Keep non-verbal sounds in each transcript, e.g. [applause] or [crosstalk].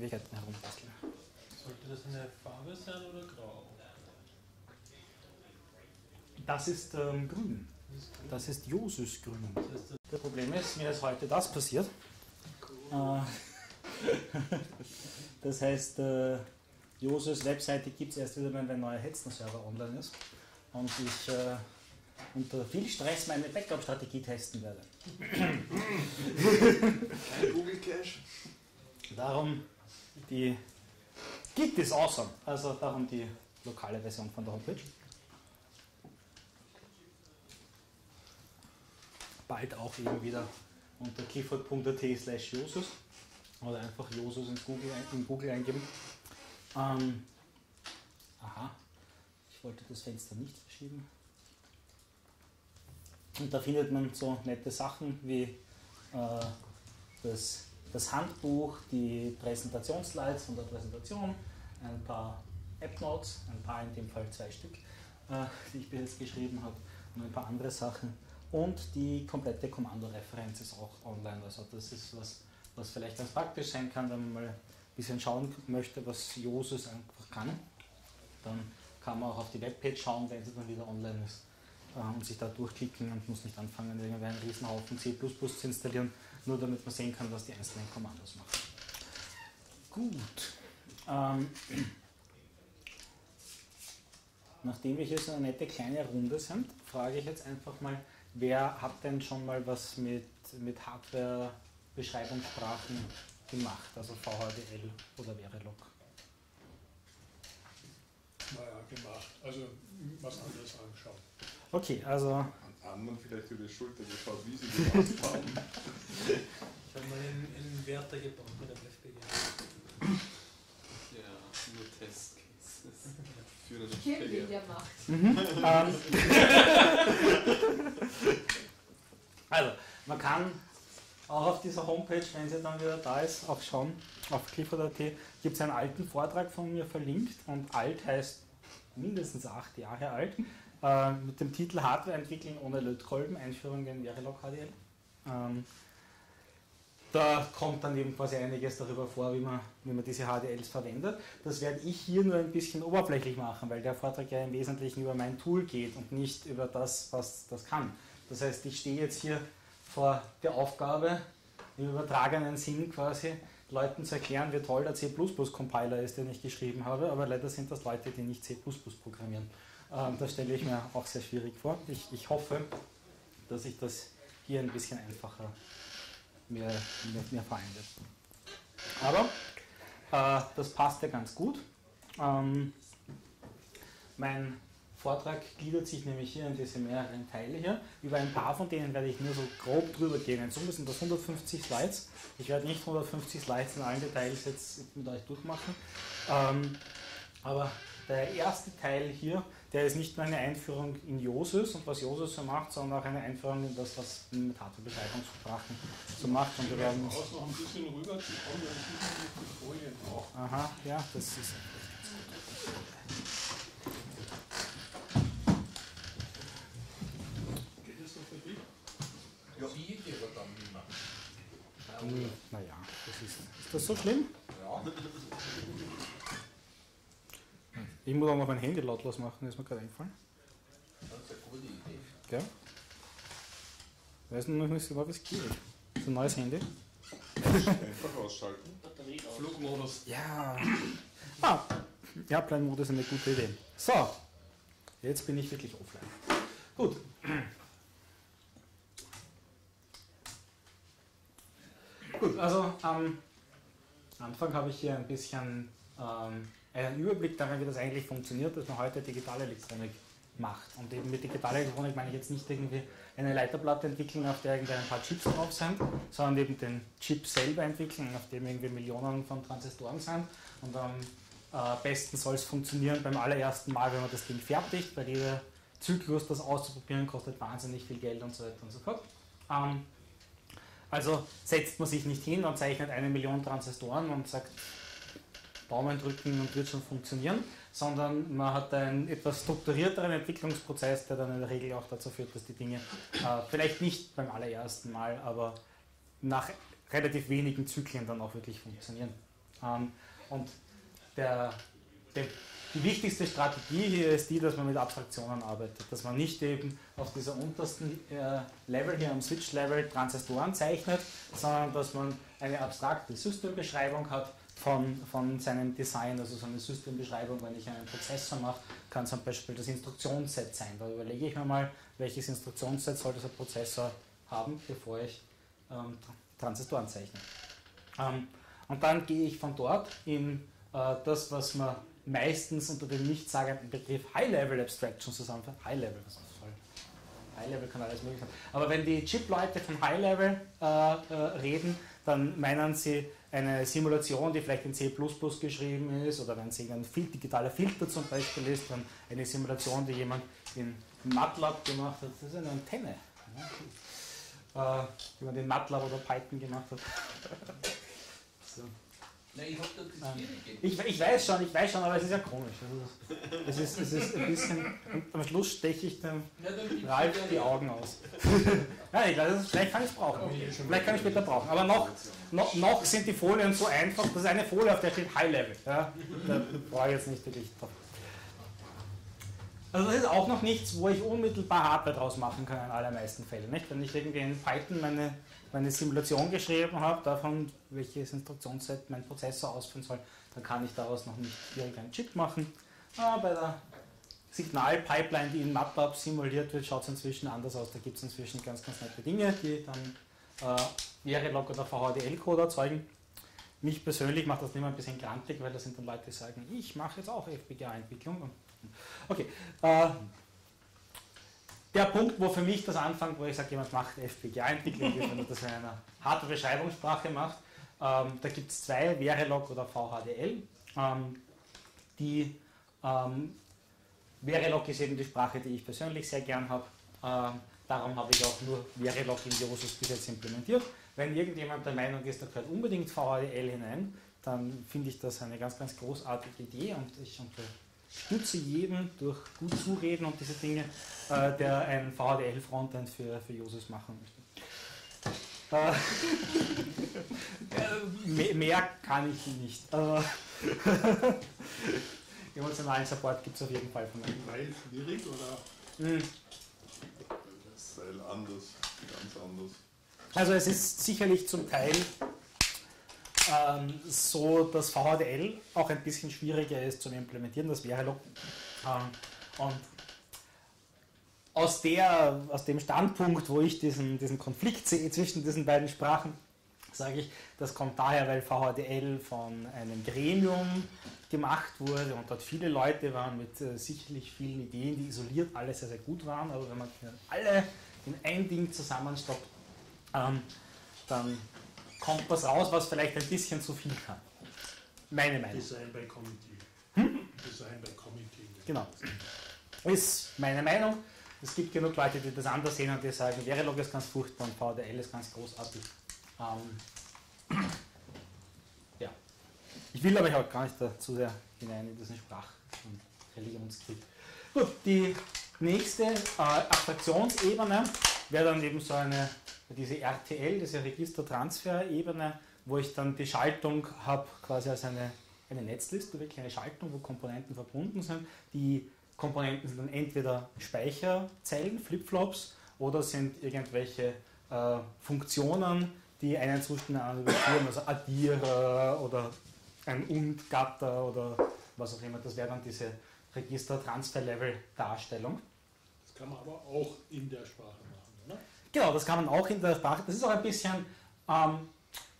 Möglichkeiten herumbasteln. Sollte das eine Farbe sein oder grau? Das ist ähm, grün. Das ist Josusgrün. Das Problem ist, mir ist heute das passiert. Äh, [laughs] das heißt, äh, Josus Webseite gibt es erst wieder, wenn ein neuer Hetzner-Server online ist. Und ich äh, unter viel Stress meine Backup-Strategie testen werde. Kein Google Cache. Darum die Git ist awesome. Also darum die lokale Version von der Homepage. Bald auch eben wieder unter clifford.at slash Josus oder einfach Josus in Google, in Google eingeben. Ähm, aha, ich wollte das Fenster nicht verschieben. Und da findet man so nette Sachen wie äh, das, das Handbuch, die Präsentationsslides von der Präsentation, ein paar App-Notes, ein paar in dem Fall zwei Stück, äh, die ich bis jetzt geschrieben habe, und ein paar andere Sachen. Und die komplette Kommandoreferenz ist auch online. Also das ist was, was vielleicht ganz praktisch sein kann, wenn man mal ein bisschen schauen möchte, was Josus einfach kann. Dann kann man auch auf die Webpage schauen, wenn sie dann wieder online ist äh, und sich da durchklicken und muss nicht anfangen, irgendwie einen Riesenhaufen C++ zu installieren, nur damit man sehen kann, was die einzelnen Kommandos machen. Gut. Ähm, nachdem wir hier so eine nette kleine Runde sind, frage ich jetzt einfach mal, wer hat denn schon mal was mit, mit Hardware-Beschreibungssprachen gemacht, also VHDL oder Verilog? Naja, gemacht. Also was anderes anschauen. Okay, also anderen vielleicht über die Schulter geschaut, wie sie [laughs] gemacht haben. ich habe mal einen, einen Wärter gebaut mit einem FPG. Ja, nur Testcases. [laughs] Für den, der macht. Mhm. [laughs] Ähm, also, man kann auch auf dieser Homepage, wenn sie dann wieder da ist, auch schauen. Auf clifford.at gibt es einen alten Vortrag von mir verlinkt und alt heißt mindestens acht Jahre alt, äh, mit dem Titel Hardware entwickeln ohne Lötkolben, Einführung in Verilog HDL. Ähm, da kommt dann eben quasi einiges darüber vor, wie man, wie man diese HDLs verwendet. Das werde ich hier nur ein bisschen oberflächlich machen, weil der Vortrag ja im Wesentlichen über mein Tool geht und nicht über das, was das kann. Das heißt, ich stehe jetzt hier vor der Aufgabe, im übertragenen Sinn quasi, Leuten zu erklären, wie toll der C++-Compiler ist, den ich geschrieben habe, aber leider sind das Leute, die nicht C++ programmieren. Ähm, das stelle ich mir auch sehr schwierig vor. Ich, ich hoffe, dass ich das hier ein bisschen einfacher mir, mir, mir fallen wird. Aber äh, das passt ja ganz gut. Ähm, mein Vortrag gliedert sich nämlich hier in diese mehreren Teile hier. Über ein paar von denen werde ich nur so grob drüber gehen. In sind das 150 Slides. Ich werde nicht 150 Slides in allen Details jetzt mit euch durchmachen. Ähm, aber der erste Teil hier, der ist nicht nur eine Einführung in Josus und was Josus so macht, sondern auch eine Einführung in das, was man mit Hardware-Beschreibungssprachen so macht. Und wir werden noch ein bisschen rüber zu kommen, dann sieht man die Folien auch. Aha, ja, das ist. Geht das noch für dich? Sieht ihr aber dann niemand. Hm, Naja, das ist. Ist das so schlimm? Ja. Ich muss auch noch mein Handy lautlos machen, ist mir gerade eingefallen. Das ist eine gute Idee. Gell? Weiß noch nicht genau, wie es geht. So ein neues Handy. Einfach ausschalten. Flugmodus. Ja. Ah, Airplane-Modus ist eine gute Idee. So, jetzt bin ich wirklich offline. Gut. Gut, also am Anfang habe ich hier ein bisschen ähm, einen Überblick darüber, wie das eigentlich funktioniert, dass man heute digitale Elektronik macht. Und eben mit digitaler Elektronik meine ich jetzt nicht irgendwie eine Leiterplatte entwickeln, auf der irgendwie ein paar Chips drauf sind, sondern eben den Chip selber entwickeln, auf dem irgendwie Millionen von Transistoren sind. Und am äh, besten soll es funktionieren beim allerersten Mal, wenn man das Ding fertigt, weil jeder Zyklus, das auszuprobieren, kostet wahnsinnig viel Geld und so weiter und so fort. Ähm, also setzt man sich nicht hin und zeichnet eine Million Transistoren und sagt, Daumen drücken und wird schon funktionieren, sondern man hat einen etwas strukturierteren Entwicklungsprozess, der dann in der Regel auch dazu führt, dass die Dinge äh, vielleicht nicht beim allerersten Mal, aber nach relativ wenigen Zyklen dann auch wirklich funktionieren. Ähm, und der, der, die wichtigste Strategie hier ist die, dass man mit Abstraktionen arbeitet, dass man nicht eben auf dieser untersten äh, Level hier am Switch-Level Transistoren zeichnet, sondern dass man eine abstrakte Systembeschreibung hat von, von seinem Design, also so eine Systembeschreibung, wenn ich einen Prozessor mache, kann zum Beispiel das Instruktionsset sein. Da überlege ich mir mal, welches Instruktionsset soll dieser Prozessor haben, bevor ich ähm, Transistoren zeichne. Ähm, und dann gehe ich von dort in äh, das, was man meistens unter dem nicht sagenden Begriff High-Level Abstraction zusammenfasst. High-Level, was soll High-Level kann alles möglich sein. Aber wenn die Chip-Leute von High-Level äh, äh, reden, dann meinen sie eine Simulation, die vielleicht in C++ geschrieben ist, oder wenn es ein Fil digitaler Filter zum Beispiel ist, dann eine Simulation, die jemand in MATLAB gemacht hat. Das ist eine Antenne, ja, äh, die man in MATLAB oder Python gemacht hat. Ich hab das. Ich, ich weiß schon, ich weiß schon, aber es ist ja komisch. Also, es, ist, es ist ein bisschen. Und am Schluss steche ich dem Ralf die Augen aus. [laughs] Nein, ich glaube, vielleicht kann ich es brauchen. Vielleicht kann ich später brauchen. Aber noch, noch, noch sind die Folien so einfach. Das ist eine Folie, auf der steht High Level. Ja? Da brauche ich jetzt nicht wirklich drauf. Also das ist auch noch nichts, wo ich unmittelbar Hardware draus machen kann in allermeisten Fällen. Nicht? Wenn ich irgendwie in Python meine, meine Simulation geschrieben habe, davon welches Instruktionsset mein Prozessor ausführen soll, dann kann ich daraus noch nicht irgendeinen Chip machen. Aber bei der Signalpipeline, die in MATLAB simuliert wird, schaut es inzwischen anders aus. Da gibt es inzwischen ganz, ganz nette Dinge, die dann äh, Verilog oder VHDL-Code erzeugen. Mich persönlich macht das immer ein bisschen grantig, weil da sind dann Leute, die sagen, ich mache jetzt auch FPGA-Entwicklung. Okay. Äh, der Punkt, wo für mich das anfängt, wo ich sage, jemand macht FPGA-Entwicklung, wenn er das in einer Hardware-Beschreibungssprache macht. Ähm, da gibt es zwei, Verilog oder VHDL. Ähm, die ähm, Verilog ist eben die Sprache, die ich persönlich sehr gern habe. Ähm, darum habe ich auch nur Verilog in Josus bis jetzt implementiert. Wenn irgendjemand der Meinung ist, da gehört unbedingt VHDL hinein, dann finde ich das eine ganz, ganz großartige Idee und ich unterstütze jeden durch gut Zureden und diese Dinge, äh, der ein VHDL-Frontend für, für Josus machen möchte. Äh, [laughs] mehr, mehr kann ich nicht. Äh, [laughs] emotionalen Support gibt es auf jeden Fall von mir. Weil schwierig oder? Mhm. Das ist anders, ganz anders. Also es ist sicherlich zum Teil ähm, so, dass VHDL auch ein bisschen schwieriger ist zu implementieren, das Verilog. Ähm, und aus, der, aus dem Standpunkt, wo ich diesen, diesen Konflikt sehe zwischen diesen beiden Sprachen, sage ich, das kommt daher, weil VHDL von einem Gremium gemacht wurde und dort viele Leute waren mit äh, sicherlich vielen Ideen, die isoliert alle sehr, sehr gut waren, aber wenn man alle in ein Ding zusammenstoppt, ähm, dann kommt was raus, was vielleicht ein bisschen zu viel kann. Meine Meinung. Design by Committee. Design by Committee. Genau. Ist meine Meinung. Es gibt genug Leute, die das anders sehen und die sagen, Verilog ist ganz furchtbar und VDL ist ganz großartig. Ähm, ja. Ich will aber auch gar nicht da zu sehr hinein in diesen Sprach- und Religionskrieg. Gut, die nächste äh, Abstraktionsebene wäre dann eben so eine, diese RTL, diese Registertransfer-Ebene, wo ich dann die Schaltung habe, quasi als eine, eine Netzliste, wirklich eine Schaltung, wo Komponenten verbunden sind. Die Komponenten sind dann entweder Speicherzellen, Flipflops, oder sind irgendwelche äh, Funktionen, die einen Zustand analysieren, also Addierer oder ein Und-Gatter oder was auch immer. Das wäre dann diese Register-Transfer-Level-Darstellung. Das kann man aber auch in der Sprache? Genau, das kann man auch in der Sprache. Das ist auch ein bisschen. Ähm,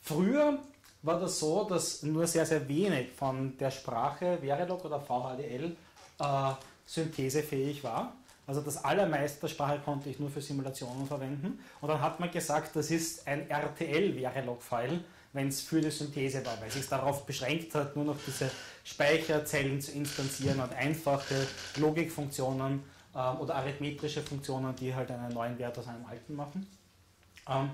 früher war das so, dass nur sehr, sehr wenig von der Sprache Verilog oder VHDL äh, synthesefähig war. Also das allermeiste der Sprache konnte ich nur für Simulationen verwenden. Und dann hat man gesagt, das ist ein RTL-Verilog-File, wenn es für die Synthese war, weil es sich darauf beschränkt hat, nur noch diese Speicherzellen zu instanzieren und einfache Logikfunktionen ähm, oder arithmetrische Funktionen, die halt einen neuen Wert aus einem alten machen. Ähm,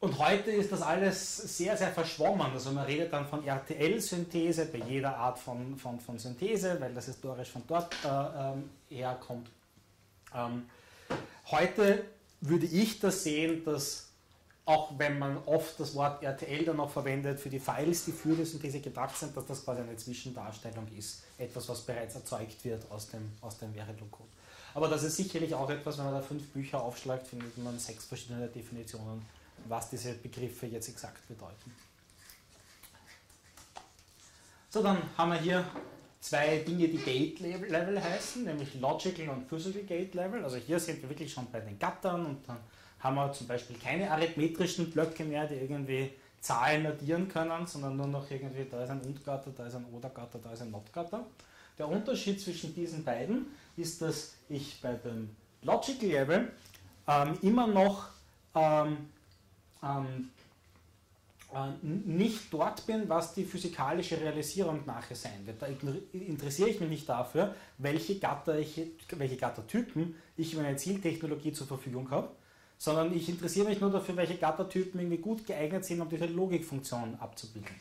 und heute ist das alles sehr, sehr verschwommen. Also man redet dann von RTL-Synthese bei jeder Art von, von, von Synthese, weil das historisch von dort äh, ähm, herkommt. Ähm, heute würde ich das sehen, dass auch wenn man oft das Wort RTL dann noch verwendet für die Files, die für die Synthese gedacht sind, dass das quasi eine Zwischendarstellung ist. Etwas, was bereits erzeugt wird aus dem, aus dem Verilog-Code. Aber das ist sicherlich auch etwas, wenn man da fünf Bücher aufschlägt, findet man sechs verschiedene Definitionen, was diese Begriffe jetzt exakt bedeuten. So, dann haben wir hier zwei Dinge, die Gate Level heißen, nämlich Logical und Physical Gate Level. Also hier sind wir wirklich schon bei den Gattern und dann haben wir zum Beispiel keine arithmetrischen Blöcke mehr, die irgendwie Zahlen addieren können, sondern nur noch irgendwie, da ist ein Und-Gatter, da ist ein Oder-Gatter, da ist ein Not-Gatter. Der Unterschied zwischen diesen beiden ist, dass ich bei dem Logical Level ähm, immer noch ähm, ähm, äh, nicht dort bin, was die physikalische Realisierung nachher sein wird. Da interessiere ich mich nicht dafür, welche, Gatter ich, welche Gattertypen ich eine Zieltechnologie zur Verfügung habe, sondern ich interessiere mich nur dafür, welche Gattertypen irgendwie gut geeignet sind, um diese Logikfunktion abzubilden.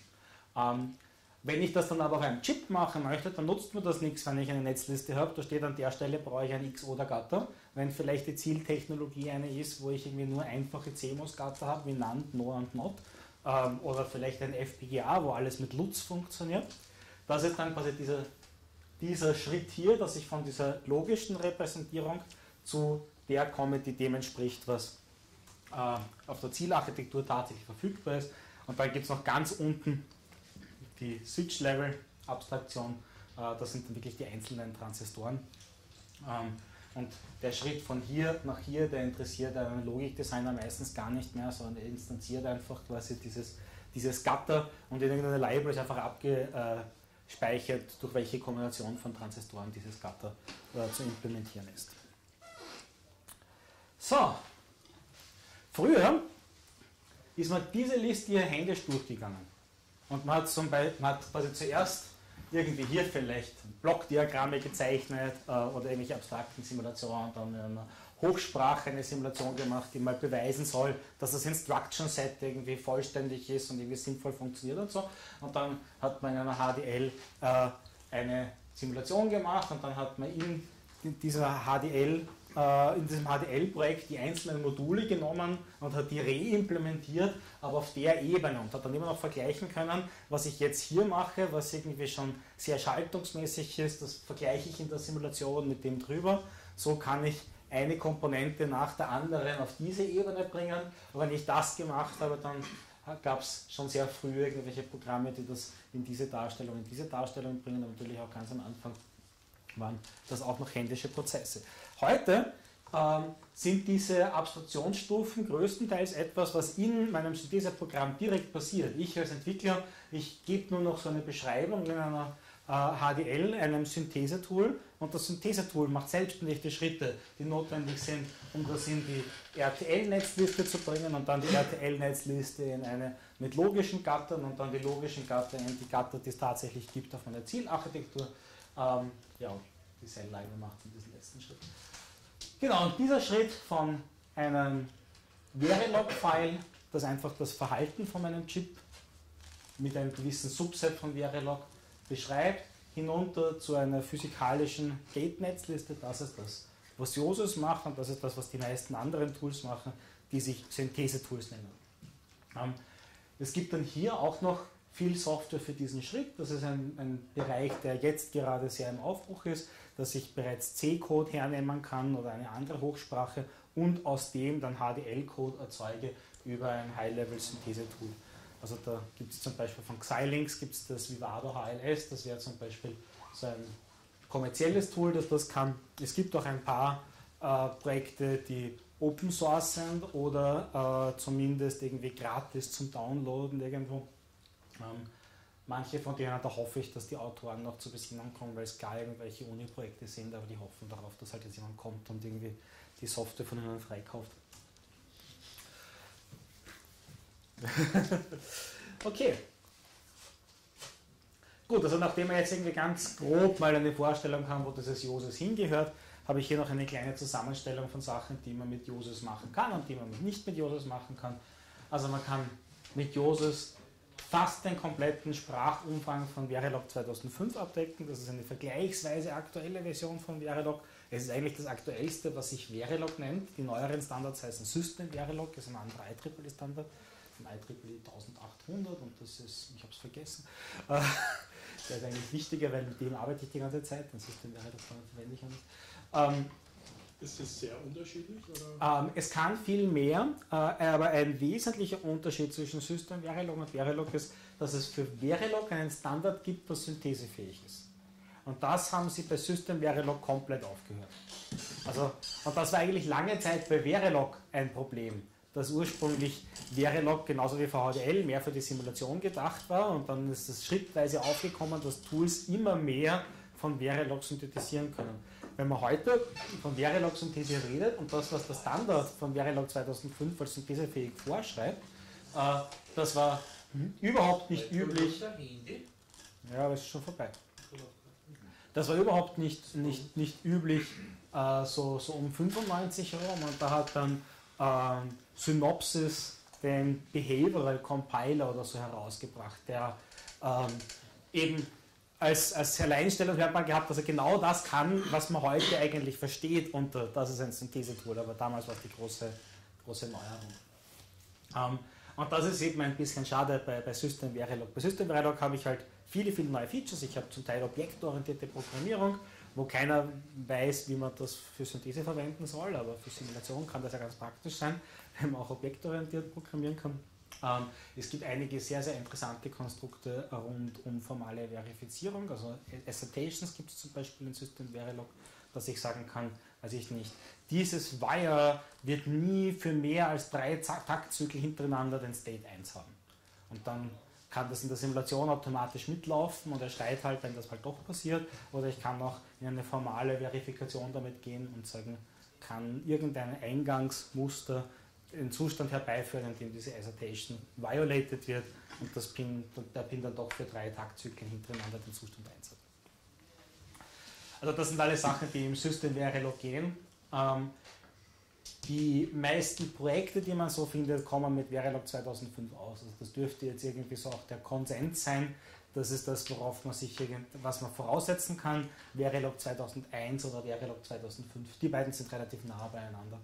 Ähm, wenn ich das dann aber auf einem Chip machen möchte, dann nutzt mir das nichts, wenn ich eine Netzliste habe. Da steht an der Stelle, brauche ich ein X oder Gatter. Wenn vielleicht die Zieltechnologie eine ist, wo ich irgendwie nur einfache CMOS-Gatter habe, wie NAND, NOR und NOT, ähm, oder vielleicht ein FPGA, wo alles mit LUTs funktioniert. Das ist dann quasi dieser, dieser Schritt hier, dass ich von dieser logischen Repräsentierung zu der komme, die dem entspricht, was äh, auf der Zielarchitektur tatsächlich verfügbar ist. Und dann gibt es noch ganz unten die Switch-Level-Abstraktion. Äh, das sind dann wirklich die einzelnen Transistoren. Ähm, und der Schritt von hier nach hier, der interessiert einen Logikdesigner meistens gar nicht mehr, sondern er instanziert einfach quasi dieses, dieses Gatter und in irgendeiner Library ist einfach abgespeichert, durch welche Kombination von Transistoren dieses Gatter äh, zu implementieren ist. So, früher ist man diese Liste hier händisch durchgegangen. Und man hat, zum Beispiel, man hat quasi zuerst irgendwie hier vielleicht Blockdiagramme gezeichnet äh, oder irgendwelche abstrakten Simulationen, dann in einer Hochsprache eine Simulation gemacht, die mal beweisen soll, dass das Instruction Set irgendwie vollständig ist und irgendwie sinnvoll funktioniert und so. Und dann hat man in einer HDL äh, eine Simulation gemacht und dann hat man in dieser HDL äh, in diesem HDL-Projekt die einzelnen Module genommen und hat die reimplementiert, aber auf der Ebene und hat dann immer noch vergleichen können, was ich jetzt hier mache, was irgendwie schon sehr schaltungsmäßig ist, das vergleiche ich in der Simulation mit dem drüber. So kann ich eine Komponente nach der anderen auf diese Ebene bringen. Und wenn ich das gemacht habe, dann gab es schon sehr früh irgendwelche Programme, die das in diese Darstellung, in diese Darstellung bringen, aber natürlich auch ganz am Anfang waren das auch noch händische Prozesse. Heute ähm, sind diese Abstraktionsstufen größtenteils etwas, was in meinem Syntheseprogramm direkt passiert. Ich als Entwickler, ich gebe nur noch so eine Beschreibung in einer äh, HDL, einem Synthesetool, und das Synthesetool macht selbstständig die Schritte, die notwendig sind, um das in die RTL-Netzliste zu bringen und dann die RTL-Netzliste in eine mit logischen Gattern und dann die logischen Gatter in die Gatter, die es tatsächlich gibt auf meiner Zielarchitektur. Ähm, ja, die Cell-Library macht diesen letzten Schritt. Genau, und dieser Schritt von einem Verilog-File, das einfach das Verhalten von meinem Chip mit einem gewissen Subset von Verilog beschreibt, hinunter zu einer physikalischen Gate-Netzliste, das ist das, was Josus macht und das ist das, was die meisten anderen Tools machen, die sich Synthese-Tools nennen. Ähm, es gibt dann hier auch noch viel Software für diesen Schritt. Das ist ein, ein Bereich, der jetzt gerade sehr im Aufbruch ist dass ich bereits C-Code hernehmen kann oder eine andere Hochsprache und aus dem dann HDL-Code erzeuge über ein High-Level-Synthese-Tool. Also da gibt es zum Beispiel von Xilinx gibt es das Vivado HLS, das wäre zum Beispiel so ein kommerzielles Tool, das das kann. Es gibt auch ein paar äh, Projekte, die Open Source sind oder äh, zumindest irgendwie gratis zum Downloaden irgendwo. Ähm, Manche von denen, da hoffe ich, dass die Autoren noch zu Besinnung kommen, weil es gar irgendwelche Uni-Projekte sind, aber die hoffen darauf, dass halt jetzt jemand kommt und irgendwie die Software von ihnen freikauft. [laughs] okay. Gut, also nachdem wir jetzt irgendwie ganz grob mal eine Vorstellung haben, wo dieses Joses hingehört, habe ich hier noch eine kleine Zusammenstellung von Sachen, die man mit Joses machen kann und die man nicht mit Joses machen kann. Also man kann mit Joses fast den kompletten Sprachumfang von Verilog 2005 abdecken. Das ist eine vergleichsweise aktuelle Version von Verilog. Es ist eigentlich das aktuellste, was sich Verilog nennt. Die neueren Standards heißen System Verilog, das ist ein anderer IEEE-Standard, ein IEEE 1800 und das ist, ich habe es vergessen. [laughs] Der ist eigentlich wichtiger, weil mit dem arbeite ich die ganze Zeit, ein System Verilog verwende ich auch nicht. Ist es sehr unterschiedlich? Ähm, es kann viel mehr, äh, aber ein wesentlicher Unterschied zwischen System Verilog und Verilog ist, dass es für Verilog einen Standard gibt, was synthesefähig ist. Und das haben sie bei System Verilog komplett aufgehört. Also, und das war eigentlich lange Zeit bei Verilog ein Problem, dass ursprünglich Verilog genauso wie VHDL mehr für die Simulation gedacht war und dann ist es schrittweise aufgekommen, dass Tools immer mehr von Verilog synthetisieren können. Wenn man heute von Verilog-Synthese redet und das, was der Standard von Verilog 2005 als synthesefähig vorschreibt, äh, das war überhaupt nicht üblich. Ja, aber es ist schon vorbei. Das war überhaupt nicht, nicht, nicht üblich, äh, so, so um 95 herum. Und da hat dann ähm, Synopsys den Behavioral Compiler oder so herausgebracht, der ähm, eben als, als Alleinstellungsmerkmal gehabt, dass er genau das kann, was man heute eigentlich versteht unter, das ist ein Synthese-Tool, aber damals war es die große, große Neuerung. Ähm, und das ist eben ein bisschen schade bei, bei System Verilog. Bei System Verilog habe ich halt viele, viele neue Features. Ich habe zum Teil objektorientierte Programmierung, wo keiner weiß, wie man das für Synthese verwenden soll, aber für Simulation kann das ja ganz praktisch sein, wenn man auch objektorientiert programmieren kann. Ähm, es gibt einige sehr, sehr interessante Konstrukte rund um formale Verifizierung. Also Assertations gibt es zum Beispiel in System Verilog, dass ich sagen kann, weiß ich nicht, dieses Wire wird nie für mehr als drei Taktzyklen hintereinander den State 1 haben. Und dann kann das in der Simulation automatisch mitlaufen und er schreit halt, wenn das halt doch passiert. Oder ich kann auch in eine formale Verifikation damit gehen und sagen, kann irgendein Eingangsmuster den Zustand herbeiführen, in dem diese Assertation violated wird und das Pin, der Pin dann doch für drei Taktzyklen hintereinander den Zustand einsetzt. Also das sind alles Sachen, die im System Verilog gehen. Ähm, die meisten Projekte, die man so findet, kommen mit Verilog 2005 aus. Also das dürfte jetzt irgendwie so auch der Konsens sein. Das ist das, worauf man sich irgend, was man voraussetzen kann. Verilog 2001 oder Verilog 2005. Die beiden sind relativ nah beieinander.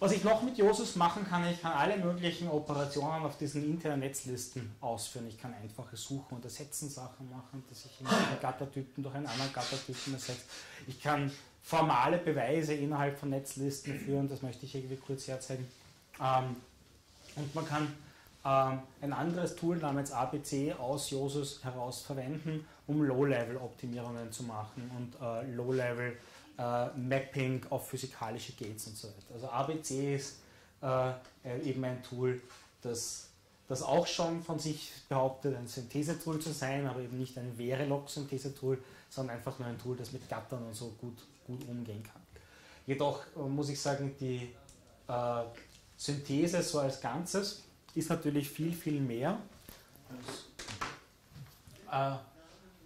Was ich noch mit Josus machen kann, ich kann alle möglichen Operationen auf diesen internen Netzlisten ausführen. Ich kann einfache Suchen und Ersetzen Sachen machen, dass ich einen Gattertypen durch einen anderen Gattertypen ersetze. Ich kann formale Beweise innerhalb von Netzlisten führen, das möchte ich irgendwie kurz herzeigen. Ähm, und man kann ähm, ein anderes Tool namens ABC aus Josus heraus verwenden, um Low-Level-Optimierungen zu machen und äh, Low-Level äh, Mapping auf physikalische Gates und so weiter. Also ABC ist äh, äh, eben ein Tool, das, das auch schon von sich behauptet, ein Synthese-Tool zu sein, aber eben nicht ein Verilog-Synthese-Tool, sondern einfach nur ein Tool, das mit Gattern und so gut, gut umgehen kann. Jedoch äh, muss ich sagen, die äh, Synthese so als Ganzes ist natürlich viel, viel mehr äh,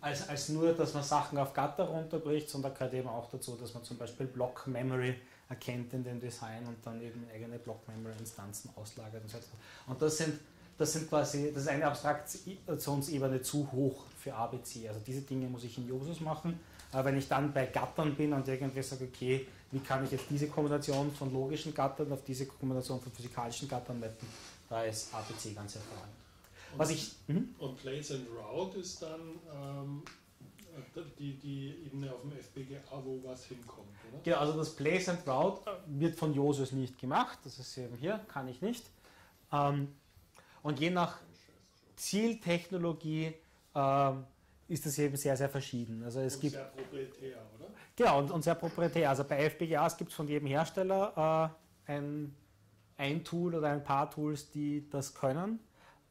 als, als nur, dass man Sachen auf Gatter runterbricht, sondern gehört eben auch dazu, dass man zum Beispiel Block Memory erkennt in dem Design und dann eben eigene Block Memory Instanzen auslagert und so weiter. Und das sind, das sind quasi, das ist eine Abstraktionsebene zu hoch für ABC. Also diese Dinge muss ich in Josus machen. Aber wenn ich dann bei Gattern bin und irgendwie sage, okay, wie kann ich jetzt diese Kombination von logischen Gattern auf diese Kombination von physikalischen Gattern mappen, da ist ABC ganz hervorragend. Was ich, mhm. Und Place and Route ist dann ähm, die, die Ebene auf dem FPGA, wo was hinkommt, oder? Genau, also das Place and Route wird von Josus nicht gemacht. Das ist eben hier, kann ich nicht. Ähm, und je nach Zieltechnologie ähm, ist das eben sehr, sehr verschieden. Also es Und gibt sehr proprietär, oder? Genau, und, und sehr proprietär. Also bei FPGAs gibt es von jedem Hersteller äh, ein, ein Tool oder ein paar Tools, die das können.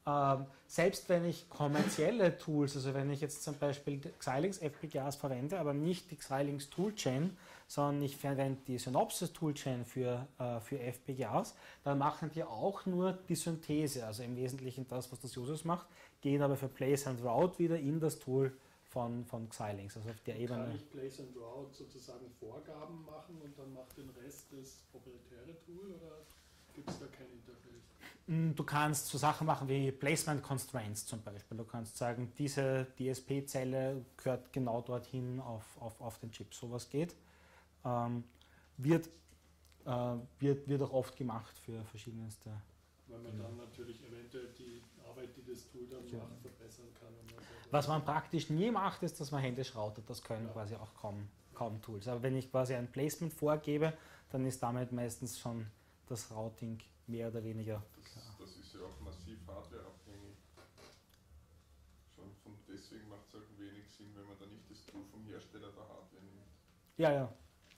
Ähm, selbst wenn ich kommerzielle Tools, also wenn ich jetzt zum Beispiel Xilinx FPGAs verwende, aber nicht die Xilinx Toolchain, sondern ich verwende die Synopsys Toolchain für, äh, für FPGAs, dann machen die auch nur die Synthese, also im Wesentlichen das, was das Josus macht, gehen aber für Place and Route wieder in das Tool von, von Xilinx, also auf der Kann Ebene. ich Place and Route sozusagen Vorgaben machen und dann macht den Rest das proprietäre Tool? Oder? gibt es da kein Interface. Mm, Du kannst so Sachen machen wie Placement Constraints zum Beispiel. Du kannst sagen, diese DSP-Zelle gehört genau dorthin auf, auf, auf den Chip. Sowas geht. Ähm, wird, äh, wird, wird auch oft gemacht für verschiedenste. Weil man dann natürlich eventuell die Arbeit, die das Tool dann Ja. macht, verbessern kann. Was man praktisch nie macht, ist, dass man händisch routet. Das können Ja. quasi auch kaum, kaum Tools. Aber wenn ich quasi ein Placement vorgebe, dann ist damit meistens schon das Routing mehr oder weniger Das, das ist ja auch massiv hardwareabhängig. Schon von deswegen macht es auch wenig Sinn, wenn man da nicht das Tool vom Hersteller der Hardware nimmt. Ja, ja.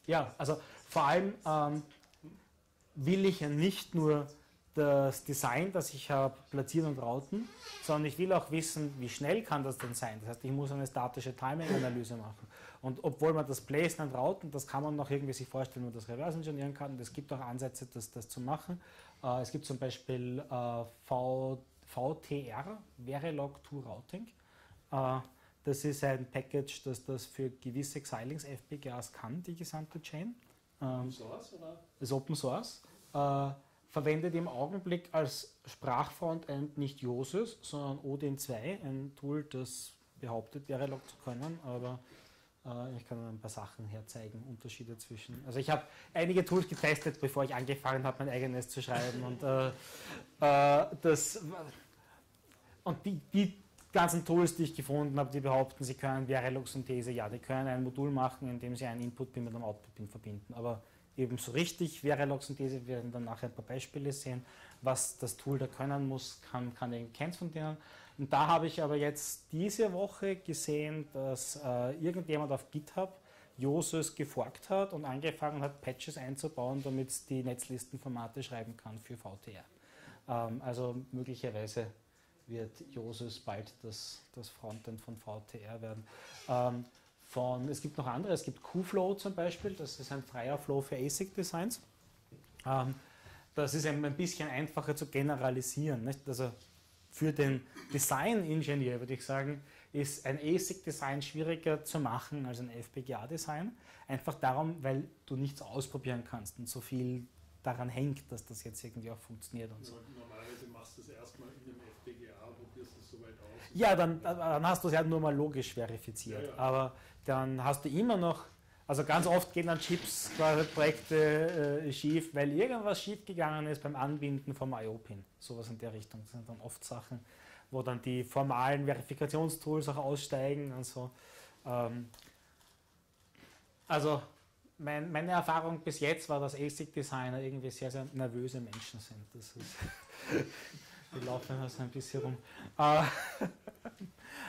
Ja, also vor allem ähm, will ich ja nicht nur das Design, das ich habe, platzieren und routen, sondern ich will auch wissen, wie schnell kann das denn sein. Das heißt, ich muss eine statische Timing-Analyse machen. Und obwohl man das Placen und Routen, das kann man noch irgendwie sich vorstellen, wie man das reverse engineeren kann. Und es gibt auch Ansätze, das, das zu machen. Äh, es gibt zum Beispiel äh, v, VTR, Verilog to Routing. Äh, das ist ein Package, das das für gewisse Xilinx FPGAs kann, die gesamte Chain. Ähm, Source oder? ist Open Source. Äh, verwendet im Augenblick als Sprachfrontend nicht Josus, sondern Odin 2, ein Tool, das behauptet, Verilog zu können, aber äh, ich kann ein paar Sachen herzeigen, Unterschiede zwischen. Also ich habe einige Tools getestet, bevor ich angefangen habe, mein eigenes zu schreiben und äh, äh, das und die, die ganzen Tools, die ich gefunden habe, die behaupten, sie können Verilog-Synthese, ja, die können ein Modul machen, in dem sie einen Input-Pin mit einem Output-Pin verbinden. Aber eben so richtig Verilog-Synthese, wir werden dann nachher ein paar Beispiele sehen, was das Tool da können muss, kann, kann eben keins von denen. Und da habe ich aber jetzt diese Woche gesehen, dass äh, irgendjemand auf GitHub Josus geforkt hat und angefangen hat, Patches einzubauen, damit es die Netzlistenformate schreiben kann für VTR. Ähm, also möglicherweise wird Josus bald das, das Frontend von VTR werden. Ähm, von, es gibt noch andere, es gibt QFlow zum Beispiel, das ist ein freier Flow für ASIC-Designs. Ähm, das ist ein, bisschen einfacher zu generalisieren. Nicht? Also für den Design-Ingenieur würde ich sagen, ist ein ASIC-Design schwieriger zu machen als ein FPGA-Design. Einfach darum, weil du nichts ausprobieren kannst und so viel daran hängt, dass das jetzt irgendwie auch funktioniert und so. Nur- Normalerweise machst du es erstmal in dem FPGA, probierst es soweit aus. Ja, dann, dann hast du es ja nur mal logisch verifiziert. Ja, ja. Aber dann hast du immer noch, also ganz oft gehen dann Chips, quasi Projekte äh, schief, weil irgendwas schief gegangen ist beim Anbinden vom IO-Pin. Sowas in der Richtung. Das sind dann oft Sachen, wo dann die formalen Verifikationstools auch aussteigen und so. Ähm, also mein, meine Erfahrung bis jetzt war, dass ASIC-Designer irgendwie sehr, sehr nervöse Menschen sind. Das ist, [laughs] die laufen immer so ein bisschen rum.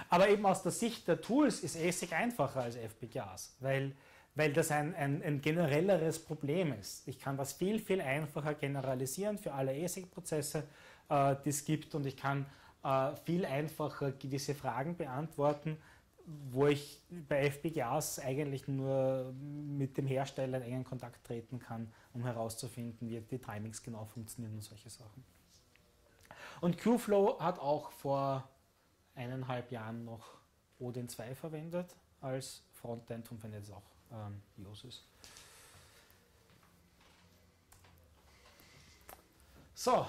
Aber eben aus der Sicht der Tools ist ASIC einfacher als FPGAs, weil, weil das ein, ein, ein generelleres Problem ist. Ich kann das viel, viel einfacher generalisieren für alle ASIC-Prozesse, äh, die es gibt und ich kann äh, viel einfacher gewisse Fragen beantworten, wo ich bei FPGAs eigentlich nur mit dem Hersteller in engen Kontakt treten kann, um herauszufinden, wie die Timings genau funktionieren und solche Sachen. Und QFlow hat auch vor eineinhalb Jahren noch Odin 2 verwendet als Frontend und verwendet jetzt auch ähm. So,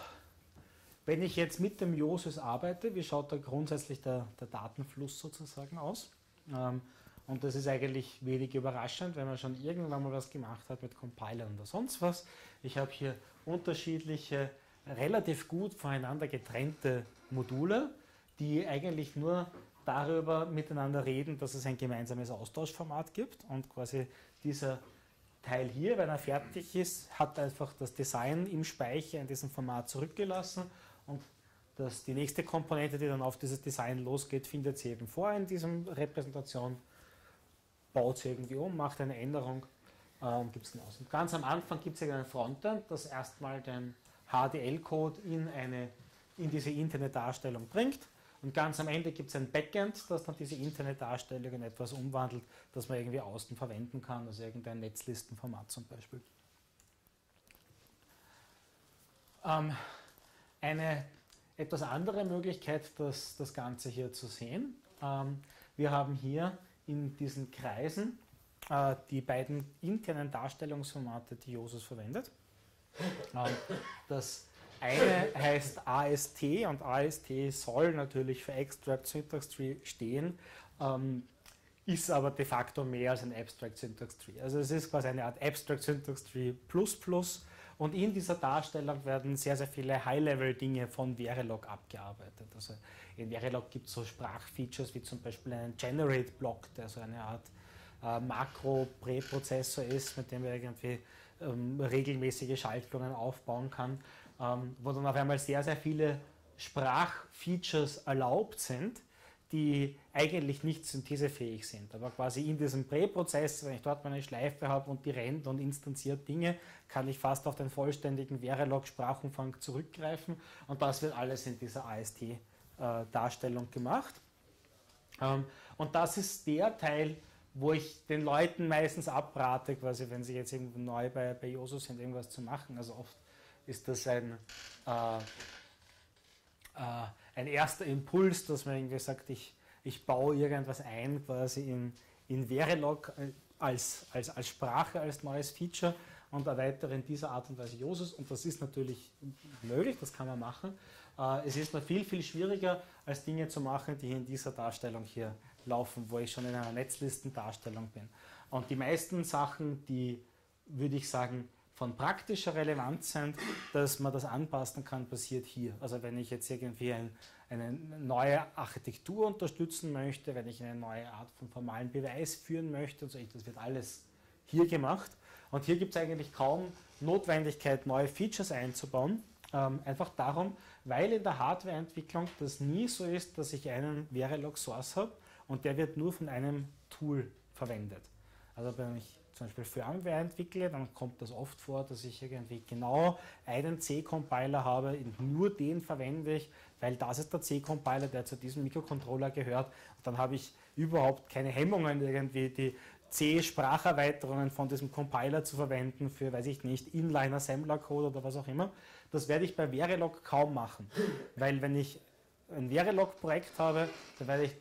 wenn ich jetzt mit dem Josus arbeite, wie schaut da grundsätzlich der, der Datenfluss sozusagen aus? Ähm, und das ist eigentlich wenig überraschend, wenn man schon irgendwann mal was gemacht hat mit Compilern oder sonst was. Ich habe hier unterschiedliche, relativ gut voneinander getrennte Module, die eigentlich nur darüber miteinander reden, dass es ein gemeinsames Austauschformat gibt und quasi dieser Teil hier, wenn er fertig ist, hat einfach das Design im Speicher in diesem Format zurückgelassen und das, die nächste Komponente, die dann auf dieses Design losgeht, findet sie eben vor in diesem Repräsentation, baut sie irgendwie um, macht eine Änderung und gibt es dann aus. Und ganz am Anfang gibt es ein Frontend, das erstmal den HDL-Code in, in diese interne Darstellung bringt. Und ganz am Ende gibt es ein Backend, das dann diese interne Darstellung in etwas umwandelt, das man irgendwie außen verwenden kann, also irgendein Netzlistenformat zum Beispiel. Ähm, eine etwas andere Möglichkeit, das, das Ganze hier zu sehen. Ähm, wir haben hier in diesen Kreisen äh, die beiden internen Darstellungsformate, die Josus verwendet. Das eine heißt AST und AST soll natürlich für Extract Syntax Tree stehen, ähm, ist aber de facto mehr als ein Abstract Syntax Tree. Also es ist quasi eine Art Abstract Syntax Tree plus plus und in dieser Darstellung werden sehr, sehr viele High-Level-Dinge von Verilog abgearbeitet. Also in Verilog gibt es so Sprachfeatures wie zum Beispiel einen Generate-Block, der so eine Art äh, Makro-Präprozessor ist, mit dem man irgendwie ähm, regelmäßige Schaltungen aufbauen kann, ähm, wo dann auf einmal sehr, sehr viele Sprachfeatures erlaubt sind, die eigentlich nicht synthesefähig sind. Aber quasi in diesem Präprozess, wenn ich dort meine Schleife habe und die rennt und instanziert Dinge, kann ich fast auf den vollständigen Verilog-Sprachumfang zurückgreifen und das wird alles in dieser AST-Darstellung gemacht. Ähm, und das ist der Teil, wo ich den Leuten meistens abrate, quasi, wenn sie jetzt irgendwo neu bei, bei Josu sind, irgendwas zu machen. Also oft ist das ein, äh, äh, ein erster Impuls, dass man irgendwie sagt, ich, ich baue irgendwas ein, quasi in, in Verilog äh, als, als, als Sprache, als neues Feature und erweitere in dieser Art und Weise Josus. Und das ist natürlich möglich, das kann man machen. Äh, es ist noch viel, viel schwieriger, als Dinge zu machen, die in dieser Darstellung hier laufen, wo ich schon in einer Netzlistendarstellung bin. Und die meisten Sachen, die, würde ich sagen, von praktischer Relevanz sind, dass man das anpassen kann, passiert hier. Also wenn ich jetzt irgendwie ein, eine neue Architektur unterstützen möchte, wenn ich eine neue Art von formalen Beweis führen möchte, also das wird alles hier gemacht. Und hier gibt es eigentlich kaum Notwendigkeit, neue Features einzubauen. Ähm, einfach darum, weil in der Hardwareentwicklung das nie so ist, dass ich einen Verilog Source habe und der wird nur von einem Tool verwendet. Also wenn ich zum Beispiel Firmware entwickle, dann kommt das oft vor, dass ich irgendwie genau einen C-Compiler habe, nur den verwende ich, weil das ist der C-Compiler, der zu diesem Mikrocontroller gehört. Und dann habe ich überhaupt keine Hemmungen, irgendwie die C-Spracherweiterungen von diesem Compiler zu verwenden für, weiß ich nicht, Inline-Assembler-Code oder was auch immer. Das werde ich bei Verilog kaum machen, weil wenn ich ein Verilog-Projekt habe, dann werde ich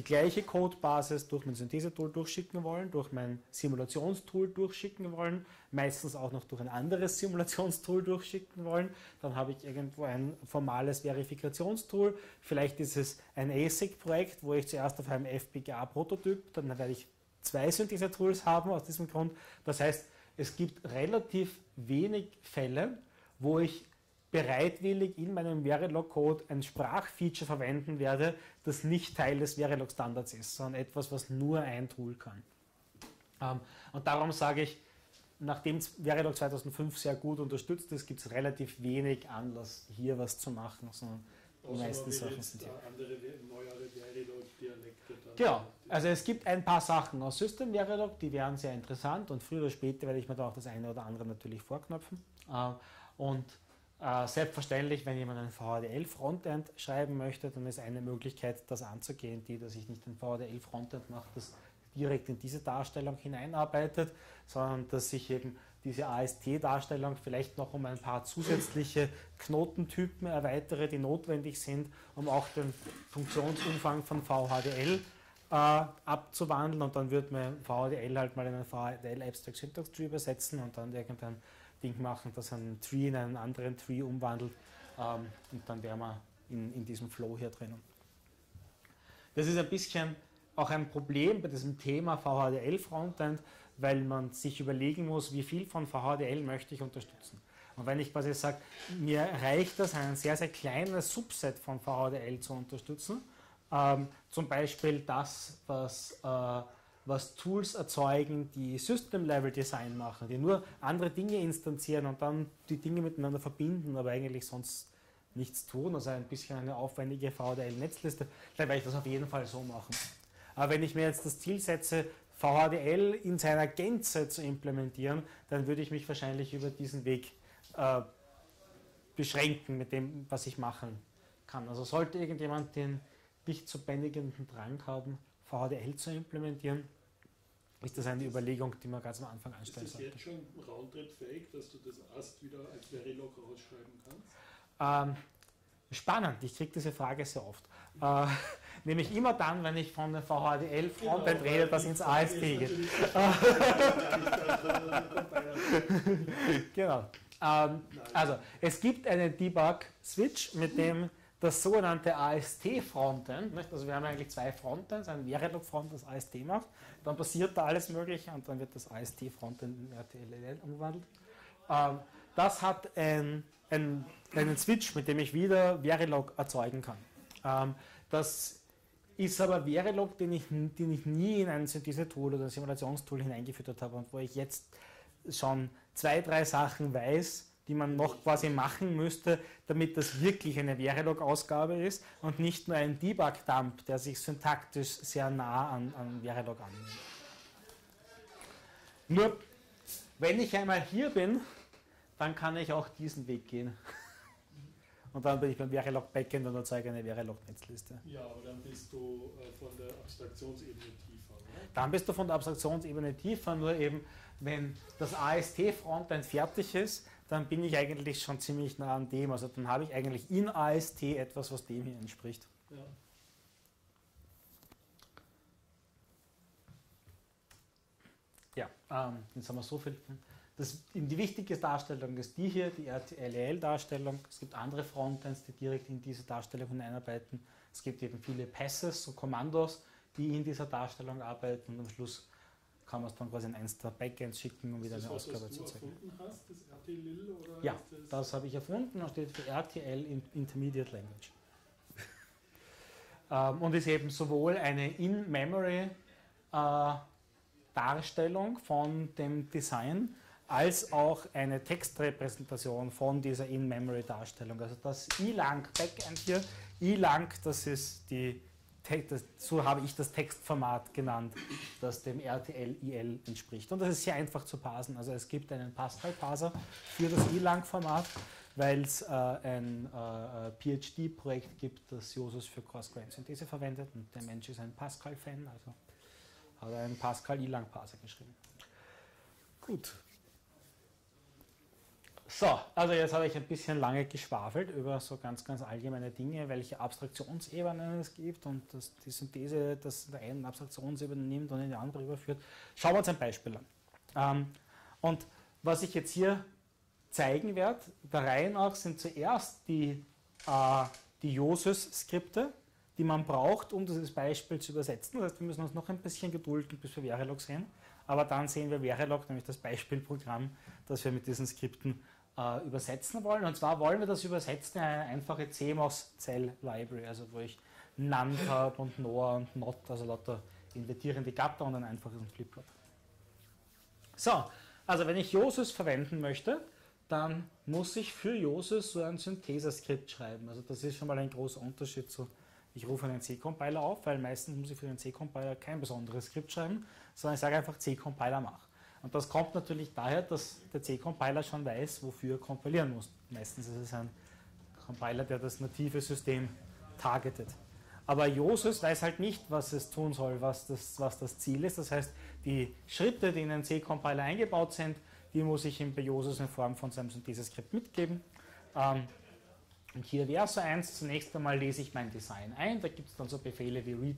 die gleiche Codebasis durch mein Synthese-Tool durchschicken wollen, durch mein Simulationstool durchschicken wollen, meistens auch noch durch ein anderes Simulationstool durchschicken wollen. Dann habe ich irgendwo ein formales Verifikationstool. Vielleicht ist es ein ASIC-Projekt, wo ich zuerst auf einem FPGA-Prototyp, dann werde ich zwei Synthese-Tools haben aus diesem Grund. Das heißt, es gibt relativ wenig Fälle, wo ich bereitwillig in meinem Verilog-Code ein Sprachfeature verwenden werde, das nicht Teil des Verilog-Standards ist, sondern etwas, was nur ein Tool kann. Ähm, und darum sage ich, nachdem Verilog 2005 sehr gut unterstützt ist, gibt es relativ wenig Anlass, hier was zu machen, sondern die meisten Sachen sind hier. Andere, neuere Verilog-Dialekte. Genau, also es gibt ein paar Sachen aus System Verilog, die wären sehr interessant und früher oder später werde ich mir da auch das eine oder andere natürlich vorknöpfen. Äh, und äh, selbstverständlich, wenn jemand ein VHDL-Frontend schreiben möchte, dann ist eine Möglichkeit, das anzugehen, die, dass ich nicht ein VHDL-Frontend mache, das direkt in diese Darstellung hineinarbeitet, sondern dass ich eben diese AST-Darstellung vielleicht noch um ein paar zusätzliche Knotentypen erweitere, die notwendig sind, um auch den Funktionsumfang von VHDL äh, abzuwandeln. Und dann wird man VHDL halt mal in ein VHDL Abstract Syntax Tree übersetzen und dann irgendein Ding machen, das einen Tree in einen anderen Tree umwandelt ähm, und dann wären wir in, in diesem Flow hier drinnen. Das ist ein bisschen auch ein Problem bei diesem Thema VHDL Frontend, weil man sich überlegen muss, wie viel von VHDL möchte ich unterstützen. Und wenn ich quasi sage, mir reicht das, ein sehr, sehr kleines Subset von VHDL zu unterstützen, ähm, zum Beispiel das, was äh, was Tools erzeugen, die System-Level-Design machen, die nur andere Dinge instanzieren und dann die Dinge miteinander verbinden, aber eigentlich sonst nichts tun, also ein bisschen eine aufwendige VHDL-Netzliste, dann werde ich das auf jeden Fall so machen. Aber wenn ich mir jetzt das Ziel setze, VHDL in seiner Gänze zu implementieren, dann würde ich mich wahrscheinlich über diesen Weg äh, beschränken mit dem, was ich machen kann. Also sollte irgendjemand den nicht zu bändigenden Drang haben, VHDL zu implementieren, ist das eine Überlegung, die man ganz am Anfang anstellen sollte. Ist das jetzt schon roundtrip-fähig, dass du das AST wieder als Verilog rausschreiben kannst? Ähm, spannend, ich kriege diese Frage sehr oft. Äh, [laughs] nämlich immer dann, wenn ich von der VHDL Frontend genau, rede, das ins AST geht. genau. Ähm, also, es gibt einen Debug-Switch, mit dem das sogenannte AST-Frontend, also wir haben eigentlich zwei Frontends, ein Verilog-Frontend, das AST macht, dann passiert da alles Mögliche und dann wird das AST-Frontend in RTLL umgewandelt. Ähm, das hat ein, ein, einen Switch, mit dem ich wieder Verilog erzeugen kann. Ähm, das ist aber Verilog, den ich, den ich nie in ein Synthese-Tool oder Simulationstool hineingeführt habe und wo ich jetzt schon zwei, drei Sachen weiß, die man noch quasi machen müsste, damit das wirklich eine Verilog-Ausgabe ist und nicht nur ein Debug-Dump, der sich syntaktisch sehr nah an, an Verilog annimmt. Nur, wenn ich einmal hier bin, dann kann ich auch diesen Weg gehen. [laughs] Und dann bin ich beim Verilog Backend und erzeuge eine Verilog Netzliste. Ja, aber dann bist du äh, von der Abstraktionsebene tiefer, oder? Dann bist du von der Abstraktionsebene tiefer, nur eben, wenn das AST-Frontend fertig ist, dann bin ich eigentlich schon ziemlich nah an dem. Also dann habe ich eigentlich in AST etwas, was dem hier entspricht. Ja. Ja, ähm, jetzt haben wir so viel. Das, die wichtige Darstellung ist die hier, die RTLL-Darstellung. Es gibt andere Frontends, die direkt in diese Darstellung hineinarbeiten. Es gibt eben viele Passes, so Kommandos, die in dieser Darstellung arbeiten und am Schluss kann man es dann quasi in eins der Backends schicken, um wieder Ist eine das Ausgabe zu zeigen. hast, das RT-Lil? Oder Ja, das, das habe ich erfunden und steht für RTL in Intermediate Language. [laughs] ähm, und ist eben sowohl eine In-Memory-Darstellung von dem Design als auch eine Textrepräsentation von dieser In-Memory-Darstellung. Also das ilang Backend hier, ilang, das ist die, das, so habe ich das Textformat genannt, das dem RTL-IL entspricht. Und das ist sehr einfach zu parsen. Also es gibt einen Pascal-Parser für das ilang-Format, weil es äh, ein äh, PhD-Projekt gibt, das Josus für Cross-Grain-Synthese verwendet und der Mensch ist ein Pascal-Fan, also hat er einen Pascal-ilang-Parser geschrieben. Gut. So, also jetzt habe ich ein bisschen lange geschwafelt über so ganz, ganz allgemeine Dinge, welche Abstraktionsebenen es gibt und dass die Synthese das in der einen Abstraktionsebene nimmt und in die andere überführt. Schauen wir uns ein Beispiel an. Ähm, und was ich jetzt hier zeigen werde, der Reihe nach sind zuerst die, äh, die Josus-Skripte, die man braucht, um dieses Beispiel zu übersetzen. Das heißt, wir müssen uns noch ein bisschen gedulden, bis wir Verilog sehen. Aber dann sehen wir Verilog, nämlich das Beispielprogramm, das wir mit diesen Skripten äh, übersetzen wollen. Und zwar wollen wir das übersetzen in eine einfache CMOS-Cell-Library, also wo ich NAND habe und NOR und NOT, also lauter invertierende Gatter und ein einfaches Flipflop. So, also wenn ich Josus verwenden möchte, dann muss ich für Josus so ein Synthese-Skript schreiben. Also das ist schon mal ein großer Unterschied zu, ich rufe einen C-Compiler auf, weil meistens muss ich für den C-Compiler kein besonderes Skript schreiben, sondern ich sage einfach C-Compiler mach. Und das kommt natürlich daher, dass der C-Compiler schon weiß, wofür er kompilieren muss. Meistens ist es ein Compiler, der das native System targetet. Aber Josus weiß halt nicht, was es tun soll, was das, was das Ziel ist. Das heißt, die Schritte, die in den C-Compiler eingebaut sind, die muss ich ihm bei Josus in Form von seinem Synthese-Skript mitgeben. Ähm, und hier wäre so eins, zunächst einmal lese ich mein Design ein, da gibt es dann so Befehle wie read,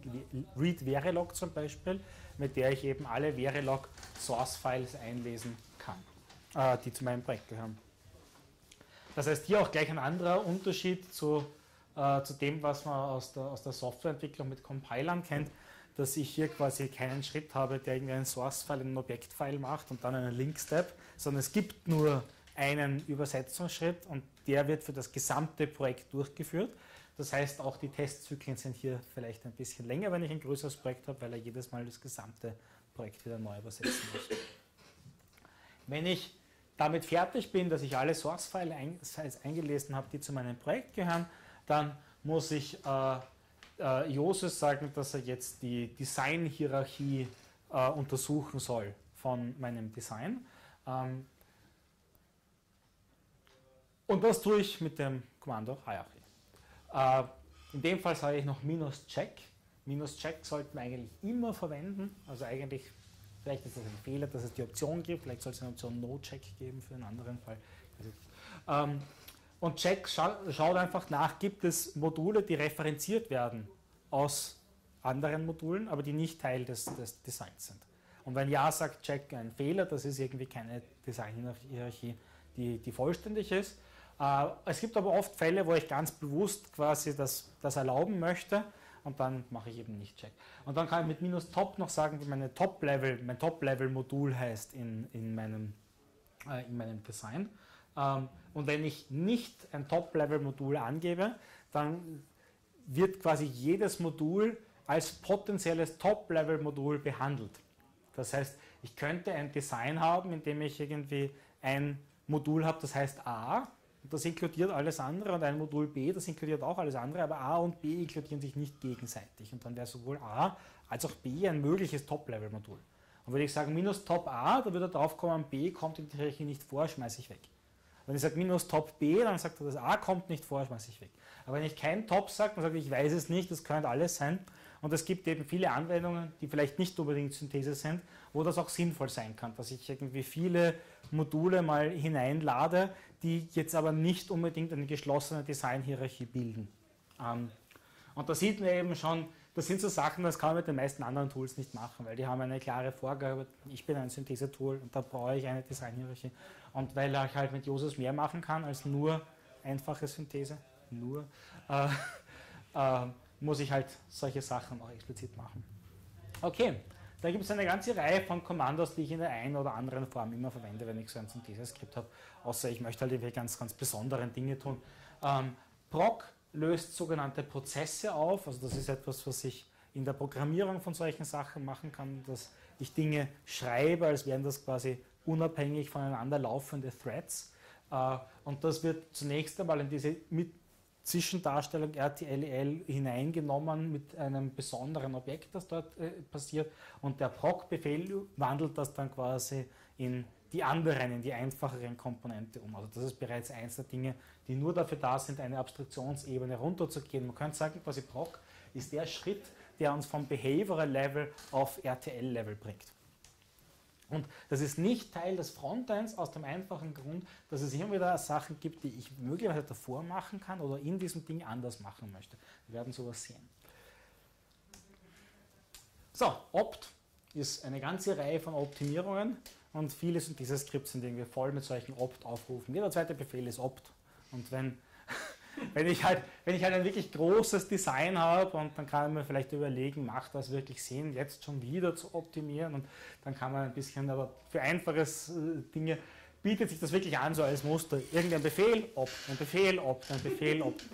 read Verilog zum Beispiel, mit der ich eben alle Verilog Source Files einlesen kann, äh, die zu meinem Projekt gehören. Das heißt hier auch gleich ein anderer Unterschied zu, äh, zu dem, was man aus der, aus der Softwareentwicklung mit Compilern kennt, dass ich hier quasi keinen Schritt habe, der irgendwie einen Source-File in einen Objektfile macht und dann einen Link-Step, sondern es gibt nur einen Übersetzungsschritt und der wird für das gesamte Projekt durchgeführt. Das heißt, auch die Testzyklen sind hier vielleicht ein bisschen länger, wenn ich ein größeres Projekt habe, weil er jedes Mal das gesamte Projekt wieder neu übersetzen muss. Wenn ich damit fertig bin, dass ich alle Source-Files eingelesen habe, die zu meinem Projekt gehören, dann muss ich äh, äh, Josus sagen, dass er jetzt die Design-Hierarchie äh, untersuchen soll von meinem Design. Ähm, und das tue ich mit dem Kommando Hierarchy. Äh, in dem Fall sage ich noch minus check. Minus check sollten wir eigentlich immer verwenden. Also eigentlich, vielleicht ist das ein Fehler, dass es die Option gibt. Vielleicht soll es eine Option No check geben für einen anderen Fall. Ähm, und check scha schaut einfach nach, gibt es Module, die referenziert werden aus anderen Modulen, aber die nicht Teil des, des Designs sind. Und wenn ja, sagt check ein Fehler, das ist irgendwie keine Design-Hierarchie, die, die vollständig ist. Äh, es gibt aber oft Fälle, wo ich ganz bewusst quasi das, das erlauben möchte und dann mache ich eben nicht Check. Und dann kann ich mit minus Top noch sagen, wie meine Top-Level, mein Top-Level-Modul heißt in, in, meinem, äh, in meinem Design. Ähm, und wenn ich nicht ein Top-Level-Modul angebe, dann wird quasi jedes Modul als potenzielles Top-Level-Modul behandelt. Das heißt, ich könnte ein Design haben, in dem ich irgendwie ein Modul habe, das heißt A, das inkludiert alles andere und ein Modul B, das inkludiert auch alles andere, aber A und B inkludieren sich nicht gegenseitig. Und dann wäre sowohl A als auch B ein mögliches Top-Level-Modul. Und wenn ich sage minus Top A, dann würde er drauf kommen, B kommt in die Hierarchie nicht vor, schmeiße ich weg. Wenn ich sage minus Top B, dann sagt er, das A kommt nicht vor, schmeiße ich weg. Aber wenn ich kein Top sage, dann sage ich, ich weiß es nicht, das könnte alles sein. Und es gibt eben viele Anwendungen, die vielleicht nicht unbedingt Synthese sind, wo das auch sinnvoll sein kann, dass ich irgendwie viele Module mal hineinlade, die jetzt aber nicht unbedingt eine geschlossene Designhierarchie bilden. Ähm, und da sieht man eben schon, das sind so Sachen, das kann man mit den meisten anderen Tools nicht machen, weil die haben eine klare Vorgabe, ich bin ein Synthese-Tool und da brauche ich eine Designhierarchie. Und weil ich halt mit Josus mehr machen kann als nur einfache Synthese, nur, äh, [laughs] äh, muss ich halt solche Sachen auch explizit machen. Okay, da gibt es eine ganze Reihe von Kommandos, die ich in der einen oder anderen Form immer verwende, wenn ich so ein Synthese-Skript habe, außer ich möchte halt irgendwie ganz, ganz besonderen Dinge tun. Ähm, proc löst sogenannte Prozesse auf, also das ist etwas, was ich in der Programmierung von solchen Sachen machen kann, dass ich Dinge schreibe, als wären das quasi unabhängig voneinander laufende Threads. Äh, und das wird zunächst einmal in diese mit Zwischendarstellung RTLL hineingenommen mit einem besonderen Objekt, das dort äh, passiert. Und der proc-Befehl wandelt das dann quasi in die anderen, in die einfacheren Komponente um. Also das ist bereits eins der Dinge, die nur dafür da sind, eine Abstraktionsebene runterzugehen. Man könnte sagen, quasi proc ist der Schritt, der uns vom Behavioral Level auf RTL Level bringt. Und das ist nicht Teil des Frontends aus dem einfachen Grund, dass es immer wieder Sachen gibt, die ich möglicherweise davor machen kann oder in diesem Ding anders machen möchte. Wir werden sowas sehen. So, opt ist eine ganze Reihe von Optimierungen und viele sind diese Skripts, in denen wir voll mit solchen opt aufrufen. Jeder zweite Befehl ist opt. Und wenn wenn, ich halt, wenn ich halt ein wirklich großes Design habe und dann kann man vielleicht überlegen, macht das wirklich Sinn, jetzt schon wieder zu optimieren und dann kann man ein bisschen, aber für einfaches äh, Dinge bietet sich das wirklich an, so als Muster. Irgendein Befehl, opt, ein Befehl, opt, ein Befehl, opt.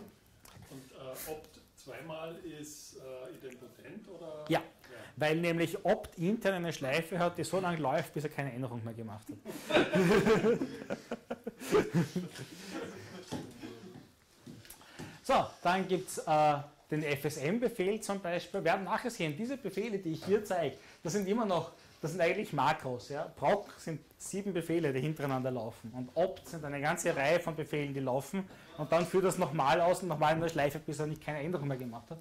Und äh, opt zweimal ist äh, idempotent oder? Ja, weil nämlich opt intern eine Schleife hat, die so lange läuft, bis er keine Änderung mehr gemacht hat. [laughs] [laughs] So, dann gibt es äh, den FSM-Befehl zum Beispiel. Wir werden nachher sehen, diese Befehle, die ich hier zeige, das sind immer noch, das sind eigentlich Makros. Ja? Proc sind sieben Befehle, die hintereinander laufen. Und opt sind eine ganze Reihe von Befehlen, die laufen. Und dann führt das nochmal aus und nochmal in der Schleife, bis er nicht keine Änderung mehr gemacht hat.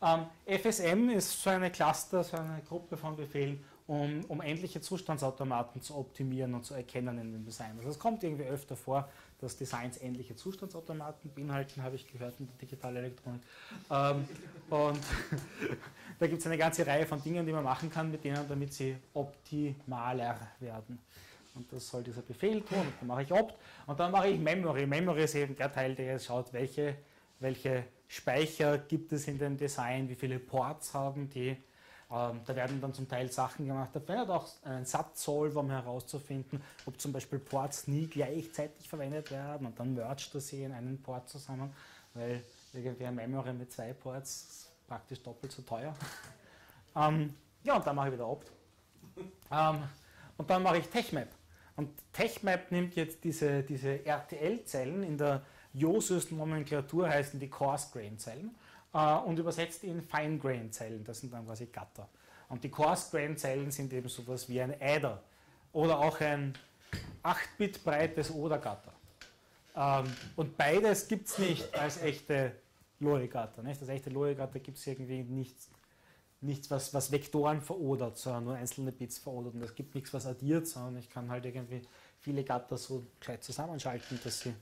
Ähm, FSM ist so eine Cluster, so eine Gruppe von Befehlen, um, um endliche Zustandsautomaten zu optimieren und zu erkennen in dem Design. Also es kommt irgendwie öfter vor, dass Designs ähnliche Zustandsautomaten beinhalten, habe ich gehört in der digitalen Elektronik. Ähm, und [laughs] da gibt es eine ganze Reihe von Dingen, die man machen kann mit denen, damit sie optimaler werden. Und das soll dieser Befehl tun. Dann mache ich opt und dann mache ich Memory. Memory ist eben der Teil, der jetzt schaut, welche, welche Speicher gibt es in dem Design, wie viele Ports haben die ähm, da werden dann zum Teil Sachen gemacht. Da verwendet auch einen Satzsolver, um herauszufinden, ob zum Beispiel Ports nie gleichzeitig verwendet werden und dann mercht er sie in einen Port zusammen, weil irgendwie ein Memory mit zwei Ports ist praktisch doppelt so teuer. [laughs] ähm, ja, und dann mache ich wieder opt. Ähm, und dann mache ich TechMap. Und TechMap nimmt jetzt diese, diese RTL-Zellen, in der Jo-System-Nomenklatur heißen die Coarse-Grain-Zellen äh, und übersetzt in Fine-Grain-Zellen. Das sind dann quasi Gatter. Und die Coarse-Grain-Zellen sind eben sowas wie ein Eider oder auch ein 8-Bit breites Oder-Gatter. Ähm, und beides gibt es nicht als echte Lohe-Gatter. Das echte Lohe-Gatter gibt es irgendwie nichts, nichts was, was Vektoren verodert, sondern nur einzelne Bits verodert. Und es gibt nichts, was addiert, sondern ich kann halt irgendwie viele Gatter so gescheit zusammenschalten, dass sie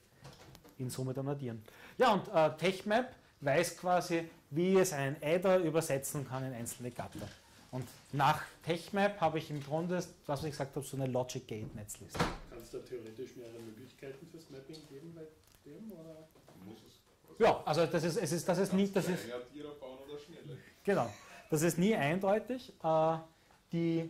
in Summe dann addieren. Ja, und äh, TechMap weiß quasi, wie es einen Adder übersetzen kann in einzelne Gatter. Und nach TechMap habe ich im Grunde, was ich gesagt habe, so eine Logic Gate Netzliste. Kannst du theoretisch mehrere Möglichkeiten fürs Mapping geben bei dem? Oder? Muss es. Ja, also das ist, es ist, das ist nie, das ist, Kleiner Tiere bauen oder schneller. genau, das ist nie eindeutig. Äh, die,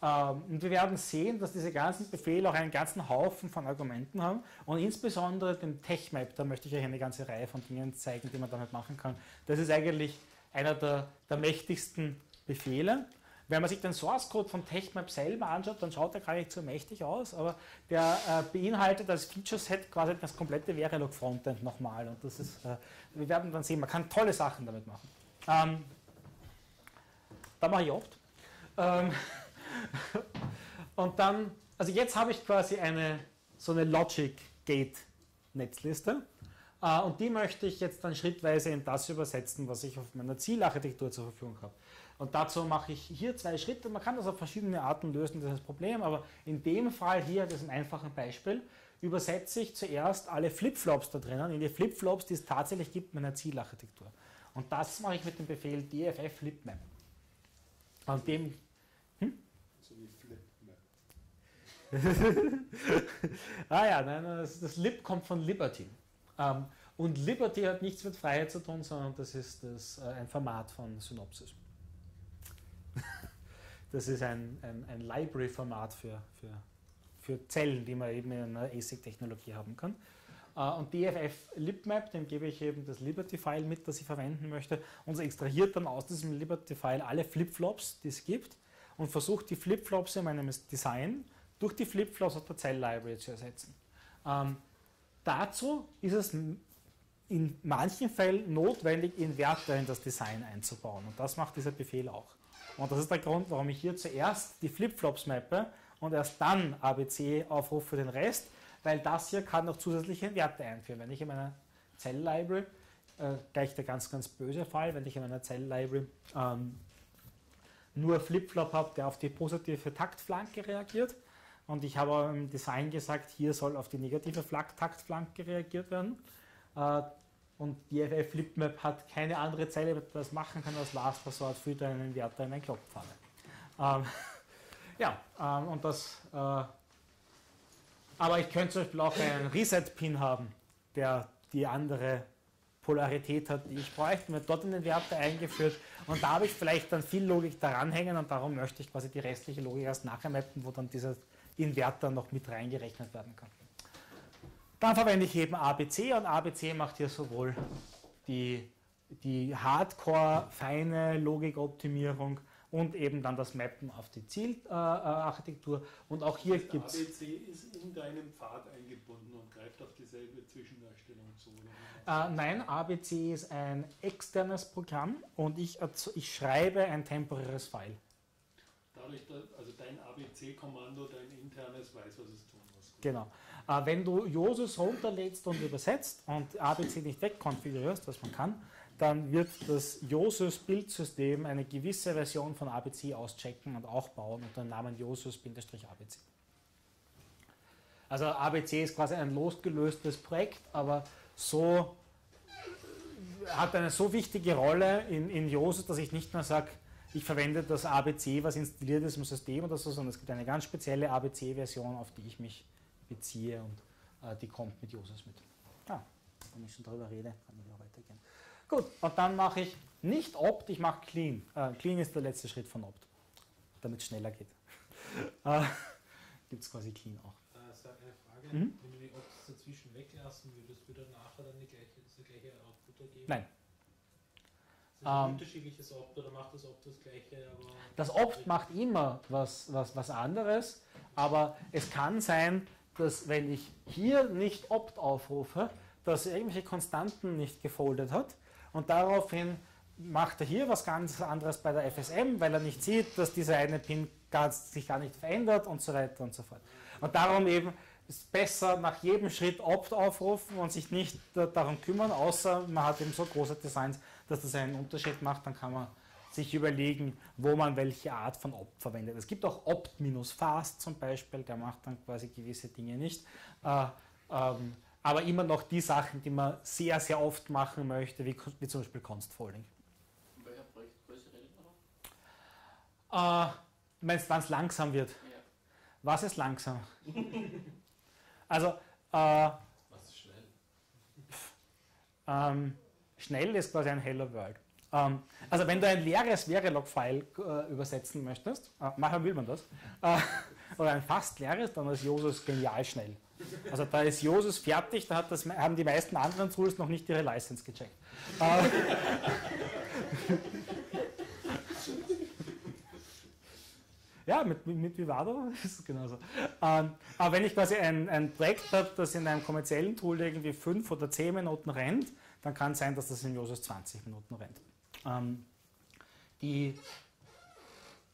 und wir werden sehen, dass diese ganzen Befehle auch einen ganzen Haufen von Argumenten haben und insbesondere den TechMap, da möchte ich euch eine ganze Reihe von Dingen zeigen, die man damit machen kann. Das ist eigentlich einer der, der mächtigsten Befehle. Wenn man sich den Source Code von TechMap selber anschaut, dann schaut er gar nicht so mächtig aus, aber der äh, beinhaltet als Feature Set quasi das komplette Verilog Frontend nochmal. Und das ist, äh, wir werden dann sehen, man kann tolle Sachen damit machen. Ähm, da mache ich oft. Ähm, [laughs] und dann, also jetzt habe ich quasi eine so eine Logic Gate Netzliste. Äh, und die möchte ich jetzt dann schrittweise in das übersetzen, was ich auf meiner Zielarchitektur zur Verfügung habe. Und dazu mache ich hier zwei Schritte. Man kann das auf verschiedene Arten lösen, das ist das Problem. Aber in dem Fall hier, das ist ein einfaches Beispiel, übersetze ich zuerst alle Flipflops da drinnen in die Flipflops, die es tatsächlich gibt in meiner Zielarchitektur. Und das mache ich mit dem Befehl dff flipmap. Und dem, So wie Flip Map. [laughs] ah ja, nein, das, das lib kommt von Liberty. Ähm, und Liberty hat nichts mit Freiheit zu tun, sondern das ist das, äh, ein Format von Synopsys. [laughs] das ist ein, ein, ein Library-Format für, für, für Zellen, die man eben in einer ASIC-Technologie haben kann. Äh, und DFF Libmap, dem gebe ich eben das Liberty-File mit, das ich verwenden möchte, und es extrahiert dann aus diesem Liberty-File alle Flipflops, die es gibt, und versucht die Flipflops in meinem Design durch die Flipflops aus der Zell-Library zu ersetzen. Ähm, dazu ist es in manchen Fällen notwendig, Inverter in das Design einzubauen. Und das macht dieser Befehl auch. Und das ist der Grund, warum ich hier zuerst die Flipflops mappe und erst dann ABC aufrufe für den Rest, weil das hier kann noch zusätzliche Werte einführen. Wenn ich in meiner Zell-Library, äh, gleich der ganz, ganz böse Fall, wenn ich in meiner Zell-Library ähm, nur Flipflop habe, der auf die positive Taktflanke reagiert, und ich habe im Design gesagt, hier soll auf die negative Taktflanke reagiert werden. Äh, und die FF Flipmap hat keine andere Zeile, die das machen kann als Last Resort, führt einen Wert in eine Klopfpfanne. Ähm, [laughs] ja, ähm, und das. Äh, aber ich könnte zum Beispiel auch einen Reset-Pin haben, der die andere Polarität hat, die ich bräuchte, wird dort in den Werte eingeführt und da habe ich vielleicht dann viel Logik daran hängen und darum möchte ich quasi die restliche Logik erst nachher mappen, wo dann dieser Inverter noch mit reingerechnet werden kann. Dann verwende ich eben ABC und ABC macht hier sowohl die, die Hardcore, feine Logikoptimierung und eben dann das Mappen auf die Zielarchitektur. Äh, und auch hier gibt es. ABC ist in deinem Pfad eingebunden und greift auf dieselbe Zwischendarstellung zu. Äh, nein, ABC ist ein externes Programm und ich, ich schreibe ein temporäres File. Dadurch, also dein ABC-Kommando, dein internes weiß, was es tun muss. Genau. Äh, wenn du Josus runterlädst und übersetzt und ABC nicht wegkonfigurierst, was man kann, dann wird das Josus-Bildsystem eine gewisse Version von ABC auschecken und auch bauen unter dem Namen Josus-ABC. Also ABC ist quasi ein losgelöstes Projekt, aber so hat eine so wichtige Rolle in, in Josus, dass ich nicht mehr sage, ich verwende das ABC, was installiert ist im System oder so, sondern es gibt eine ganz spezielle ABC-Version, auf die ich mich beziehe und äh, die kommt mit Josus mit. Ja, wenn ich schon darüber rede, kann ich auch weitergehen. Gut, und dann mache ich nicht opt, ich mache clean. Äh, clean ist der letzte Schritt von opt, damit es schneller geht. [laughs] äh, Gibt es quasi clean auch. Äh, so eine Frage, Mhm. wenn du die Opts dazwischen weglassen würdest, würde er nachher dann die gleiche, das gleiche Output ergeben? Nein. Das Ähm, unterschiedliches Opt oder macht das Opt das gleiche? Das Opt macht immer was, was, was anderes, aber es kann sein, dass wenn ich hier nicht Opt aufrufe, dass er irgendwelche Konstanten nicht gefoldet hat und daraufhin macht er hier was ganz anderes bei der FSM, weil er nicht sieht, dass dieser eine Pin gar, sich gar nicht verändert und so weiter und so fort. Und darum eben ist besser nach jedem Schritt Opt aufrufen und sich nicht da- darum kümmern, außer man hat eben so große Designs, dass das einen Unterschied macht, dann kann man sich überlegen, wo man welche Art von Opt verwendet. Es gibt auch Opt-Fast zum Beispiel, der macht dann quasi gewisse Dinge nicht. Äh, ähm, aber immer noch die Sachen, die man sehr, sehr oft machen möchte, wie, wie zum Beispiel Const-Folding. Welcher Projektgröße redet man? Äh, meinst du, wann es langsam wird? Ja. Was ist langsam? [laughs] also Äh, Was ist schnell? ähm, schnell ist quasi ein Hello World. Ähm, also wenn du ein leeres Verilog-File äh, übersetzen möchtest, äh, manchmal will man das, äh, [laughs] oder ein fast leeres, dann ist Josus genial schnell. Also da ist Josus fertig, da das, haben die meisten anderen Tools noch nicht ihre License gecheckt. Äh, [laughs] Ja, mit, mit, mit Vivado ist es genauso. Ähm, aber wenn ich quasi ein, ein Projekt habe, das in einem kommerziellen Tool irgendwie 5 oder 10 Minuten rennt, dann kann es sein, dass das in Josus 20 Minuten rennt. Ähm, die,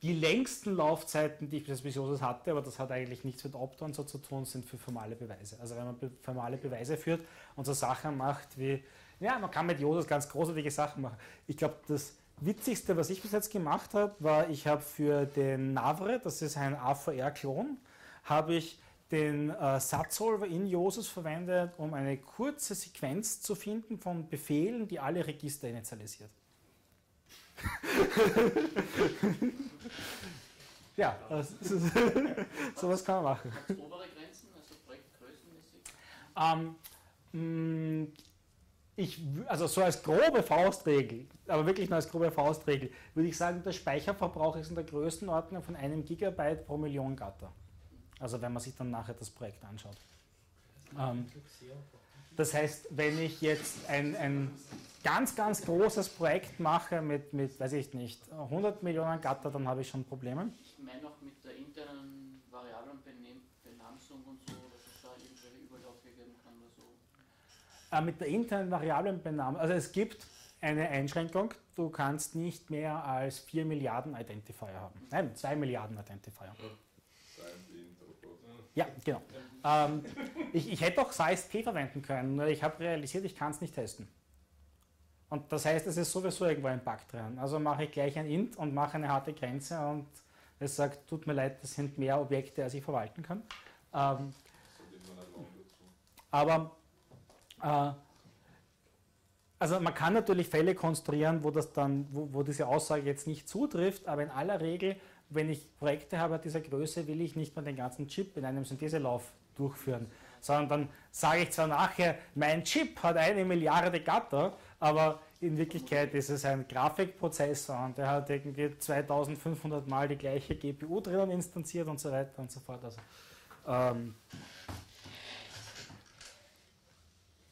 die längsten Laufzeiten, die ich bis Josus hatte, aber das hat eigentlich nichts mit Opto und so zu tun, sind für formale Beweise. Also wenn man formale Beweise führt und so Sachen macht wie, ja, man kann mit Josus ganz großartige Sachen machen. Ich glaube, das Witzigste, was ich bis jetzt gemacht habe, war, ich habe für den Navre, das ist ein AVR-Klon, habe ich den äh, Satzsolver in Josus verwendet, um eine kurze Sequenz zu finden von Befehlen, die alle Register initialisiert. [laughs] ja, [laughs] sowas kann man machen. Obere Grenzen, also projektgrößenmäßig? Ähm, mh, ich, also so als grobe Faustregel, aber wirklich nur als grobe Faustregel, würde ich sagen, der Speicherverbrauch ist in der Größenordnung von einem Gigabyte pro Million Gatter. Also wenn man sich dann nachher das Projekt anschaut. Ähm, das heißt, wenn ich jetzt ein, ein ganz, ganz großes Projekt mache mit, mit, weiß ich nicht, 100 Millionen Gatter, dann habe ich schon Probleme. Ich meine auch mit der internen Variablenbenamsung und so, dass es da irgendwelche Überläufe geben kann oder so. Äh, mit der internen Variablenbenennung, also es gibt eine Einschränkung, du kannst nicht mehr als 4 Milliarden Identifier haben. Nein, 2 Milliarden Identifier. Gott. Ja, genau. Ähm, ich, ich hätte auch SISP verwenden können, nur ich habe realisiert, ich kann es nicht testen. Und das heißt, es ist sowieso irgendwo ein Bug drin. Also mache ich gleich ein int und mache eine harte Grenze und es sagt, tut mir leid, das sind mehr Objekte, als ich verwalten kann. Ähm, aber äh, also man kann natürlich Fälle konstruieren, wo das dann, wo, wo diese Aussage jetzt nicht zutrifft, aber in aller Regel, wenn ich Projekte habe dieser Größe, will ich nicht mehr den ganzen Chip in einem Syntheselauf durchführen, sondern dann sage ich zwar nachher, mein Chip hat eine Milliarde Gatter, aber in Wirklichkeit ist es ein Grafikprozessor und der hat irgendwie 2500 Mal die gleiche GPU drinnen instanziert und so weiter und so fort. Also, ähm,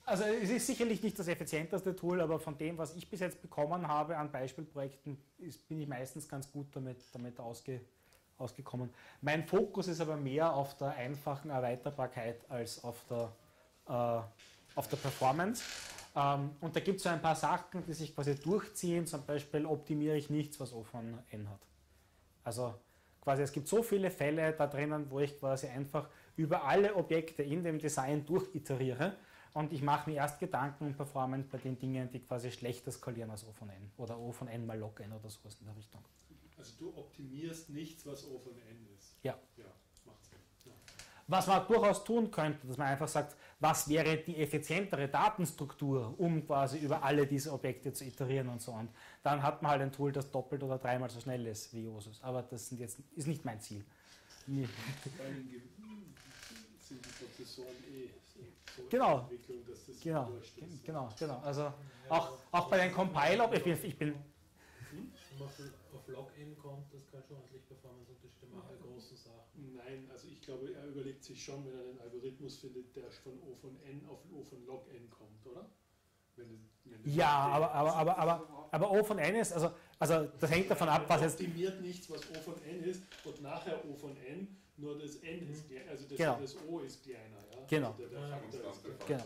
Also es ist sicherlich nicht das effizienteste Tool, aber von dem, was ich bis jetzt bekommen habe an Beispielprojekten, ist, bin ich meistens ganz gut damit, damit ausge, ausgekommen. Mein Fokus ist aber mehr auf der einfachen Erweiterbarkeit als auf der, äh, auf der Performance. Ähm, und da gibt es so ein paar Sachen, die sich quasi durchziehen. Zum Beispiel optimiere ich nichts, was O von N hat. Also quasi es gibt so viele Fälle da drinnen, wo ich quasi einfach über alle Objekte in dem Design durchiteriere und ich mache mir erst Gedanken um Performance bei den Dingen, die quasi schlechter skalieren als O von N oder O von N mal log N oder sowas in der Richtung. Also du optimierst nichts, was O von N ist. Ja. Ja, macht Sinn. Ja. Was man durchaus tun könnte, dass man einfach sagt, was wäre die effizientere Datenstruktur, um quasi über alle diese Objekte zu iterieren und so. Und dann hat man halt ein Tool, das doppelt oder dreimal so schnell ist wie Osus. Aber das jetzt, ist nicht mein Ziel. Nee. Sind die Prozessoren eh Genau. das Genau, ist. genau, genau. Also auch, auch bei den Compiler, ich bin, ich bin Wenn man auf, Login kommt, das kann schon ordentlich Performance-Unterschiede machen bei großen Sachen. Nein, also ich glaube, er überlegt sich schon, wenn er einen Algorithmus findet, der von O von N auf O von log N kommt, oder? Wenn wenn Ja, aber, aber, aber, aber, aber O von N ist, also, also das hängt davon ab, was Er jetzt. optimiert nichts, was O von N ist und nachher O von N, nur das N ist kleiner, also das, Genau. das O ist kleiner. Ja? Genau. Also der, der Ja, Faktor ist Konstante Genau.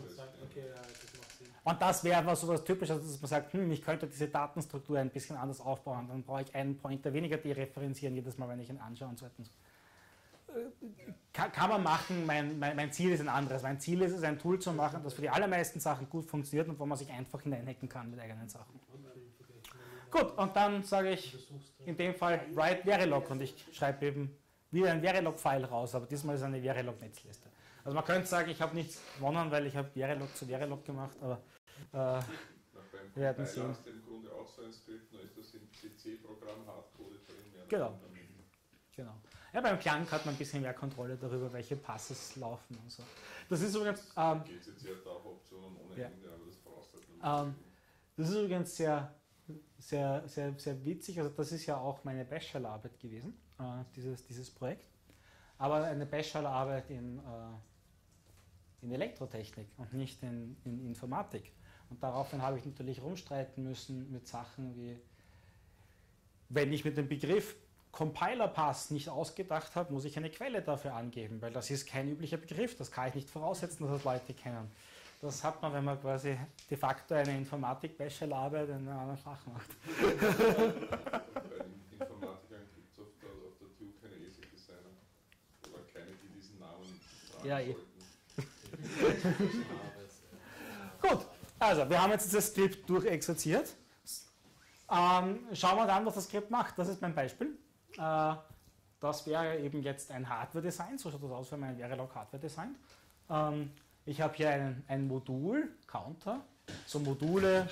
Okay, ja, das. Und das wäre was sowas typisches, dass man sagt, hm, ich könnte diese Datenstruktur ein bisschen anders aufbauen. Dann brauche ich einen Pointer weniger dereferenzieren jedes Mal, wenn ich ihn anschaue und so weiter. so. Äh, Kann, kann man machen, mein, mein, mein Ziel ist ein anderes. Mein Ziel ist es, ein Tool zu machen, das für die allermeisten Sachen gut funktioniert und wo man sich einfach hineinhacken kann mit eigenen Sachen. Gut, und dann sage ich in dem Fall write Verilog und ich schreibe eben wieder ein Verilog-File raus, aber diesmal ist es eine Verilog-Netzliste. Also man könnte sagen, ich habe nichts gewonnen, weil ich habe Verilog zu Verilog gemacht, aber äh, Wir werden sehen. hast im Grunde auch so ein Skript, nur ist das im CC-Programm Hardcode drin. ja, Genau. Genau. Ja, beim Klang hat man ein bisschen mehr Kontrolle darüber, welche Passes laufen und so. Das ist übrigens, ähm, Geht jetzt ja da Optionen ohne Ja. Ende, aber das du halt Ähm, das ist übrigens sehr, sehr, sehr, sehr witzig. Also das ist ja auch meine Bachelorarbeit gewesen, dieses, dieses Projekt. Aber eine Bachelorarbeit in, äh, in Elektrotechnik und nicht in, in Informatik. Und daraufhin habe ich natürlich rumstreiten müssen mit Sachen wie, wenn ich mit dem Begriff Compiler-Pass nicht ausgedacht habe, muss ich eine Quelle dafür angeben, weil das ist kein üblicher Begriff, das kann ich nicht voraussetzen, dass das Leute kennen. Das hat man, wenn man quasi de facto eine Informatik-Bachelorarbeit in einem anderen Fach macht. [laughs] Bei den Informatikern gibt es auf der, auf der TU keine ESIC-Designer. Oder keine, die diesen Namen tragen Ja, eh. [laughs] Gut, also wir haben jetzt das Skript durchexerziert. Ähm, schauen wir dann, was das Skript macht. Das ist mein Beispiel. Äh, das wäre eben jetzt ein Hardware-Design. So schaut das aus, wenn man ein Verilog Hardware designt. Ähm, ich habe hier einen, ein Modul, Counter. So Module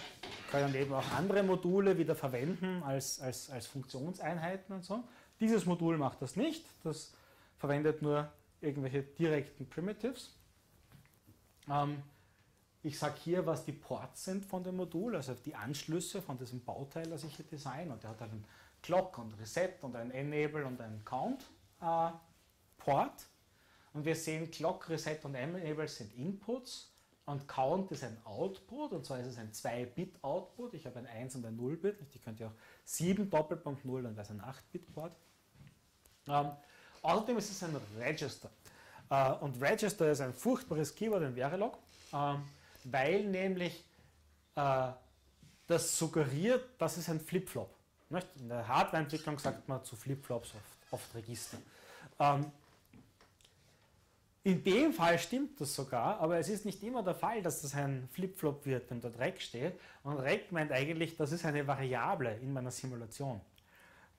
können eben auch andere Module wieder verwenden als, als, als Funktionseinheiten und so. Dieses Modul macht das nicht. Das verwendet nur irgendwelche direkten Primitives. Ähm, ich sage hier, was die Ports sind von dem Modul, also die Anschlüsse von diesem Bauteil, das ich hier design. Und der hat einen Clock und Reset und ein Enable und ein Count äh, Port. Und wir sehen, Clock, Reset und Enable sind Inputs und Count ist ein Output. Und zwar ist es ein 2-Bit-Output. Ich habe ein 1 und ein 0-Bit. Ich könnte auch 7 Doppelpunkt 0, dann wäre es ein 8-Bit-Port. Ähm, außerdem ist es ein Register. Äh, und Register ist ein furchtbares Keyword in Verilog. Ähm, weil nämlich äh, das suggeriert, das ist ein Flip-Flop. In der Hardwareentwicklung sagt man zu Flip-Flops oft, oft Register. Ähm, in dem Fall stimmt das sogar, aber es ist nicht immer der Fall, dass das ein Flip-Flop wird, wenn dort Rec steht. Und Rec meint eigentlich, das ist eine Variable in meiner Simulation.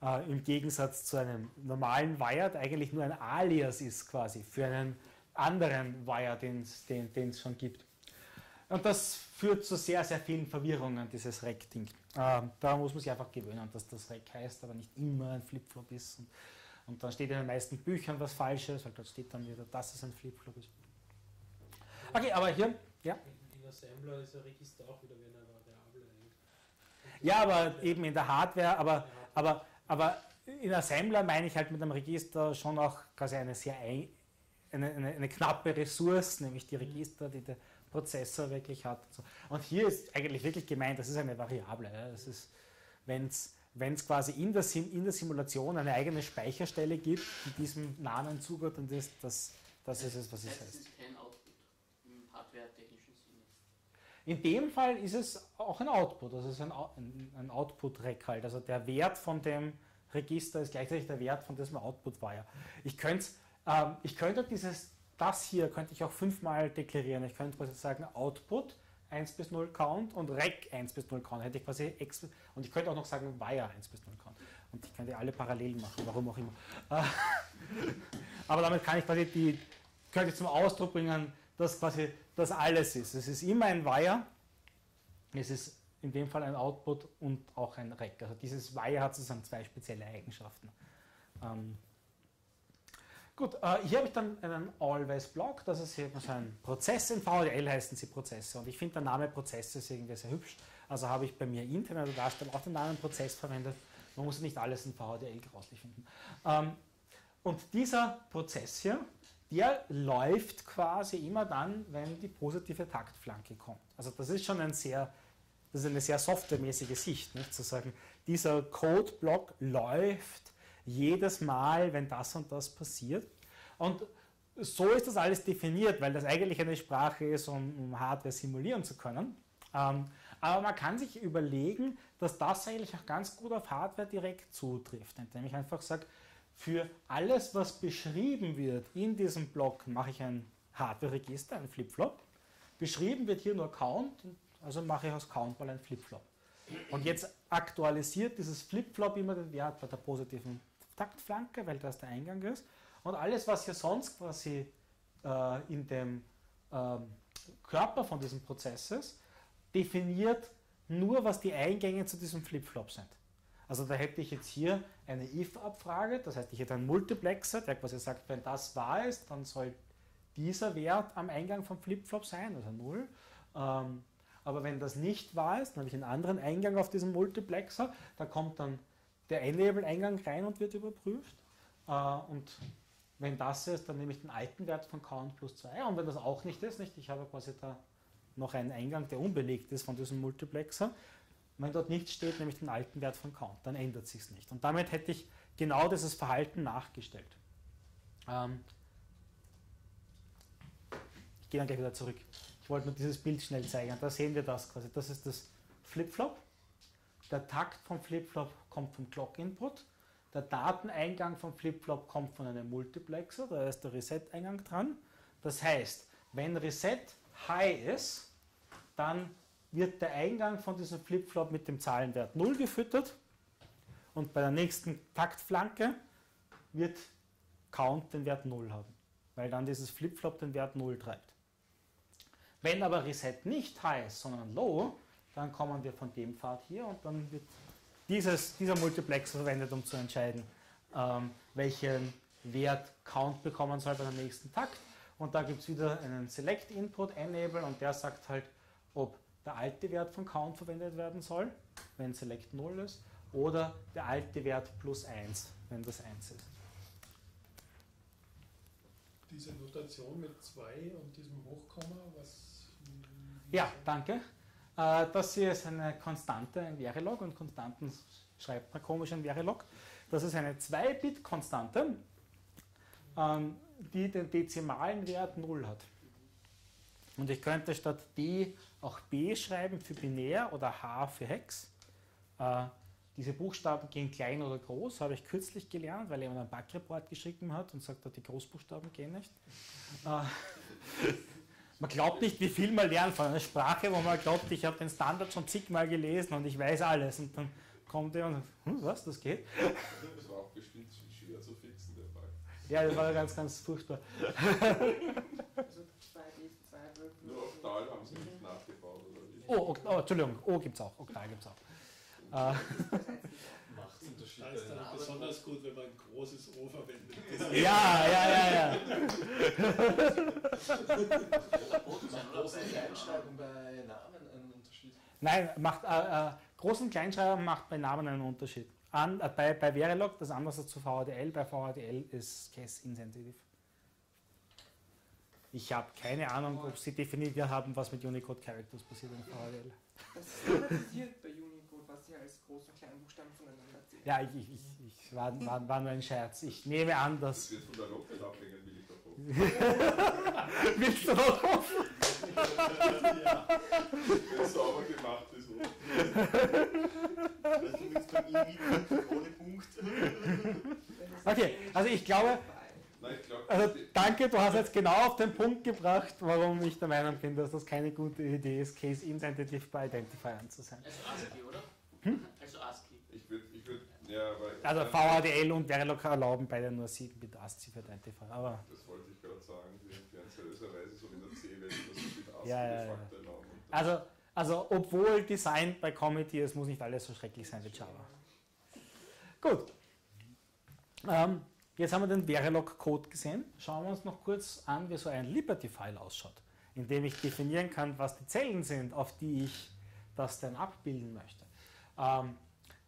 Äh, Im Gegensatz zu einem normalen Wired eigentlich nur ein Alias ist quasi für einen anderen Wire, den es schon gibt. Und das führt zu sehr, sehr vielen Verwirrungen, dieses Rec-Ding. Ähm, da muss man sich einfach gewöhnen, dass das Rec heißt, aber nicht immer ein Flip-Flop ist. Und, und dann steht in den meisten Büchern was Falsches, weil dort steht dann wieder, dass es ein Flip-Flop ist. Okay, aber hier, ja. In, Assembler ist ein Register auch wieder wie eine Variable. Ja, aber eben in der Hardware, aber, aber, aber in Assembler meine ich halt mit einem Register schon auch quasi eine sehr ein, eine, eine, eine knappe Ressource, nämlich die Register, die der Prozessor wirklich hat. Und, so. und hier ist eigentlich wirklich gemeint, das ist eine Variable. Ja. Das ist, wenn es quasi in der, Sim, in der Simulation eine eigene Speicherstelle gibt, die diesem Namen zugeordnet ist, das, das ist es, was es heißt. ist kein Output im hardware-technischen Sinne. In dem Fall ist es auch ein Output, also es ist ein, ein, Output-Rec halt. Also der Wert von dem Register ist gleichzeitig der Wert von diesem Output-Wire. Ich könnte ähm, ich könnte dieses, das hier könnte ich auch fünfmal deklarieren. Ich könnte quasi sagen Output 1 bis 0 Count und Rec 1 bis 0 Count. Hätte ich quasi und ich könnte auch noch sagen Wire 1 bis 0 Count. Und ich könnte alle parallel machen, warum auch immer. [laughs] Aber damit kann ich quasi die, könnte ich zum Ausdruck bringen, dass quasi das alles ist. Es ist immer ein Wire, es ist in dem Fall ein Output und auch ein Rec. Also dieses Wire hat sozusagen zwei spezielle Eigenschaften. Ähm, gut, äh, hier habe ich dann einen Always-Block, das ist hier so ein Prozess. In VHDL heißen sie Prozesse und ich finde der Name Prozess ist irgendwie sehr hübsch. Also habe ich bei mir intern an der Darstellung auch den Namen Prozess verwendet. Man muss nicht alles in VHDL grauslich finden. Ähm, und dieser Prozess hier, der läuft quasi immer dann, wenn die positive Taktflanke kommt. Also das ist schon ein sehr, das ist eine sehr softwaremäßige Sicht, nicht? zu sagen, dieser Codeblock läuft jedes Mal, wenn das und das passiert. Und so ist das alles definiert, weil das eigentlich eine Sprache ist, um, Hardware simulieren zu können. Ähm, aber man kann sich überlegen, dass das eigentlich auch ganz gut auf Hardware direkt zutrifft, indem ich einfach sage, für alles, was beschrieben wird in diesem Block, mache ich ein Hardware-Register, ein Flip-Flop. Beschrieben wird hier nur Count, also mache ich aus Count mal ein Flip-Flop. Und jetzt aktualisiert dieses Flip-Flop immer den Wert bei der positiven Taktflanke, weil das der Eingang ist. Und alles, was hier sonst quasi äh, in dem ähm, Körper von diesem Prozess ist, definiert nur, was die Eingänge zu diesem Flip-Flop sind. Also da hätte ich jetzt hier eine if-Abfrage, das heißt, ich hätte einen Multiplexer, der quasi sagt, wenn das wahr ist, dann soll dieser Wert am Eingang vom Flipflop sein, also 0. Ähm, aber wenn das nicht wahr ist, dann habe ich einen anderen Eingang auf diesem Multiplexer, da kommt dann der Enable-Eingang rein und wird überprüft. Äh, und wenn das ist, dann nehme ich den alten Wert von Count plus 2. Und wenn das auch nicht ist, nicht, ich habe quasi da noch einen Eingang, der unbelegt ist von diesem Multiplexer, wenn dort nichts steht, nämlich den alten Wert von Count, dann ändert sich es nicht. Und damit hätte ich genau dieses Verhalten nachgestellt. Ähm ich gehe dann gleich wieder zurück. Ich wollte nur dieses Bild schnell zeigen. Da sehen wir das quasi. Das ist das Flip-Flop. Der Takt vom Flip-Flop kommt vom Clock-Input. Der Dateneingang vom Flip-Flop kommt von einem Multiplexer. Da ist der Reset-Eingang dran. Das heißt, wenn Reset high ist, dann wird der Eingang von diesem Flip-Flop mit dem Zahlenwert 0 gefüttert und bei der nächsten Taktflanke wird Count den Wert 0 haben, weil dann dieses Flip-Flop den Wert 0 treibt. Wenn aber Reset nicht high sondern low, dann kommen wir von dem Pfad hier und dann wird dieses, dieser Multiplexer verwendet, um zu entscheiden, ähm, welchen Wert Count bekommen soll bei der nächsten Takt. Und da gibt es wieder einen Select Input Enable und der sagt halt, ob der alte Wert von Count verwendet werden soll, wenn Select 0 ist, oder der alte Wert plus 1, wenn das 1 ist. Diese Notation mit 2 und diesem Hochkomma, was. Ja, danke. Äh, das hier ist eine Konstante, ein Verilog und Konstanten schreibt man komisch ein Verilog. Das ist eine 2-Bit-Konstante, ähm, die den dezimalen Wert 0 hat. Und ich könnte statt D auch B schreiben für binär oder H für Hex. Äh, diese Buchstaben gehen klein oder groß, habe ich kürzlich gelernt, weil jemand ein Bug-Report geschrieben hat und sagt, die Großbuchstaben gehen nicht. Äh, [laughs] man glaubt nicht, wie viel man lernt von einer Sprache, wo man glaubt, ich habe den Standard schon zigmal gelesen und ich weiß alles. Und dann kommt er und sagt, hm, was, das geht? Das war auch bestimmt schwer zu fixen, der Bug. Ja, das war ganz, ganz furchtbar. Also 2D, 2 Wölfe. Nur Oktal haben sie nicht? Oh, Okt- oh Entschuldigung, O gibt es auch, Oktal gibt es auch. Äh, Da ist dann besonders gut, wenn man ein großes O verwendet. [laughs] ja, ja, ja, ja. Macht große Kleinschreibung bei Namen einen Unterschied? Nein, macht, äh, äh, Groß- und Kleinschreiber macht bei Namen einen Unterschied. An, äh, bei, bei Verilog, das ist anders als zu VHDL. Bei VHDL ist Case insensitive. Ich habe keine Ahnung, ob sie definiert haben, was mit Unicode Characters passiert in VHDL. Das ist standardisiert bei Unicode, was sie als Groß- und Kleinbuchstaben voneinander zählen. Ja, ich, ich, ich, war, war, war nur ein Scherz. Ich nehme an, dass. Das wird von der Logik abhängen, will ich davon. [laughs] Willst du noch hoffen? Wenn sauber gemacht ist. oder? Vielleicht jetzt beim I ohne Punkt. Okay, also ich glaube- Also danke, du hast jetzt genau auf den Punkt gebracht, warum ich der Meinung bin, dass das keine gute Idee ist, Case Insensitive bei Identifiern zu sein. Also ASCII, oder? Hm? Also ASCII. ich würde, ich würde, ja, aber. Also VHDL und Verilog erlauben beide nur 7-Bit ASCII für Identifier. Aber Das wollte ich gerade sagen, die werden seriöserweise so in der C-Welt, dass sie mit ASCII Ja, ja, de ja. facto erlauben. Also, also obwohl designed bei Committee, es muss nicht alles so schrecklich sein wie Java. Gut. Ähm, jetzt haben wir den Verilog-Code gesehen. Schauen wir uns noch kurz an, wie so ein Liberty-File ausschaut, in dem ich definieren kann, was die Zellen sind, auf die ich das dann abbilden möchte. Ähm,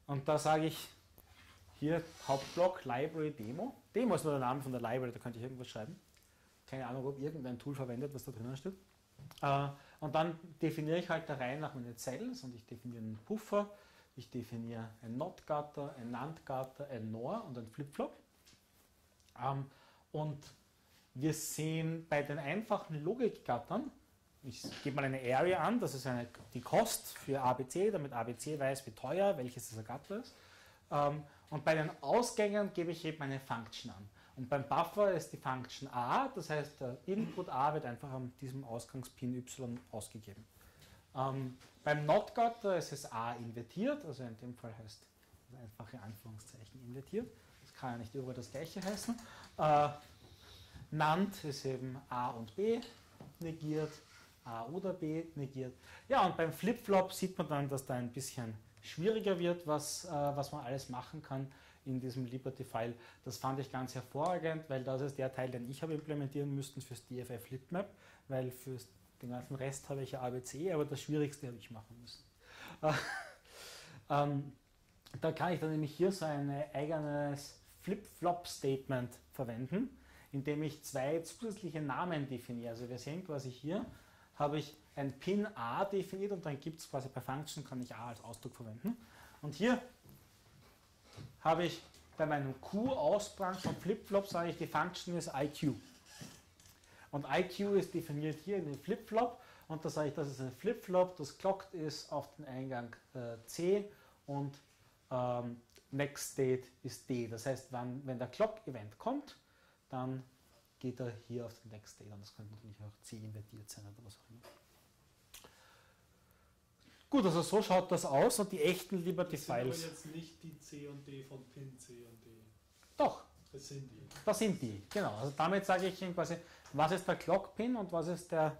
und da sage ich hier Hauptblock Library Demo. Demo ist nur der Name von der Library, da könnte ich irgendwas schreiben. Keine Ahnung, ob irgendein Tool verwendet, was da drinnen steht. Äh, und dann definiere ich halt der Reihe nach meine Cells und ich definiere einen Puffer, ich definiere ein Not-Gutter, ein NAND-Gutter, ein NOR und ein Flip-Flop. Ähm, und wir sehen bei den einfachen Logik-Gattern, ich gebe mal eine Area an, das ist eine, die Kost für ABC, damit ABC weiß, wie teuer, welches dieser Gatter ist. Ähm, und bei den Ausgängen gebe ich eben eine Function an. Und beim Buffer ist die Function A, das heißt, der Input A wird einfach an diesem Ausgangspin Y ausgegeben. Ähm, beim NotGutter ist es A invertiert, also in dem Fall heißt das einfache Anführungszeichen invertiert. Kann ja nicht überall das gleiche heißen. Äh, NAND ist eben A und B negiert, A oder B negiert. Ja, und beim Flip-Flop sieht man dann, dass da ein bisschen schwieriger wird, was, äh, was man alles machen kann in diesem Liberty-File. Das fand ich ganz hervorragend, weil das ist der Teil, den ich habe implementieren müssen fürs DFF Litmap, weil für den ganzen Rest habe ich ja ABC, aber das Schwierigste habe ich machen müssen. [laughs] ähm, da kann ich dann nämlich hier so ein eigenes Flip-Flop-Statement verwenden, indem ich zwei zusätzliche Namen definiere. Also wir sehen quasi hier, habe ich ein Pin A definiert und dann gibt es quasi bei Function, kann ich A als Ausdruck verwenden. Und hier habe ich bei meinem Q-Ausbrand von Flip-Flop, sage ich, die Function ist IQ. Und IQ ist definiert hier in den Flip-Flop und da sage ich, das ist ein Flip-Flop, das clocked ist auf den Eingang äh, C und ähm, Next State ist D. Das heißt, wenn, wenn der Clock-Event kommt, dann geht er hier auf den Next State und das könnte natürlich auch C invertiert sein oder was auch immer. Gut, also so schaut das aus und die echten Liberty Das sind aber Files. jetzt nicht die C und D von Pin C und D. Doch, Das sind die. das sind die. Genau. Also damit sage ich Ihnen quasi, was ist der Clock Pin und was ist der,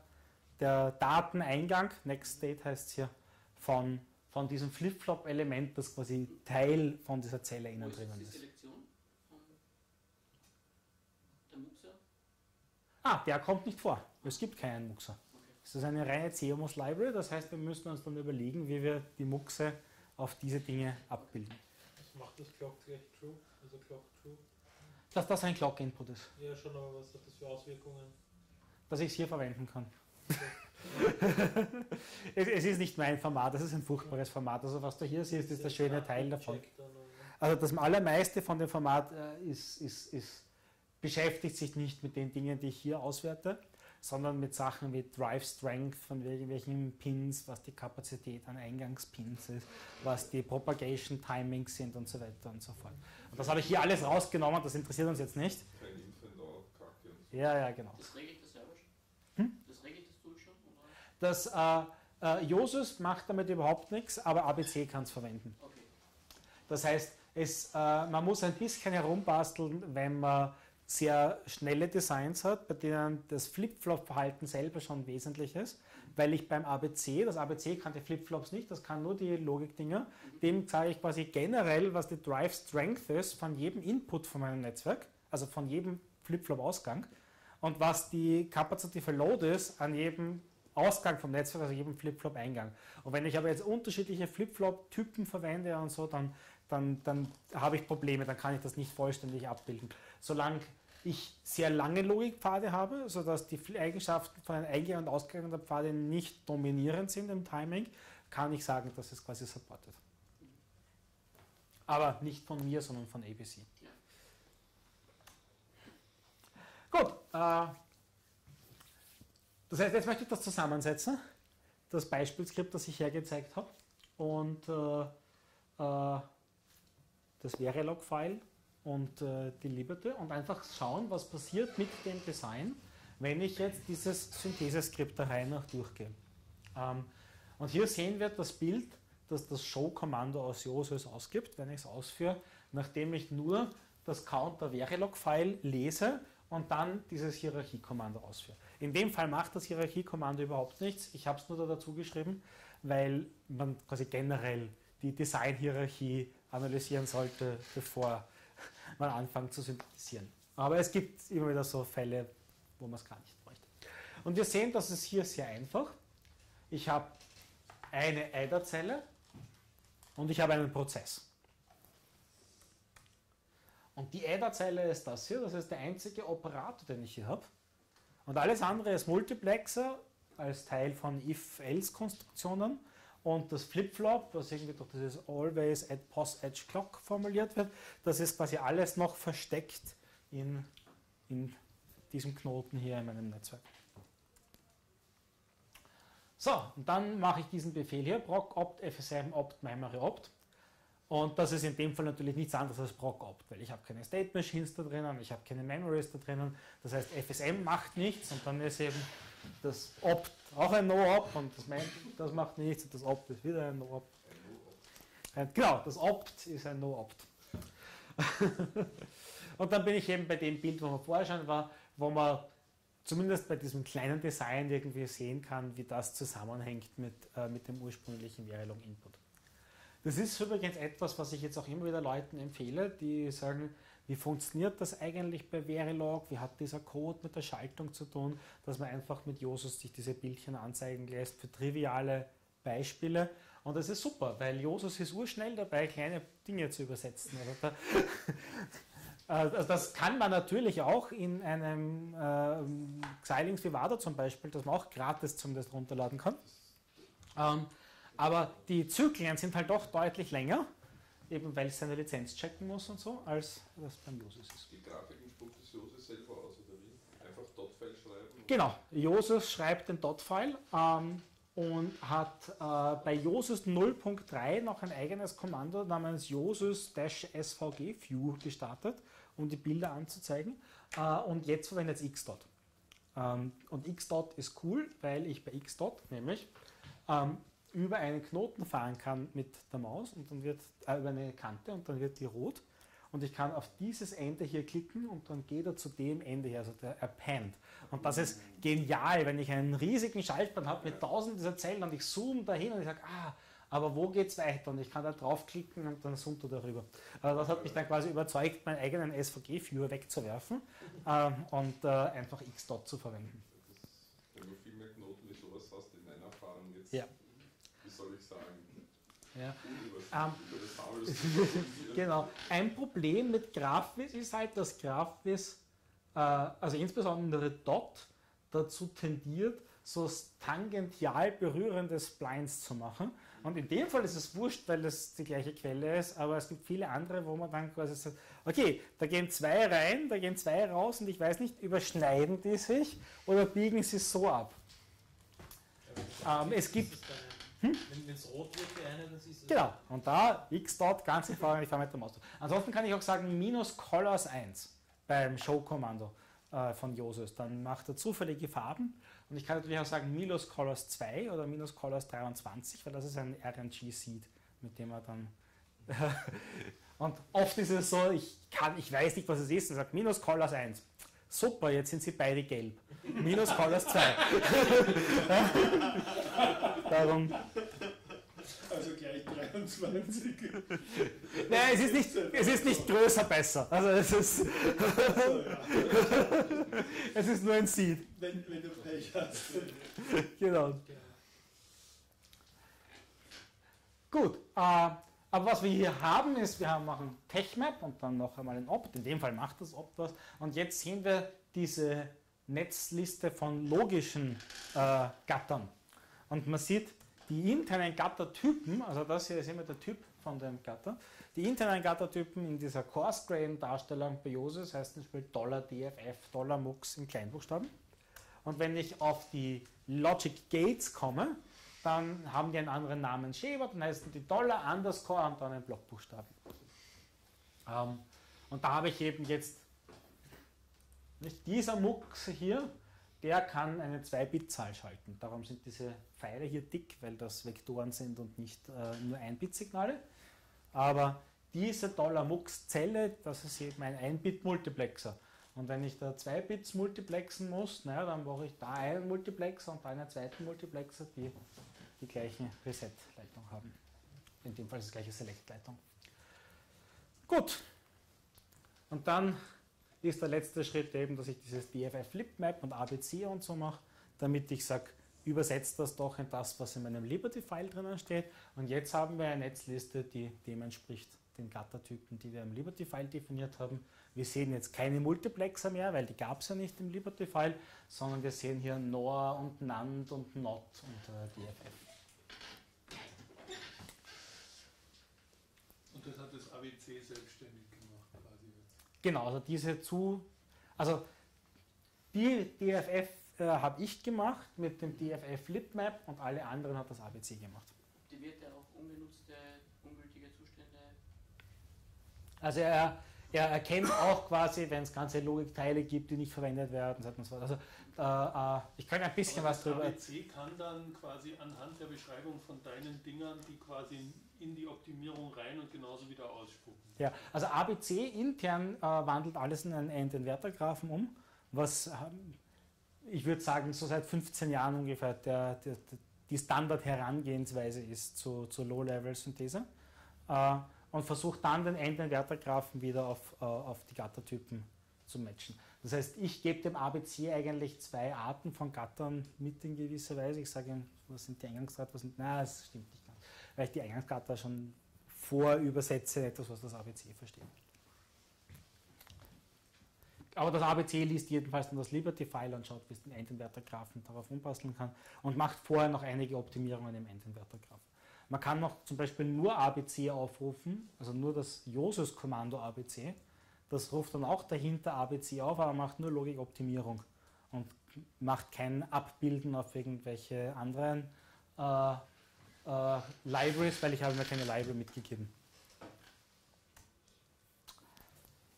der Dateneingang, Next State heißt es hier, von, von diesem Flip-Flop-Element, das quasi Teil von dieser Zelle innen drinnen die ist. Selektion von der Muxer? Ah, der kommt nicht vor. Es gibt keinen Muxer. Okay. Es ist eine reine CMOS Library, das heißt, wir müssen uns dann überlegen, wie wir die Muxe auf diese Dinge abbilden. Was macht das Clock gleich True? Also Clock True? Dass das ein Clock-Input ist, Ja, schon, aber was hat das für Auswirkungen? dass ich es hier verwenden kann. [laughs] es, es ist nicht mein Format, es ist ein furchtbares Format. Also was du hier siehst, ist der schöne Teil davon. Also das allermeiste von dem Format äh, ist, ist, ist, beschäftigt sich nicht mit den Dingen, die ich hier auswerte, sondern mit Sachen wie Drive Strength von irgendwelchen Pins, was die Kapazität an Eingangspins ist, was die Propagation Timings sind und so weiter und so fort. Und das habe ich hier alles rausgenommen, das interessiert uns jetzt nicht. Ja, ja, genau. Das regelt das selber schon? Hm? Das regelt das Tool schon? Oder? Das äh, äh, Josus macht damit überhaupt nichts, aber ABC kann es verwenden. Okay. Das heißt, es, äh, man muss ein bisschen herumbasteln, wenn man sehr schnelle Designs hat, bei denen das Flip-Flop-Verhalten selber schon wesentlich ist, weil ich beim ABC, das ABC kann die Flip-Flops nicht, das kann nur die Logik-Dinger, dem sage ich quasi generell, was die Drive Strength ist von jedem Input von meinem Netzwerk, also von jedem Flip-Flop-Ausgang und was die Capacitive Load ist an jedem Ausgang vom Netzwerk, also jedem Flip-Flop-Eingang. Und wenn ich aber jetzt unterschiedliche Flip-Flop-Typen verwende und so, dann, dann, dann habe ich Probleme, dann kann ich das nicht vollständig abbilden. Solange ich sehr lange Logikpfade habe, sodass die Eigenschaften von den Eingang- und Ausgang der Pfade nicht dominierend sind im Timing, kann ich sagen, dass es quasi supportet. Aber nicht von mir, sondern von ABC. Gut, äh, das heißt, jetzt möchte ich das zusammensetzen, das Beispielskript, das ich hergezeigt habe, und äh, äh, das Verilog-File und äh, die Liberty und einfach schauen, was passiert mit dem Design, wenn ich jetzt dieses Syntheseskript der Reihe nach durchgehe. Ähm, und hier sehen wir das Bild, das das Show-Kommando aus Josus ausgibt, wenn ich es ausführe, nachdem ich nur das Counter-Verilog-File lese und dann dieses Hierarchiekommando ausführe. In dem Fall macht das Hierarchiekommando überhaupt nichts. Ich habe es nur da dazu geschrieben, weil man quasi generell die Design-Hierarchie analysieren sollte, bevor man anfängt zu synthetisieren. Aber es gibt immer wieder so Fälle, wo man es gar nicht bräuchte. Und wir sehen, dass es hier sehr einfach. Ich habe eine Eiderzelle und ich habe einen Prozess. Und die Eiderzelle ist das hier, das ist der einzige Operator, den ich hier habe. Und alles andere ist Multiplexer als Teil von If-Else-Konstruktionen. Und das Flip-Flop, was irgendwie durch dieses Always at Post Edge Clock formuliert wird, das ist quasi alles noch versteckt in, in diesem Knoten hier in meinem Netzwerk. So, und dann mache ich diesen Befehl hier, proc opt fsm opt memory opt. Und das ist in dem Fall natürlich nichts anderes als proc opt, weil ich habe keine State Machines da drinnen, ich habe keine Memories da drinnen. Das heißt, FSM macht nichts und dann ist eben das opt auch ein No-Opt und das, mein, das macht nichts und das opt ist wieder ein No-Opt. Genau, das opt ist ein No-Opt. [laughs] und dann bin ich eben bei dem Bild, wo man vorher schon war, wo man zumindest bei diesem kleinen Design irgendwie sehen kann, wie das zusammenhängt mit, äh, mit dem ursprünglichen Verilog Input. Das ist übrigens etwas, was ich jetzt auch immer wieder Leuten empfehle, die sagen, wie funktioniert das eigentlich bei Verilog? Wie hat dieser Code mit der Schaltung zu tun, dass man einfach mit Josus sich diese Bildchen anzeigen lässt für triviale Beispiele. Und das ist super, weil Josus ist urschnell dabei, kleine Dinge zu übersetzen. Also da, [laughs] also das kann man natürlich auch in einem äh, Xilinx Vivado zum Beispiel, das man auch gratis zum das runterladen kann. Ähm, aber die Zyklen sind halt doch deutlich länger, eben weil es seine Lizenz checken muss und so, als das beim Josus ist. Die Grafiken spuckt das Jose selber aus, oder wie? Einfach Dot-File schreiben? Genau, Josus schreibt den Dot-File ähm, und hat äh, bei Josus 0.3 noch ein eigenes Kommando namens Josus-svg-view gestartet, um die Bilder anzuzeigen. Äh, und jetzt verwendet es Xdot. Ähm, und Xdot ist cool, weil ich bei Xdot nämlich ähm, über einen Knoten fahren kann mit der Maus und dann wird äh, über eine Kante und dann wird die rot und ich kann auf dieses Ende hier klicken und dann geht er zu dem Ende hier, also der Append. Und das ist genial, wenn ich einen riesigen Schaltplan habe mit tausend dieser Zellen und ich zoome dahin und ich sage, ah, aber wo geht es weiter? Und ich kann da draufklicken und dann zoomt er darüber. Also das hat mich dann quasi überzeugt, meinen eigenen SVG-Viewer wegzuwerfen ähm, und äh, einfach Xdot zu verwenden. Wenn du viel mehr Knoten wie sowas hast in einer Erfahrung jetzt, Ja. Sagen, Ja. Ähm. [laughs] Genau. Ein Problem mit Graphviz ist halt, dass Graphviz, äh, also insbesondere Dot, dazu tendiert, so tangential berührende Splines zu machen. Und in dem Fall ist es wurscht, weil das die gleiche Quelle ist, aber es gibt viele andere, wo man dann quasi sagt, okay, da gehen zwei rein, da gehen zwei raus und ich weiß nicht, überschneiden die sich oder biegen sie so ab? Ähm, es gibt Wenn es rot wird für eine, dann ist es. Genau. Und da x-Dot ganz einfach, ich fahre mit der Maus. Ansonsten kann ich auch sagen minus Colors 1 beim Show-Kommando äh, von Josus. Dann macht er zufällige Farben. Und ich kann natürlich auch sagen minus Colors 2 oder minus Colors 23, weil das ist ein RNG-Seed, mit dem er dann. [laughs] und oft ist es so, ich, kann, ich weiß nicht, was es ist, und sagt minus Colors 1. Super, jetzt sind sie beide gelb. Minus Colors 2. [laughs] Darum. Also gleich 23. Nein, es ist nicht, es ist nicht größer besser. Also es ist, So, ja. [laughs] es ist nur ein Seed. wenn, wenn du Pech hast. Genau. Gut. Äh, aber was wir hier haben, ist, wir haben machen TechMap und dann noch einmal ein Opt. In dem Fall macht das Opt was. Und jetzt sehen wir diese Netzliste von logischen äh, Gattern. Und man sieht die internen Gattertypen, also das hier ist immer der Typ von dem Gatter. Die internen Gattertypen in dieser Coarse-Grain-Darstellung bei Josis heißt zum Beispiel $DFF, $MUX in Kleinbuchstaben. Und wenn ich auf die Logic Gates komme, dann haben die einen anderen Namen Schäber, dann heißen die Dollar Underscore und dann ein Blockbuchstaben. Ähm, und da habe ich eben jetzt nicht dieser Mux hier, der kann eine 2-Bit-Zahl schalten. Darum sind diese Pfeile hier dick, weil das Vektoren sind und nicht äh, nur 1-Bit-Signale. Aber diese Dollar-Mux-Zelle, das ist eben ein 1-Bit-Multiplexer. Und wenn ich da 2 Bits multiplexen muss, naja, dann brauche ich da einen Multiplexer und da einen zweiten Multiplexer, die die gleiche Reset-Leitung haben. In dem Fall ist es gleiche Select-Leitung. Gut. Und dann ist der letzte Schritt eben, dass ich dieses DFF-Flip-Map und ABC und so mache, damit ich sage, übersetzt das doch in das, was in meinem Liberty-File drinnen steht. Und jetzt haben wir eine Netzliste, die dem entspricht, den Gattertypen, die wir im Liberty-File definiert haben. Wir sehen jetzt keine Multiplexer mehr, weil die gab es ja nicht im Liberty-File, sondern wir sehen hier NOR und NAND und NOT äh, DFF. Und das hat das ABC selbstständig gemacht, quasi jetzt. Genau, also diese zu, also die DFF äh, habe ich gemacht mit dem DFF Litmap und alle anderen hat das ABC gemacht. Aktiviert er auch ungenutzte, ungültige Zustände? Also er, er erkennt auch quasi, wenn es ganze Logikteile gibt, die nicht verwendet werden. und so weiter. Also äh, äh, ich kann ein bisschen Aber was drüber das ABC kann dann quasi anhand der Beschreibung von deinen Dingern, die quasi in die Optimierung rein und genauso wieder ausspucken. Ja, also ABC intern äh, wandelt alles in einen End-Inverter-Graphen um, was ähm, ich würde sagen, so seit 15 Jahren ungefähr der, der, die Standard-Herangehensweise ist zu, zur Low-Level-Synthese. äh, und versuche dann den Endinvertergraphen wieder auf, äh, auf die Gattertypen zu matchen. Das heißt, ich gebe dem ABC eigentlich zwei Arten von Gattern mit in gewisser Weise. Ich sage ihm, was sind die Eingangsgatter, was sind, nein, das stimmt nicht ich die Eingangsgatter schon vorübersetze, in etwas, was das ABC versteht. Aber das ABC liest jedenfalls dann das Liberty-File und schaut, wie es den Endinvertergraphen darauf umbasteln kann und macht vorher noch einige Optimierungen im Endinvertergraphen. Man kann noch zum Beispiel nur ABC aufrufen, also nur das Josus-Kommando ABC. Das ruft dann auch dahinter ABC auf, aber macht nur Logikoptimierung und macht kein Abbilden auf irgendwelche anderen äh, äh, Libraries, weil ich habe mir keine Library mitgegeben.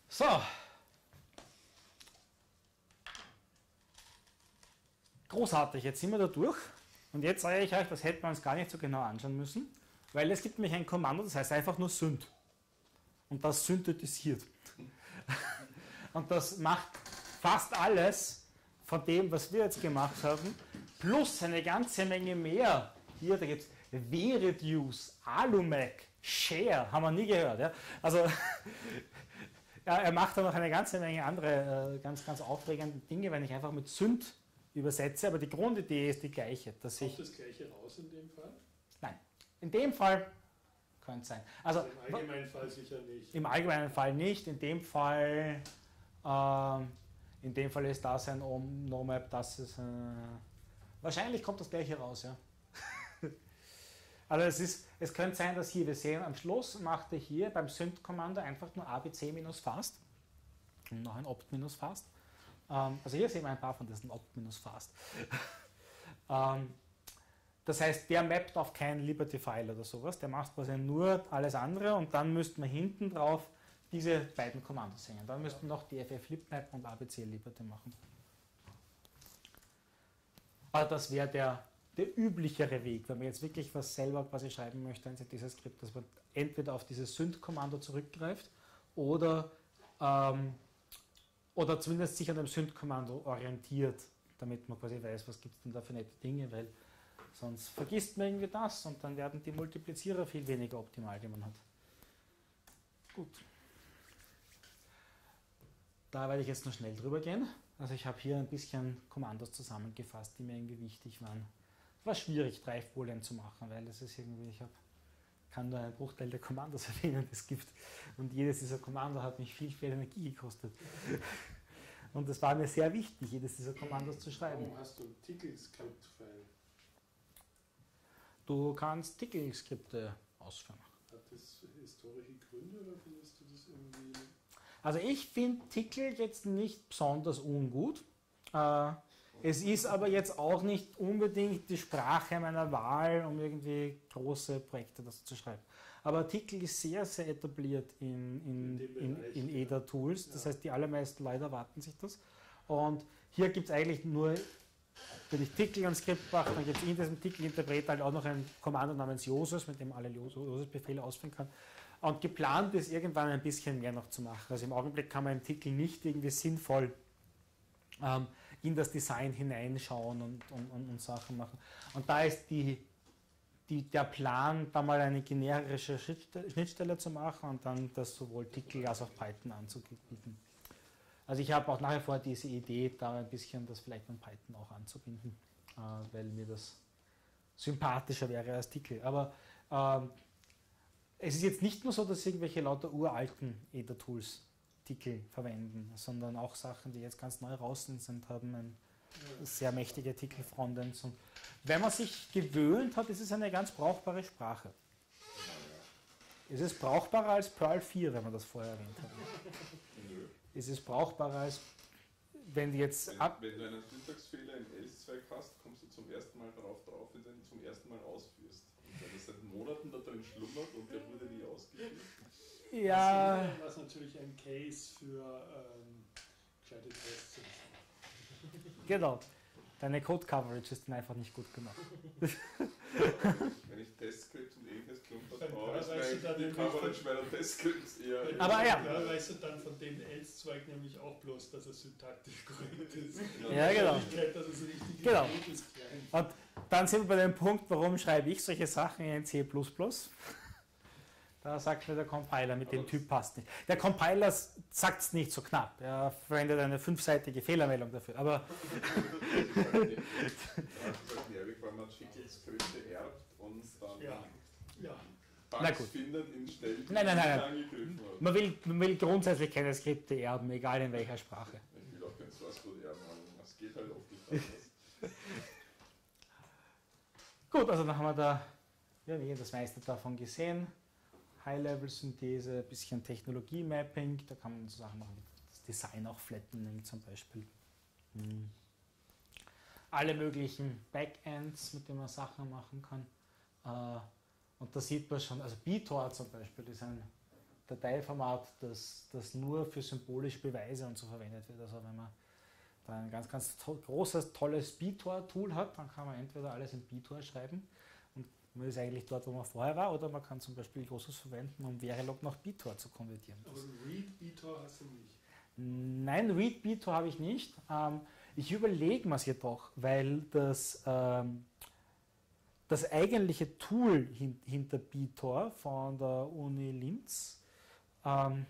So. Großartig, jetzt sind wir da durch. Und jetzt sage ich euch, das hätten wir uns gar nicht so genau anschauen müssen, weil es gibt nämlich ein Kommando, das heißt einfach nur Synt. Und das synthetisiert. [laughs] Und das macht fast alles von dem, was wir jetzt gemacht haben, plus eine ganze Menge mehr. Hier, da gibt es V-Reduce, Alumac, Share, haben wir nie gehört. Ja? Also [laughs] ja, er macht da noch eine ganze Menge andere äh, ganz, ganz aufregende Dinge, wenn ich einfach mit Synt übersetze, aber die Grundidee ist die gleiche. Dass Kommt ich, das gleiche raus in dem Fall? in dem Fall könnte es sein. Also Im allgemeinen Fall sicher nicht. im allgemeinen Fall nicht, in dem Fall, ähm, in dem Fall ist das ein Om- No-Map, das ist äh, wahrscheinlich kommt das gleiche raus, ja. Also es ist, es könnte sein, dass hier, wir sehen am Schluss macht er hier beim Synth-Kommando einfach nur abc-fast und noch ein opt-fast. Ähm, also hier sehen wir ein paar von diesen opt-fast. [laughs] ähm, das heißt, der mappt auf kein Liberty-File oder sowas, der macht quasi nur alles andere und dann müssten wir hinten drauf diese beiden Kommandos hängen. Dann müssten wir noch DFF Libmap und ABC Liberty machen. Aber das wäre der, der üblichere Weg, wenn man jetzt wirklich was selber quasi schreiben möchte in dieses Skript, dass man entweder auf dieses Synth-Kommando zurückgreift oder, ähm, oder zumindest sich an dem Synth-Kommando orientiert, damit man quasi weiß, was gibt es denn da für nette Dinge, weil sonst vergisst man irgendwie das und dann werden die Multiplizierer viel weniger optimal, die man hat. Gut. Da werde ich jetzt noch schnell drüber gehen. Also ich habe hier ein bisschen Kommandos zusammengefasst, die mir irgendwie wichtig waren. Es war schwierig, drei Folien zu machen, weil es ist irgendwie, ich hab, kann nur einen Bruchteil der Kommandos [laughs] erwähnen, die es gibt. Und jedes dieser Kommando hat mich viel, viel Energie gekostet. [laughs] Und es war mir sehr wichtig, jedes dieser Kommandos zu schreiben. Warum hast du ein Tickle-Script-File? Du kannst Tickle-Skripte ausführen. Hat das historische Gründe oder findest du das irgendwie. Also ich finde Tickle jetzt nicht besonders ungut. Äh, es ist aber jetzt auch nicht unbedingt die Sprache meiner Wahl, um irgendwie große Projekte das zu schreiben. Aber Tickle ist sehr, sehr etabliert in, in, In in, in. EDA-Tools. Das heißt, die allermeisten Leute erwarten sich das. Und hier gibt es eigentlich nur, wenn ich Tickle und Skript mache, dann gibt es in diesem Tickle-Interpreter halt auch noch ein Kommando namens Josus, mit dem alle Josus-Befehle ausführen kann. Und geplant ist, irgendwann ein bisschen mehr noch zu machen. Also im Augenblick kann man im Titel nicht irgendwie sinnvoll ähm, in das Design hineinschauen und, und, und, und Sachen machen. Und da ist die, die, der Plan, da mal eine generische Schnittstelle, Schnittstelle zu machen und dann das sowohl Titel als auch Python anzubieten. Also ich habe auch nach wie vor diese Idee, da ein bisschen das vielleicht mit Python auch anzubinden, äh, weil mir das sympathischer wäre als Titel. Aber ähm, es ist jetzt nicht nur so, dass irgendwelche lauter uralten EDA-Tools Titel verwenden, sondern auch Sachen, die jetzt ganz neu raus sind, haben ein sehr mächtige Titel-Frontends. Und wenn man sich gewöhnt hat, ist es eine ganz brauchbare Sprache. Es ist brauchbarer als Perl 4, wenn man das vorher erwähnt hat. Nö. Es ist brauchbarer als, wenn jetzt Wenn, ab, wenn du einen Syntaxfehler im Else-Zweig hast, kommst du zum ersten Mal darauf drauf, wenn du ihn zum ersten Mal ausführst. Und wenn es seit Monaten da drin schlummert und der wurde nie ausgeführt. Ja, Was natürlich ein Case für ähm, gescheite Tests sind. [laughs] genau. Deine Code-Coverage ist dann einfach nicht gut gemacht. [laughs] Wenn ich Testscripts und ähnliches klumpert Dann baue, ist weißt du dann eigentlich die Coverage meiner Testscripts eher. Aber ja. Da weißt du dann von dem Else-Zweig nämlich auch bloß, dass er syntaktisch korrekt ist. Ja, genau. Die Wahrscheinlichkeit, dass es richtig Genau. ist, ist klein. Dann sind wir bei dem Punkt, warum schreibe ich solche Sachen in C++. Da sagt mir der Compiler, mit dem Aber Typ passt nicht. Der Compiler sagt es nicht so knapp. Er verwendet eine fünfseitige Fehlermeldung dafür. Aber [laughs] man erbt und dann Ja. Ja. Na gut. findet in Stellen, Nein, nein, nein, nein. man will, man will grundsätzlich keine Skripte erben, egal in welcher Sprache. Ich will auch kein Source Code erben, aber es geht halt oft nicht anders. [laughs] Gut, also dann haben wir da ja, wir haben das meiste davon gesehen. High-Level-Synthese, ein bisschen Technologie-Mapping, da kann man so Sachen machen wie das Design auch Flattening zum Beispiel. Hm. Alle möglichen Backends, mit denen man Sachen machen kann. Äh, und da sieht man schon, also BTOR zum Beispiel ist ein Dateiformat, das, das nur für symbolische Beweise und so verwendet wird. Also wenn man da ein ganz, ganz to großes, tolles BTOR-Tool hat, dann kann man entweder alles in BTOR schreiben man ist eigentlich dort, wo man vorher war, oder man kann zum Beispiel Großes verwenden, um Verilog nach BTOR zu konvertieren. Aber Read Beater hast du nicht. Nein, Read BTOR habe ich nicht. Ähm, ich überlege mir es jedoch, weil das, ähm, das eigentliche Tool hin, hinter BTOR von der Uni Linz, ähm,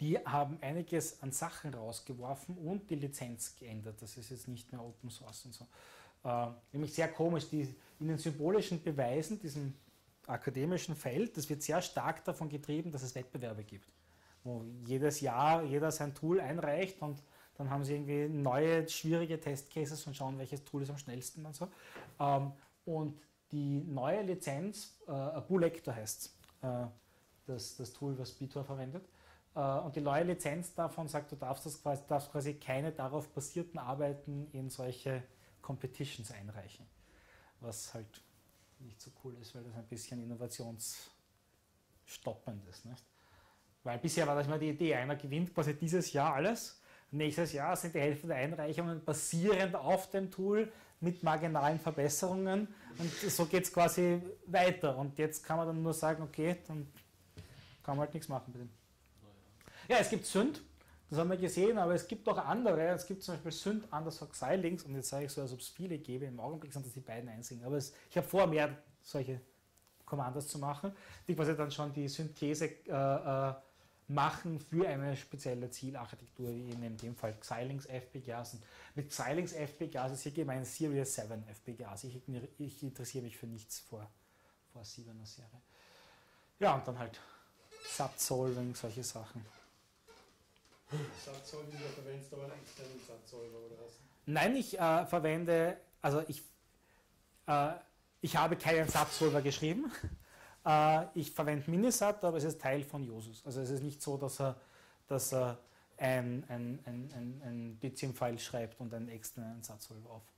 die haben einiges an Sachen rausgeworfen und die Lizenz geändert. Das ist jetzt nicht mehr Open Source und so. Äh, nämlich sehr komisch, die, in den symbolischen Beweisen, diesem akademischen Feld, das wird sehr stark davon getrieben, dass es Wettbewerbe gibt wo jedes Jahr jeder sein Tool einreicht und dann haben sie irgendwie neue, schwierige Testcases und schauen, welches Tool ist am schnellsten und so. Ähm, und die neue Lizenz, äh, Bulector heißt es, äh, das, das Tool, was Bitor verwendet. Äh, und die neue Lizenz davon sagt, du darfst, das quasi, darfst quasi keine darauf basierten Arbeiten in solche Competitions einreichen. Was halt nicht so cool ist, weil das ein bisschen innovationsstoppend ist. Nicht? Weil bisher war das immer die Idee, einer gewinnt quasi dieses Jahr alles. Nächstes Jahr sind die Hälfte der Einreichungen basierend auf dem Tool mit marginalen Verbesserungen. Und so geht es quasi weiter. Und jetzt kann man dann nur sagen, okay, dann kann man halt nichts machen mit dem. Ja, es gibt Sünd, das haben wir gesehen, aber es gibt auch andere. Es gibt zum Beispiel Sünd underscore Xilinx und jetzt sage ich so, als ob es viele gäbe. Im Augenblick sind das die beiden einzigen. Aber es, ich habe vor, mehr solche Commandos zu machen, die quasi dann schon die Synthese äh, äh, machen für eine spezielle Zielarchitektur, wie in dem Fall Xilinx FPGAs. Und mit Xilinx FPGAs ist hier gemeint Series 7 FPGAs. Ich, ich interessiere mich für nichts vor, vor 7er Serie. Ja, und dann halt Subsolving, solche Satzsachen. Satzsolver, du verwendest aber einen externen Satzsolver oder was? Nein, ich äh, verwende, also ich, äh, ich habe keinen Subsolver geschrieben. [laughs] Äh, ich verwende Minisat, aber es ist Teil von Josus. Also es ist nicht so, dass er, dass er ein, ein, ein, ein, ein schreibt und einen externen Satzsolver aufruft.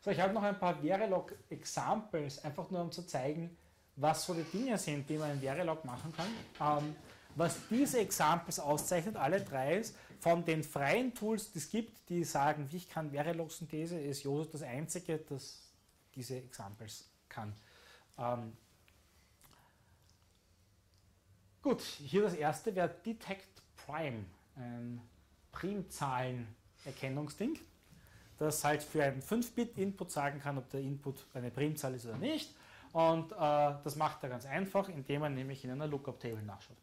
So, ich habe noch ein paar Verilog-Examples, einfach nur um zu zeigen, was so die Dinge sind, die man in Verilog machen kann. Ähm, was diese Examples auszeichnet, alle drei, ist, von den freien Tools, die es gibt, die sagen, wie ich kann Verilog-Synthese, ist Josus das einzige, das diese Examples kann. Ähm, gut, hier das erste wäre Detect Prime, ein Primzahlenerkennungsding, das halt für einen 5-Bit-Input sagen kann, ob der Input eine Primzahl ist oder nicht. Und äh, das macht er ganz einfach, indem er nämlich in einer Lookup-Table nachschaut.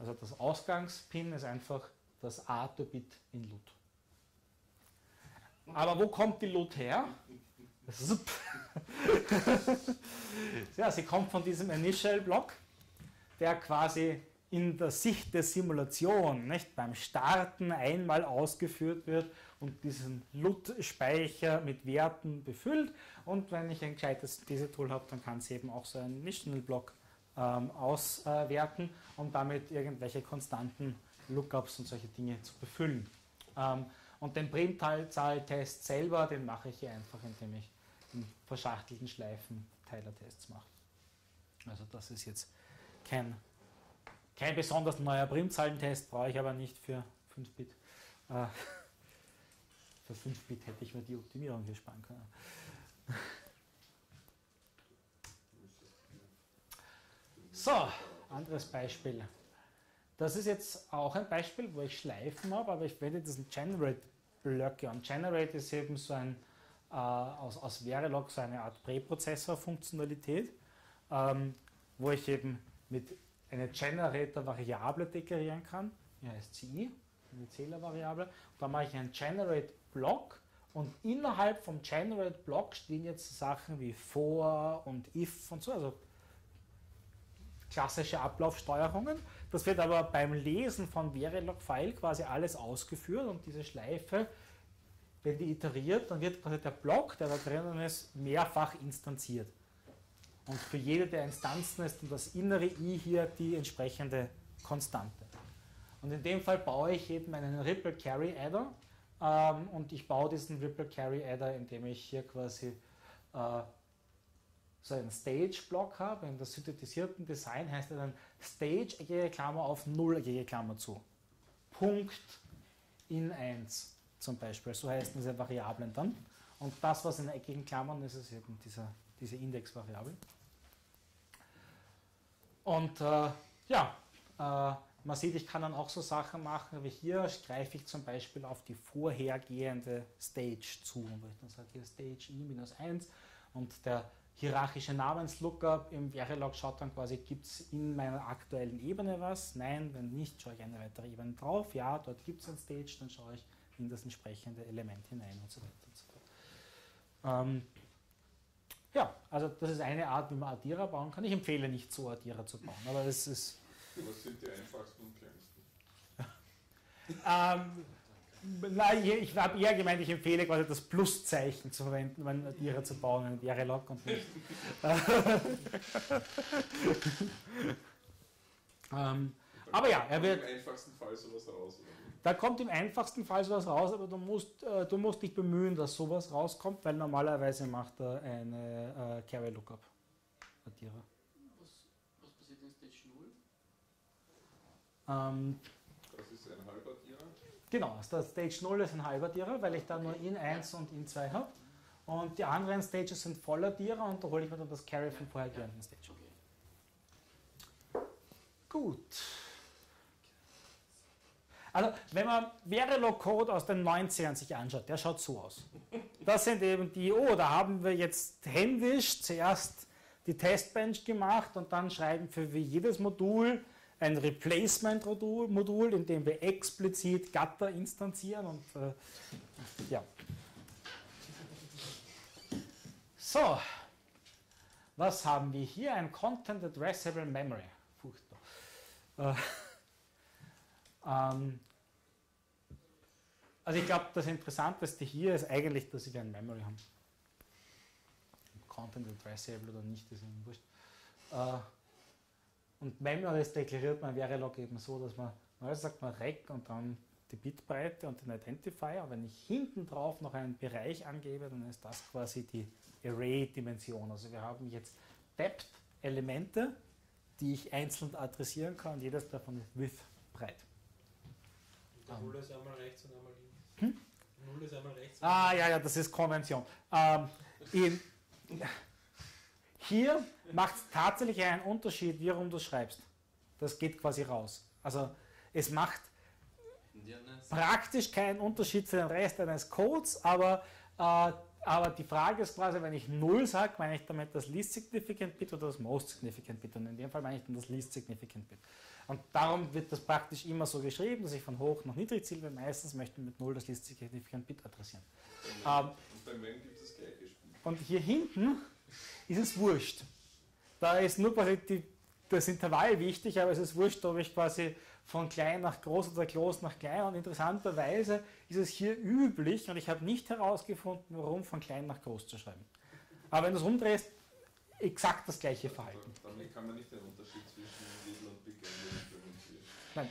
Also das Ausgangspin ist einfach das A-Bit in LUT. Aber wo kommt die LUT her? [laughs] Ja, sie kommt von diesem Initial-Block, der quasi in der Sicht der Simulation nicht, beim Starten einmal ausgeführt wird und diesen LUT-Speicher mit Werten befüllt. Und wenn ich ein gescheites Diese-Tool habe, dann kann es eben auch so einen Initial-Block ähm, auswerten, um damit irgendwelche konstanten Lookups und solche Dinge zu befüllen. Ähm, und den Primzahltest selber, den mache ich hier einfach, indem ich in verschachtelten Schleifen Teilertests mache. Also das ist jetzt kein, kein besonders neuer Primzahlentest, brauche ich aber nicht für 5-Bit. Äh, [laughs] für 5-Bit hätte ich mir die Optimierung hier sparen können. So, anderes Beispiel. Das ist jetzt auch ein Beispiel, wo ich Schleifen habe, aber ich verwende diesen Generate-Blöcke. Und Generate ist eben so ein, äh, aus, aus Verilog so eine Art Präprozessor-Funktionalität. ähm, wo ich eben mit einer Generator-Variable deklarieren kann. Die heißt CI, eine Zählervariable. Dann mache ich einen Generate-Block und innerhalb vom Generate-Block stehen jetzt Sachen wie for und if und so, also klassische Ablaufsteuerungen. Das wird aber beim Lesen von Verilog-File quasi alles ausgeführt und diese Schleife, wenn die iteriert, dann wird quasi der Block, der da drinnen ist, mehrfach instanziert. Und für jede der Instanzen ist das innere i hier die entsprechende Konstante. Und in dem Fall baue ich eben einen Ripple Carry Adder ähm, und ich baue diesen Ripple Carry Adder, indem ich hier quasi äh, so einen Stage-Block habe. In der synthetisierten Design heißt er dann Stage, eckige Klammer auf 0, eckige Klammer zu. Punkt in 1 zum Beispiel. So heißen diese Variablen dann. Und das, was in eckigen Klammern ist, ist eben dieser, diese Indexvariable. Und äh, ja, äh, man sieht, ich kann dann auch so Sachen machen, wie hier greife ich zum Beispiel auf die vorhergehende Stage zu. Und ich dann sage hier Stage i-1 und der hierarchische Namenslookup im Verilog schaut dann quasi, gibt es in meiner aktuellen Ebene was? Nein, wenn nicht, schaue ich eine weitere Ebene drauf. Ja, dort gibt es ein Stage, dann schaue ich in das entsprechende Element hinein und so weiter und so fort. Ähm, ja, also das ist eine Art, wie man Addierer bauen kann. Ich empfehle nicht so Addierer zu bauen, aber es ist. Was sind die einfachsten und kleinsten? [laughs] Ähm, Nein, ich habe eher gemeint, ich empfehle quasi das Pluszeichen zu verwenden, wenn Addierer zu bauen in Verilog und nicht. [laughs] ähm, aber ja, er wird. Im einfachsten Fall sowas raus, oder? Da kommt im einfachsten Fall sowas raus, aber du musst, äh, du musst dich bemühen, dass sowas rauskommt, weil normalerweise macht er eine äh, Carry Lookup. Was, was passiert in Stage 0? Ähm, Das ist ein halber Tier. Genau, also der Stage 0 ist ein halber Addierer, weil ich da nur in 1 und in 2 habe. Und die anderen Stages sind voller Addierer und da hole ich mir dann das Carry vom vorhergehenden Stage. Okay. Gut. Also, wenn man Verilog Code aus den 90ern sich anschaut, der schaut so aus. [laughs] Das sind eben die, oh, da haben wir jetzt händisch zuerst die Testbench gemacht und dann schreiben für jedes Modul ein Replacement-Modul, Modul, in dem wir explizit Gatter instanzieren und äh, ja. So, was haben wir hier? Ein Content Addressable Memory. Furchtbar. Äh, ähm, also ich glaube, das Interessanteste hier ist eigentlich, dass wir ein Memory haben. Content Addressable oder nicht, ist ihnen wurscht. Äh, und Memories deklariert man Verilog eben so, dass man, also sagt man Rec und dann die Bitbreite und den Identifier. Und wenn ich hinten drauf noch einen Bereich angebe, dann ist das quasi die Array-Dimension. Also wir haben jetzt Depth-Elemente, die ich einzeln adressieren kann. Jedes davon ist Width breit. Und der Null ist einmal rechts und einmal links. Hm? Null ist einmal rechts. Ah, ja, ja, das ist Konvention. Ähm, in, hier macht es tatsächlich einen Unterschied, wie rum du schreibst. Das geht quasi raus. Also es macht praktisch keinen Unterschied für den Rest eines Codes, aber, äh, aber die Frage ist quasi, wenn ich 0 sage, meine ich damit das Least Significant Bit oder das Most Significant Bit. Und in dem Fall meine ich dann das Least Significant Bit. Und darum wird das praktisch immer so geschrieben, dass ich von hoch nach niedrig ziele, weil meistens möchte ich mit 0 das Least Significant Bit adressieren. Ähm, Und beim gibt es das gleiche Spiel. und hier hinten ist es wurscht. Da ist nur quasi die, das Intervall wichtig, aber es ist wurscht, ob ich quasi von klein nach groß oder groß nach klein. Und interessanterweise ist es hier üblich, und ich habe nicht herausgefunden, warum von klein nach groß zu schreiben. Aber wenn du es rumdrehst, exakt das gleiche Verhalten. Also, damit kann man nicht den Unterschied zwischen Little und Big implementieren. Nein.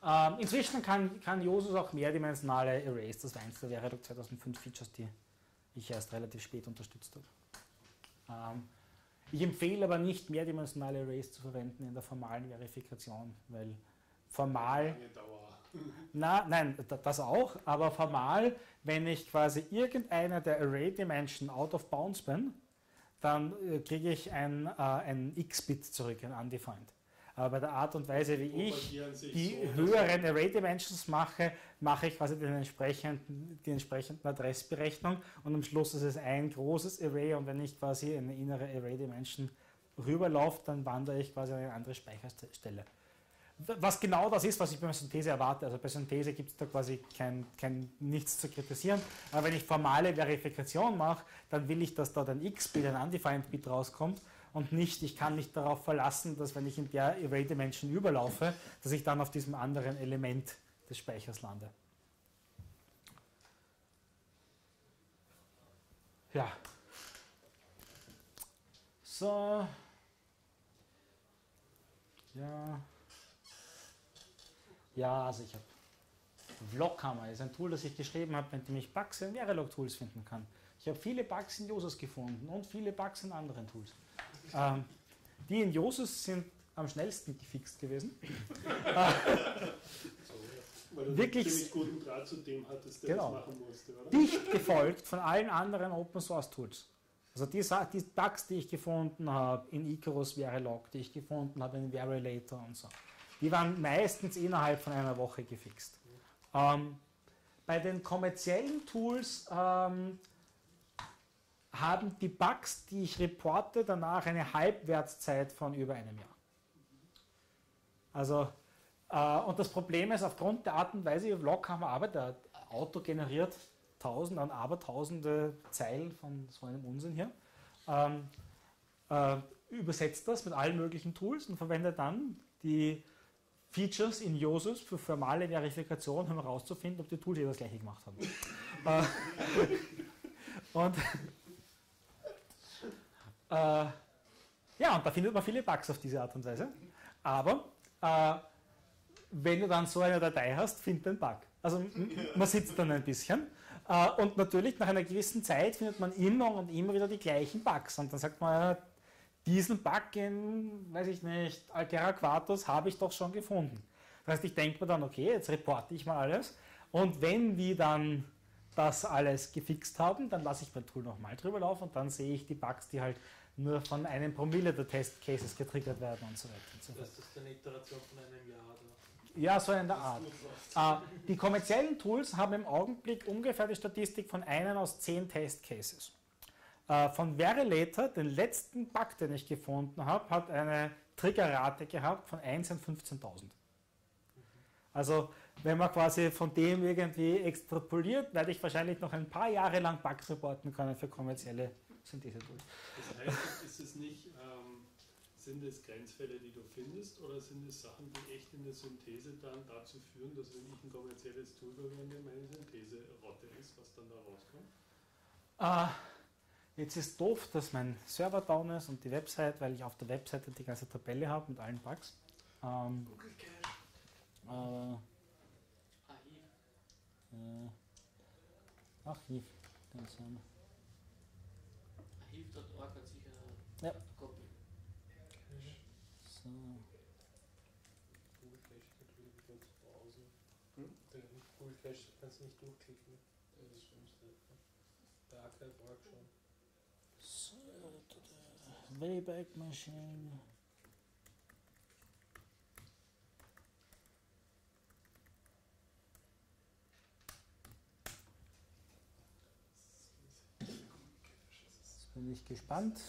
Ähm, inzwischen kann, kann Josus auch mehrdimensionale Arrays. Das war eins der Verilog 2005 Features, die ich erst relativ spät unterstützt habe. Ähm, ich empfehle aber nicht, mehrdimensionale Arrays zu verwenden in der formalen Verifikation, weil formal, [laughs] na, nein, da- das auch, aber formal, wenn ich quasi irgendeine der Array Dimension out of bounds bin, dann äh, kriege ich ein, äh, ein x-Bit zurück, ein undefined. Aber bei der Art und Weise, wie ich die so, höheren Array Dimensions mache, mache ich quasi den entsprechenden, die entsprechenden Adressberechnung und am Schluss ist es ein großes Array und wenn ich quasi eine innere Array Dimension rüberlaufe, dann wandere ich quasi an eine andere Speicherstelle. Was genau das ist, was ich bei Synthese erwarte. Also bei Synthese gibt es da quasi kein, kein, nichts zu kritisieren. Aber wenn ich formale Verifikation mache, dann will ich, dass dort ein X-Bit, ein Undefined Bit rauskommt und nicht, ich kann nicht darauf verlassen, dass wenn ich in der Array Dimension überlaufe, dass ich dann auf diesem anderen Element des Speichers lande. Ja. So. Ja. Ja, also ich habe Vloghammer ist ein Tool, das ich geschrieben habe, mit dem ich Bugs in Verilog-Tools finden kann. Ich habe viele Bugs in Josus gefunden und viele Bugs in anderen Tools. Ähm, die in Josus sind am schnellsten gefixt gewesen. Weil du wirklich- ziemlich guten Draht zu dem hattest, der Genau. das machen musste, oder? dicht gefolgt von allen anderen Open Source Tools. Also die, die Bugs, die ich gefunden habe in Icarus Verilog, die ich gefunden habe in Verilator und so, die waren meistens innerhalb von einer Woche gefixt. Ähm, bei den kommerziellen Tools ähm, haben die Bugs, die ich reporte, danach eine Halbwertszeit von über einem Jahr. Also äh, und das Problem ist, aufgrund der Art und Weise, wie Vloghammer arbeitet, der Auto generiert tausende und abertausende Zeilen von so einem Unsinn hier, ähm, äh, übersetzt das mit allen möglichen Tools und verwendet dann die Features in Josus für formale Verifikation, um herauszufinden, ob die Tools eh das gleiche gemacht haben. [laughs] äh, und äh, ja, und da findet man viele Bugs auf diese Art und Weise. Aber äh, wenn du dann so eine Datei hast, findet ein Bug. Also man sitzt dann ein bisschen. Äh, und natürlich nach einer gewissen Zeit findet man immer und immer wieder die gleichen Bugs. Und dann sagt man, ja, diesen Bug in, weiß ich nicht, Altera Quartus habe ich doch schon gefunden. Das heißt, ich denke mir dann, okay, jetzt reporte ich mal alles. Und wenn die dann das alles gefixt haben, dann lasse ich mein Tool nochmal drüber laufen und dann sehe ich die Bugs, die halt nur von einem Promille der Testcases getriggert werden und so weiter und so fort. Das ist eine Iteration von einem Jahr. Da. Ja, so in der Art. Äh, die kommerziellen Tools haben im Augenblick ungefähr die Statistik von einem aus zehn Testcases. Äh, von Verilator, den letzten Bug, den ich gefunden habe, hat eine Triggerrate gehabt von 1 in 15.000. Also wenn man quasi von dem irgendwie extrapoliert, werde ich wahrscheinlich noch ein paar Jahre lang Bugs reporten können für kommerzielle Synthese-Tools. Das heißt, ist es nicht, ähm, sind es Grenzfälle, die du findest, oder sind es Sachen, die echt in der Synthese dann dazu führen, dass wenn ich ein kommerzielles Tool verwende, meine Synthese Rotte ist, was dann da rauskommt? Äh, jetzt ist doof, dass mein Server down ist und die Website, weil ich auf der Webseite die ganze Tabelle habe mit allen Bugs. Ähm, aber, Archiv. äh, Archiv. Ganz ähm, Archiv.org hat sicher Ja. Copy. so. Google Cache ist natürlich kurz Browsen. Hm? Der Google Cache kannst du nicht durchklicken. Das stimmt. Bei Archive.org schon. So, tada. Wayback Machine. Bin ich gespannt.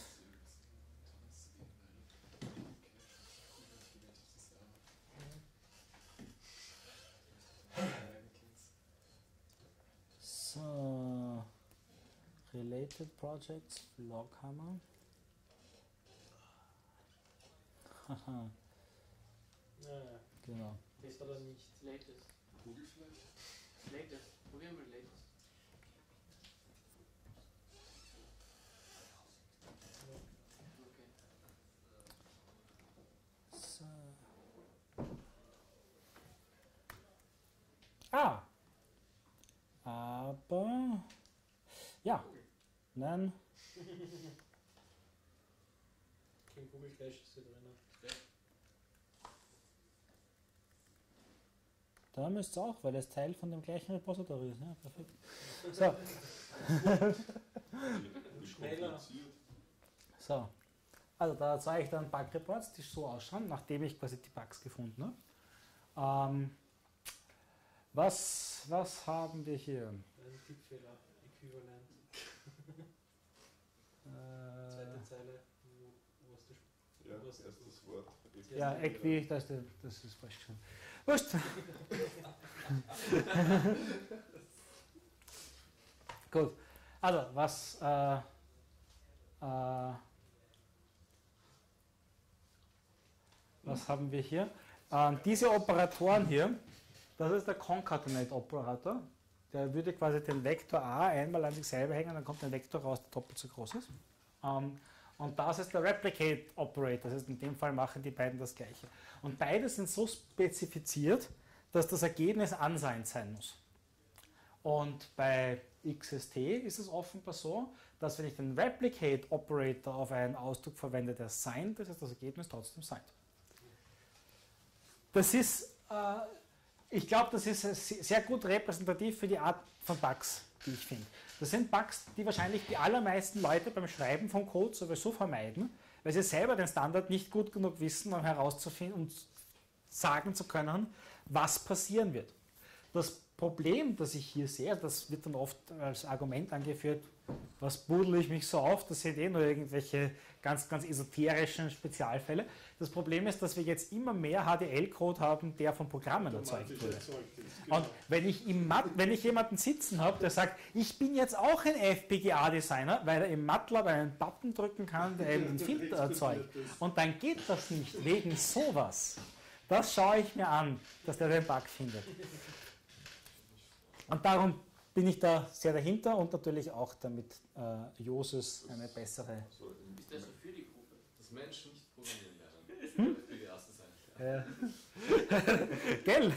So, related projects, Vloghammer. Haha, Naja, genau. das hat er nicht. Latest. Google vielleicht? Latest. Probieren wir Latest. Okay. So. Ah. Aber. Ja. Nein. Kein Google Cache ist hier drinnen. Da müsst ihr auch, weil es Teil von dem gleichen Repository ist. Ja, perfekt. So. Schneller. So. Also da zeige ich dann Bug-Reports, die so ausschauen, nachdem ich quasi die Bugs gefunden habe. Ähm, was, was haben wir hier? Ein Tippfehler, äquivalent. [laughs] Zweite Äh, Zeile, wo, wo ist das Ja, Was- erstes Wort. ja, Equi, das, ist- das ist falsch schon. Wurscht. [laughs] Gut. Also, was, äh, äh, was haben wir hier? Ähm, diese Operatoren hier, das ist der Concatenate-Operator. Der würde quasi den Vektor A einmal an sich selber hängen, dann kommt ein Vektor raus, der doppelt so groß ist. Ähm, und das ist der Replicate Operator. Das heißt, in dem Fall machen die beiden das Gleiche. Und beide sind so spezifiziert, dass das Ergebnis unsigned sein muss. Und bei XST ist es offenbar so, dass wenn ich den Replicate Operator auf einen Ausdruck verwende, der signed ist, ist das Ergebnis trotzdem signed. Das ist, äh, ich glaube, das ist äh, se- sehr gut repräsentativ für die Art von Bugs, die ich finde. Das sind Bugs, die wahrscheinlich die allermeisten Leute beim Schreiben von Code sowieso vermeiden, weil sie selber den Standard nicht gut genug wissen, um herauszufinden und sagen zu können, was passieren wird. Das Problem, das ich hier sehe, das wird dann oft als Argument angeführt, was budel ich mich so auf, das sind eh nur irgendwelche ganz, ganz esoterischen Spezialfälle. Das Problem ist, dass wir jetzt immer mehr HDL-Code haben, der von Programmen erzeugt wurde. erzeugt ist. Genau. Und wenn ich, im Mat wenn ich jemanden sitzen habe, der sagt, ich bin jetzt auch ein FPGA-Designer, weil er im MATLAB einen Button drücken kann, der eben [laughs] den Filter erzeugt. Und dann geht das nicht, wegen sowas. Das schaue ich mir an, dass der den Bug findet. Und darum bin ich da sehr dahinter und natürlich auch damit äh, Joses eine bessere. So im, Ist der so für die Gruppe? Dass Menschen nicht programmieren lernen. Hm? Für die erste sein. Äh, [laughs] gell?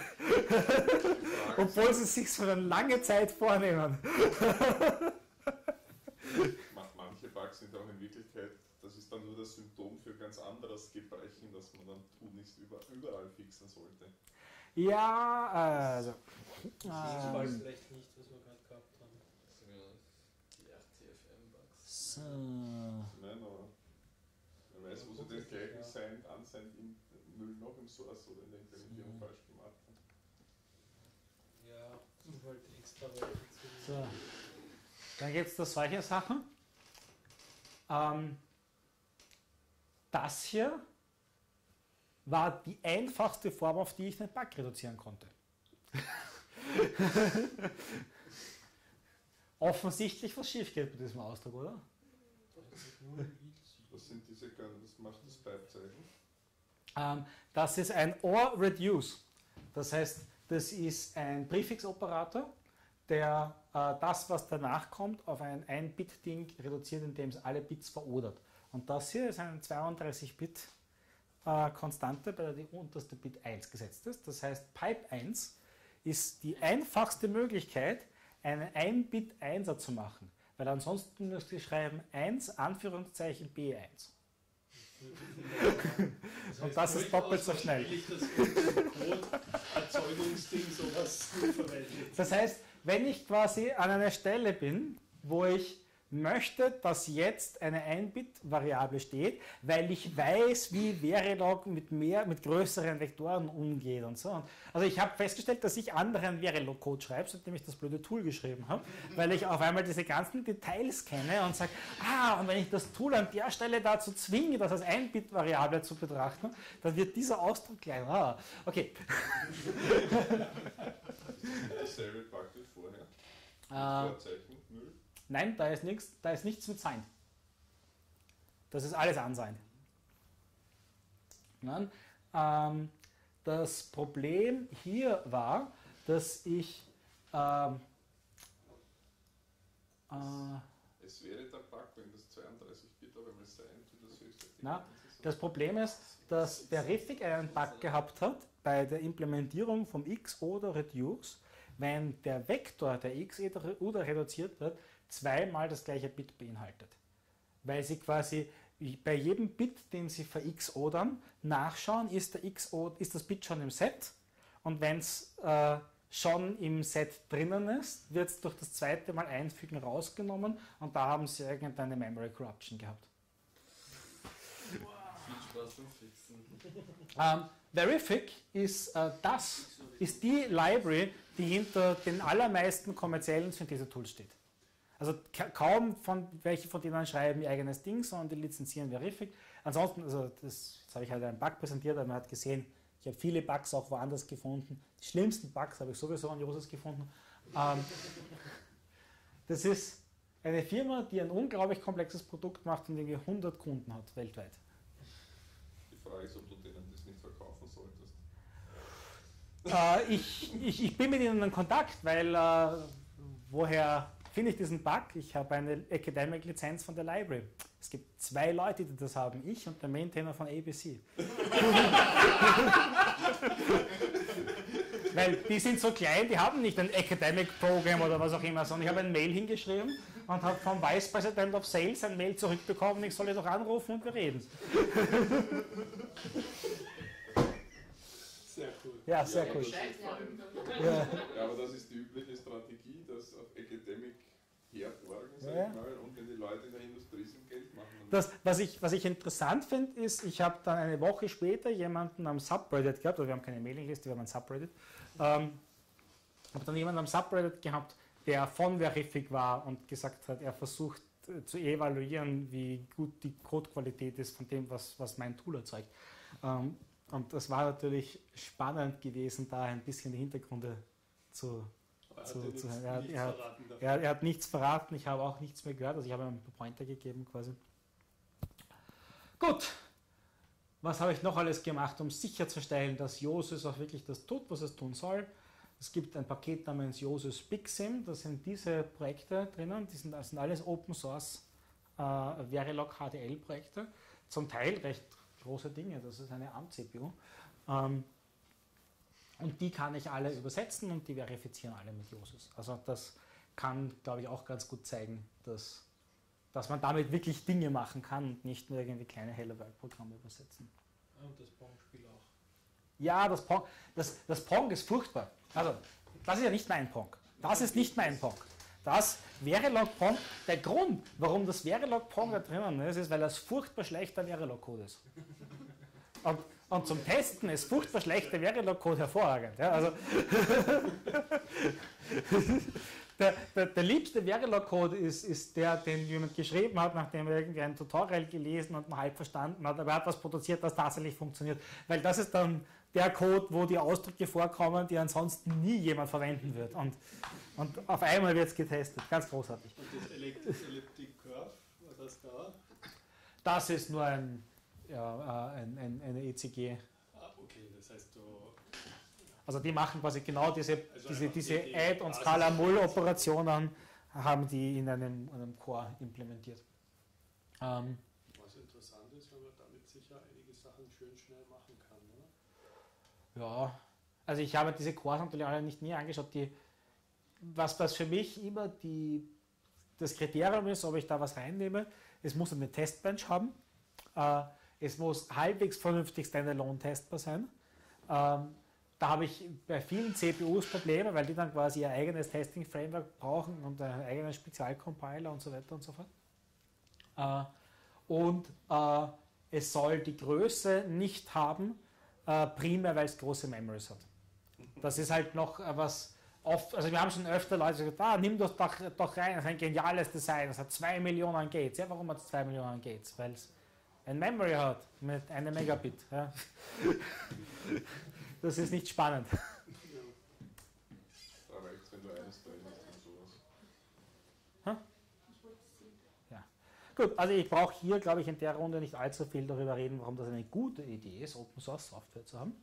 Obwohl sie es sich eine lange Zeit vornehmen. Ma- Manche Bugs sind auch in Wirklichkeit, das ist dann nur das Symptom für ganz anderes Gebrechen, das man dann tunlichst über, überall fixen sollte. Ja, also. Das war Ähm, vielleicht nicht, was wir gerade gehabt haben. Die RTFM-Bugs. so. Nein, aber sie den gleichen Ja. Signed, Unsigned im Müll noch im Source oder in der Implementierung Mhm. falsch gemacht haben. Ja, und halt extra. So. Dann gibt es da solche Sachen. Ähm, das hier war die einfachste Form, auf die ich den Bug reduzieren konnte. [laughs] Offensichtlich was schief geht mit diesem Ausdruck, oder? Was sind diese, was macht das Pipe-Zeichen? Ähm, das ist ein OR Reduce. Das heißt, das ist ein Präfixoperator, der äh, das, was danach kommt, auf ein 1-Bit-Ding reduziert, indem es alle Bits verodert. Und das hier ist eine 32-Bit-Konstante, bei der die unterste Bit 1 gesetzt ist. Das heißt, Pipe 1 ist die einfachste Möglichkeit, einen 1-Bit-Einser zu machen. Weil ansonsten müsst ihr schreiben 1, Anführungszeichen B1. Und das ist doppelt so schnell. Das. Das heißt, wenn ich quasi an einer Stelle bin, wo ich möchte, dass jetzt eine 1-Bit-Variable steht, weil ich weiß, wie Verilog mit mehr, mit größeren Vektoren umgeht und so. Und also ich habe festgestellt, dass ich anderen Verilog-Code schreibe, seitdem ich das blöde Tool geschrieben habe, weil ich auf einmal diese ganzen Details kenne und sage, ah, und wenn ich das Tool an der Stelle dazu zwinge, das als 1-Bit-Variable zu betrachten, dann wird dieser Ausdruck klein. Ah, okay. [laughs] Dasselbe wie vorher. Äh. Nein, da ist nichts, da ist nichts mit sein. Das ist alles Ansein. Nein, ähm, das Problem hier war, dass ich ähm, äh, Es wäre der Bug, wenn das 32-Bit auf einmal sein tut, das höchste Ding. Na, das Problem ist, dass der Riffig einen Bug gehabt hat bei der Implementierung vom X oder Reduce, wenn der Vektor der X oder reduziert wird, zweimal das gleiche Bit beinhaltet. Weil sie quasi bei jedem Bit, den sie verxodern, nachschauen, ist, der X ist das Bit schon im Set und wenn es äh, schon im Set drinnen ist, wird es durch das zweite Mal einfügen rausgenommen und da haben sie irgendeine Memory Corruption gehabt. fixen. Ähm, Verific ist äh, das, ist die Library, die hinter den allermeisten kommerziellen Synthese-Tools steht. Also ka kaum von welche von denen schreiben ihr eigenes Ding, sondern die lizenzieren Verific. Ansonsten, also das, jetzt habe ich halt einen Bug präsentiert, aber man hat gesehen, ich habe viele Bugs auch woanders gefunden. Die schlimmsten Bugs habe ich sowieso an Josef gefunden. Ähm, [laughs] das ist eine Firma, die ein unglaublich komplexes Produkt macht und irgendwie 100 Kunden hat weltweit. Die Frage ist, ob du denen das nicht verkaufen solltest. Äh, ich, ich, ich bin mit ihnen in Kontakt, weil äh, woher finde ich diesen Bug? Ich habe eine Academic-Lizenz von der Library. Es gibt zwei Leute, die das haben, ich und der Maintainer von ABC. [laughs] weil die sind so klein, die haben nicht ein Academic Program oder was auch immer, sondern ich habe ein Mail hingeschrieben und habe vom Vice President of Sales ein Mail zurückbekommen, ich soll ihn doch anrufen und wir reden. Sehr cool. Ja, sehr Ja, cool. Ja. Ja, aber das ist die übliche Strategie, das auf Academic herborgen, sag Ja. ich mal, und wenn die Leute in der Industrie sind, Geld machen. Das, was, ich, was ich interessant finde, ist, ich habe dann eine Woche später jemanden am Subreddit gehabt, also wir haben keine Mailingliste, wir haben ein Subreddit, ähm, habe dann jemanden am Subreddit gehabt, der von Verific war und gesagt hat, er versucht äh, zu evaluieren, wie gut die Codequalität ist von dem, was, was mein Tool erzeugt. Ähm, und das war natürlich spannend gewesen, da ein bisschen die Hintergründe zu, er hat Zu- dir zu- nichts, er hat- nichts er hat- er, er hat nichts verraten, ich habe auch nichts mehr gehört, also ich habe ihm einen Pointer gegeben quasi. Gut, was habe ich noch alles gemacht, um sicherzustellen, dass Josus auch wirklich das tut, was es tun soll? Es gibt ein Paket namens Josus BigSim, da sind diese Projekte drinnen, die sind, das sind alles Open Source äh, Verilog HDL Projekte, zum Teil recht große Dinge, das ist eine ARM-CPU. Ähm, und die kann ich alle übersetzen und die verifizieren alle mit Josus. Also das kann, glaube ich, auch ganz gut zeigen, dass, dass man damit wirklich Dinge machen kann und nicht nur irgendwie kleine Hello World-Programme übersetzen. Und das Pong-Spiel auch. Ja, das Pong, das, das Pong ist furchtbar. Also, das ist ja nicht mein Pong. Das ist nicht mein Pong. Das Verilog Pong, der Grund, warum das Verilog Pong da drinnen ist, ist, weil das furchtbar schlechter Verilog-Code ist. Und, und zum Testen ist furchtbar schlechter Verilog-Code hervorragend. Ja, also [laughs] der, der, der liebste Verilog-Code ist, ist der, den jemand geschrieben hat, nachdem er irgendwie ein Tutorial gelesen und mal halb verstanden hat, aber er hat was produziert, das tatsächlich funktioniert. Weil das ist dann der Code, wo die Ausdrücke vorkommen, die ansonsten nie jemand verwenden wird. Und, und auf einmal wird es getestet. Ganz großartig. Und das Elliptic, Elliptic Curve, war das da? Das ist nur ein, ja, äh, ein, ein, eine ECG. Ah, okay, das heißt, du. Also die machen quasi genau diese, Also diese, diese die- Add- und Skala-Mull-Operationen haben die in einem, einem Core implementiert. Ähm, Was interessant ist, wenn man damit sicher einige Sachen schön schnell machen kann. Ne? Ja, also ich habe diese Cores natürlich alle nicht näher angeschaut. Die, was, was für mich immer die, das Kriterium ist, ob ich da was reinnehme, es muss eine Testbench haben. Äh, es muss halbwegs vernünftig standalone testbar sein. Ähm, da habe ich bei vielen CPUs Probleme, weil die dann quasi ihr eigenes Testing-Framework brauchen und einen eigenen Spezialcompiler und so weiter und so fort. Äh, und äh, es soll die Größe nicht haben, äh, primär weil es große Memories hat. Das ist halt noch äh, was oft, also wir haben schon öfter Leute gesagt, ah, nimm das doch, doch rein, das ist ein geniales Design, das hat 2 Millionen Gates. Ja, warum hat es 2 Millionen Gates? Weil es ein Memory hat mit einem Megabit. Ja. Das ist nicht spannend. Wenn du eines sowas. Gut, also ich brauche hier, glaube ich, in der Runde nicht allzu viel darüber reden, warum das eine gute Idee ist, Open Source Software zu haben.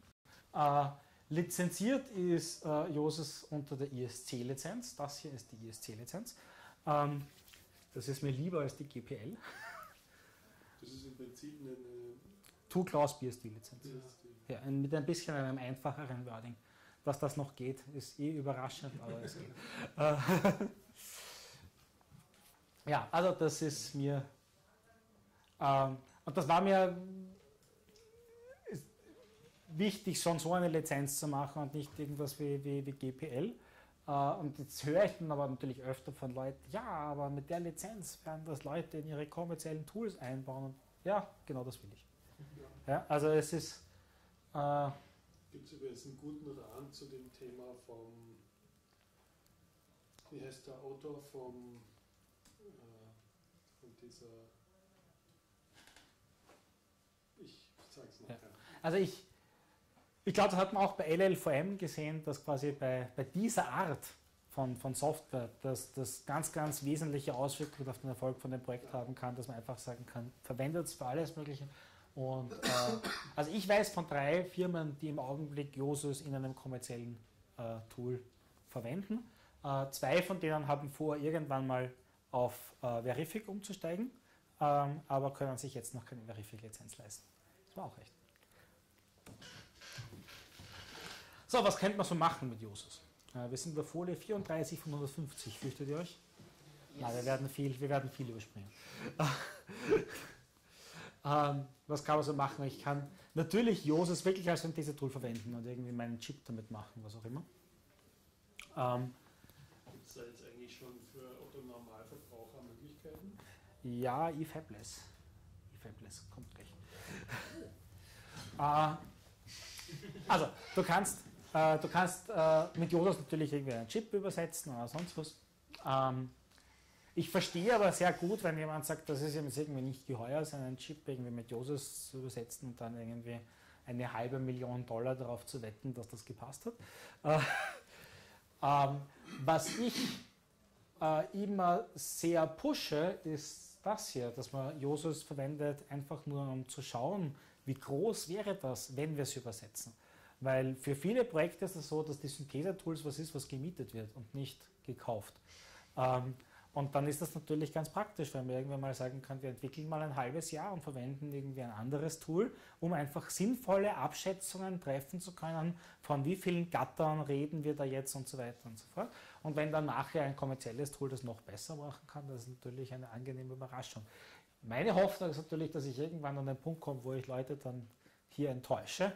Äh, lizenziert ist äh, Josus unter der ISC-Lizenz. Das hier ist die ISC-Lizenz. Ähm, das ist mir lieber als die GPL. Das ist im Prinzip eine. Two-Class BSD-Lizenz. eine Ja, ein- mit ein bisschen einem einfacheren Wording. Dass das noch geht, ist eh überraschend, aber es geht. Äh, [laughs] ja, also das ist mir. Ähm, und das war mir wichtig, schon so eine Lizenz zu machen und nicht irgendwas wie, wie, wie GPL. Äh, und jetzt höre ich dann aber natürlich öfter von Leuten, ja, aber mit der Lizenz werden das Leute in ihre kommerziellen Tools einbauen. Ja, genau das will ich. Ja, also es ist, äh, Gibt es übrigens einen guten Rahmen zu dem Thema vom, wie heißt der Autor vom, äh, von dieser, ich sag's noch. Ja. also ich, ich glaube, das hat man auch bei LLVM gesehen, dass quasi bei, bei dieser Art von, von Software, dass das ganz, ganz wesentliche Auswirkungen auf den Erfolg von dem Projekt haben kann, dass man einfach sagen kann, verwendet es für alles Mögliche. Und äh, also ich weiß von drei Firmen, die im Augenblick Josus in einem kommerziellen äh, Tool verwenden. Äh, zwei von denen haben vor, irgendwann mal auf äh, Verific umzusteigen, ähm, aber können sich jetzt noch keine Verific-Lizenz leisten. Das war auch recht. So, was könnte man so machen mit Josus? Äh, wir sind in der Folie 34 von 150. Fürchtet ihr euch? Nein, wir werden viel, wir werden viel überspringen. [laughs] ähm, was kann man so machen? Ich kann natürlich Josus wirklich als Synthese-Tool verwenden und irgendwie meinen Chip damit machen, was auch immer. Ähm, Gibt es da jetzt eigentlich schon für Otto-Normalverbraucher Möglichkeiten? ja, eFabless. eFabless kommt gleich. [laughs] äh, also, du kannst, äh, du kannst äh, mit Jodas natürlich irgendwie einen Chip übersetzen oder sonst was. Ähm, ich verstehe aber sehr gut, wenn jemand sagt, das ist jetzt irgendwie nicht geheuer, seinen Chip irgendwie mit Josus zu übersetzen und dann irgendwie eine halbe Million Dollar darauf zu wetten, dass das gepasst hat. Äh, [laughs] ähm, was ich äh, immer sehr pushe, ist das hier, dass man Josus verwendet, einfach nur um zu schauen, wie groß wäre das, wenn wir es übersetzen. Weil für viele Projekte ist es so, dass die Synthese-Tools was ist, was gemietet wird und nicht gekauft. Ähm, und dann ist das natürlich ganz praktisch, wenn man irgendwann mal sagen kann, wir entwickeln mal ein halbes Jahr und verwenden irgendwie ein anderes Tool, um einfach sinnvolle Abschätzungen treffen zu können, von wie vielen Gattern reden wir da jetzt und so weiter und so fort. Und wenn dann nachher ein kommerzielles Tool das noch besser machen kann, das ist natürlich eine angenehme Überraschung. Meine Hoffnung ist natürlich, dass ich irgendwann an den Punkt komme, wo ich Leute dann hier enttäusche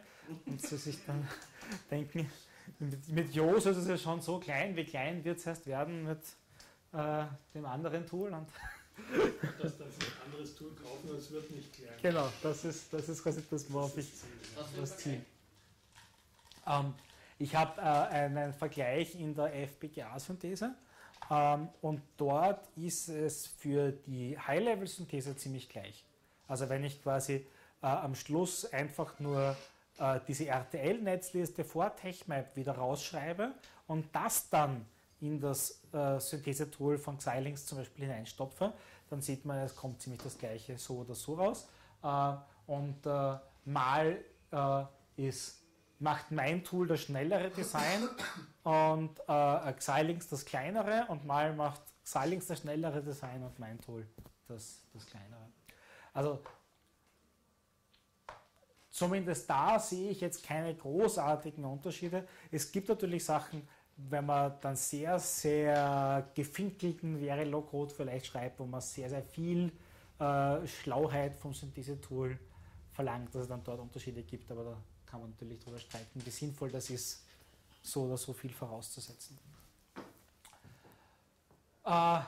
und sie sich dann [laughs] denken, mit, mit Jos ist es ja schon so klein, wie klein wird es erst werden mit äh, dem anderen Tool. Und [laughs] Dass das ein anderes Tool kaufen und es wird nicht klären. genau, das ist, das ist quasi das, worauf ich das? Ziel. Ähm, ich habe äh, einen Vergleich in der FPGA-Synthese ähm, und dort ist es für die High-Level-Synthese ziemlich gleich. Also wenn ich quasi äh, am Schluss einfach nur äh, diese RTL-Netzliste vor TechMap wieder rausschreibe und das dann in das äh, Synthese-Tool von Xilinx zum Beispiel hineinstopfe, dann sieht man, es kommt ziemlich das gleiche so oder so raus. Äh, und äh, mal äh, ist, macht mein Tool das schnellere Design und äh, Xilinx das kleinere und mal macht Xilinx das schnellere Design und mein Tool das, das kleinere. Also zumindest da sehe ich jetzt keine großartigen Unterschiede. Es gibt natürlich Sachen, wenn man dann sehr, sehr gefinkelten Verilog-Code vielleicht schreibt, wo man sehr, sehr viel äh, Schlauheit vom Synthese-Tool verlangt, dass es dann dort Unterschiede gibt, aber da kann man natürlich drüber streiten, wie sinnvoll das ist, so oder so viel vorauszusetzen. Äh,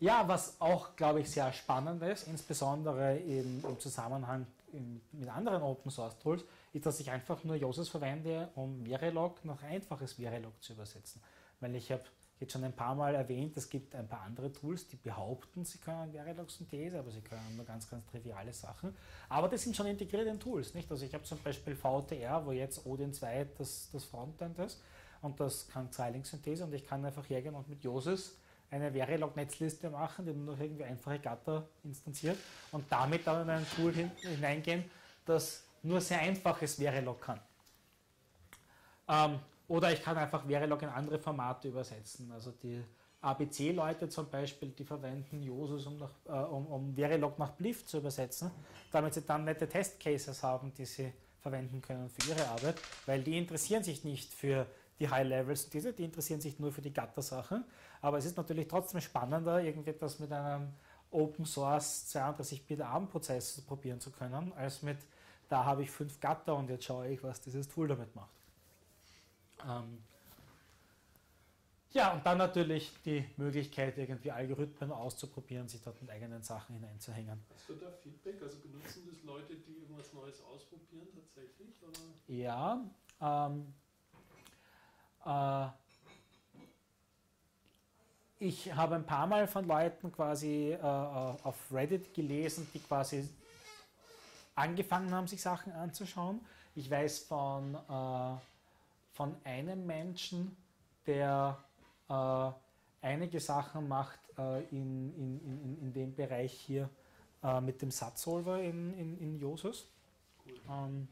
ja, was auch, glaube ich, sehr spannend ist, insbesondere im, im Zusammenhang in, mit anderen Open Source Tools, ist, dass ich einfach nur Josus verwende, um Verilog nach einfaches Verilog zu übersetzen. Weil ich habe jetzt schon ein paar Mal erwähnt, es gibt ein paar andere Tools, die behaupten, sie können Verilog-Synthese, aber sie können nur ganz, ganz triviale Sachen. Aber das sind schon integrierte in Tools. Nicht? Also ich habe zum Beispiel VTR, wo jetzt Odin 2 das, das Frontend ist und das kann Xilinx-Synthese und ich kann einfach hergehen und mit Josus eine Verilog-Netzliste machen, die nur noch irgendwie einfache Gatter instanziert und damit dann in ein Tool hin, hineingehen, das nur sehr einfaches Verilog kann. Ähm, oder ich kann einfach Verilog in andere Formate übersetzen. Also die ABC-Leute zum Beispiel, die verwenden Josus, um, nach, äh, um, um Verilog nach Bliff zu übersetzen, damit sie dann nette Testcases haben, die sie verwenden können für ihre Arbeit, weil die interessieren sich nicht für die High Levels, diese, die interessieren sich nur für die Gatter-Sachen. Aber es ist natürlich trotzdem spannender, irgendetwas mit einem Open Source 32-Bit ARM-Prozess probieren zu können, als mit, da habe ich fünf Gatter und jetzt schaue ich, was dieses Tool damit macht. Ähm, ja, und dann natürlich die Möglichkeit, irgendwie Algorithmen auszuprobieren, sich dort mit eigenen Sachen hineinzuhängen. Hast du da Feedback? Also benutzen das Leute, die irgendwas Neues ausprobieren tatsächlich? Oder? Ja, ähm, äh, ich habe ein paar Mal von Leuten quasi äh, auf Reddit gelesen, die quasi angefangen haben, sich Sachen anzuschauen. Ich weiß von, äh, von einem Menschen, der äh, einige Sachen macht äh, in, in, in, in dem Bereich hier äh, mit dem Satzsolver in, in, in Josus. Ähm,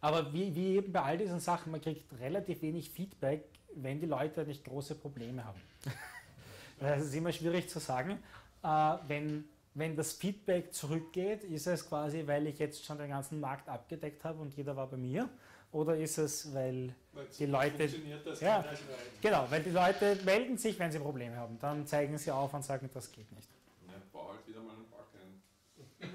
aber wie, wie eben bei all diesen Sachen, man kriegt relativ wenig Feedback, wenn die Leute nicht große Probleme haben. [laughs] das ist immer schwierig zu sagen. Äh, wenn, wenn das Feedback zurückgeht, ist es quasi, weil ich jetzt schon den ganzen Markt abgedeckt habe und jeder war bei mir? Oder ist es, weil Weil die Leute. funktioniert das Ja. Genau, weil die Leute melden sich, wenn sie Probleme haben. Dann zeigen sie auf und sagen, das geht nicht. Ja, bau halt wieder mal einen Bug ein.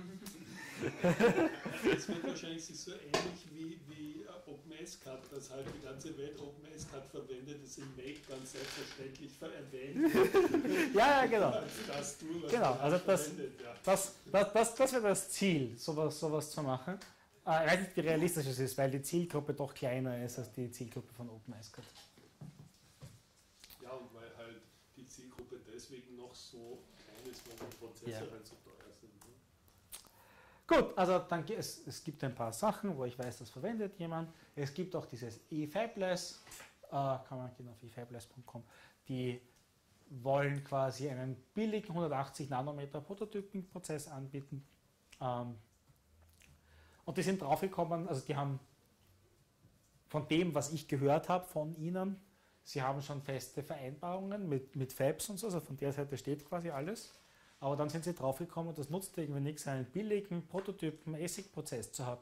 Das wird wahrscheinlich so ähnlich wie, wie äh, OpenSCAD, dass halt die ganze Welt OpenSCAD verwendet, das im Make ganz selbstverständlich ver- erwähnt [laughs] Ja, ja, genau. das Tool, was Genau, also das-. Ja. Das, das, das, das wäre das Ziel, sowas, sowas zu machen. Äh, ich weiß nicht, wie realistisch es ist, weil die Zielgruppe doch kleiner ist als die Zielgruppe von OpenSCAD. ja, und weil halt die Zielgruppe deswegen noch so klein ist, weil die Prozesse Ja. halt so teuer? Gut, also dann, es, es gibt ein paar Sachen, wo ich weiß, das verwendet jemand. Es gibt auch dieses eFabless, äh, kann man gehen auf efabless.com, die wollen quasi einen billigen 180 Nanometer Prototypenprozess anbieten. Ähm, und die sind draufgekommen, also die haben von dem, was ich gehört habe von ihnen, sie haben schon feste Vereinbarungen mit, mit Fabs und so, also von der Seite steht quasi alles. Aber dann sind sie draufgekommen, das nutzt irgendwie nichts, einen billigen Prototypen ASIC-Prozess zu haben,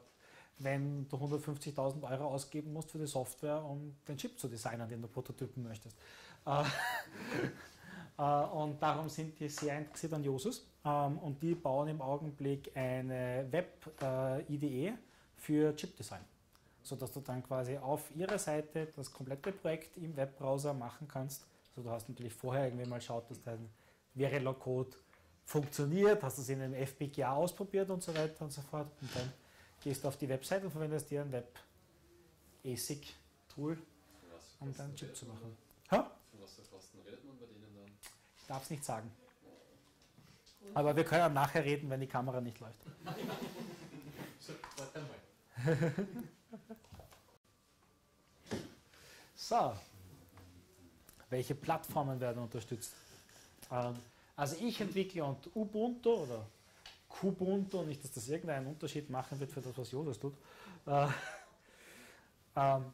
wenn du 150.000 Euro ausgeben musst für die Software, um den Chip zu designen, den du prototypen möchtest. [laughs] Äh, äh, und darum sind die sehr interessiert an Josus. Ähm, und die bauen im Augenblick eine Web-IDE für Chip-Design. Sodass du dann quasi auf ihrer Seite das komplette Projekt im Webbrowser machen kannst. Also du hast natürlich vorher irgendwie mal geschaut, dass dein Verilog-Code funktioniert, hast es in einem FPGA ausprobiert und so weiter und so fort. Und dann gehst du auf die Website und verwendest dir ein Web-ASIC-Tool, um deinen Chip zu machen. Ha? Von was für Kosten redet man bei denen dann? Ich darf es nicht sagen. Aber wir können nachher reden, wenn die Kamera nicht läuft. [laughs] So. Welche Plattformen werden unterstützt? Ähm, also ich entwickle und Ubuntu oder Kubuntu, nicht, dass das irgendeinen Unterschied machen wird für das, was Jodas tut. Äh, ähm,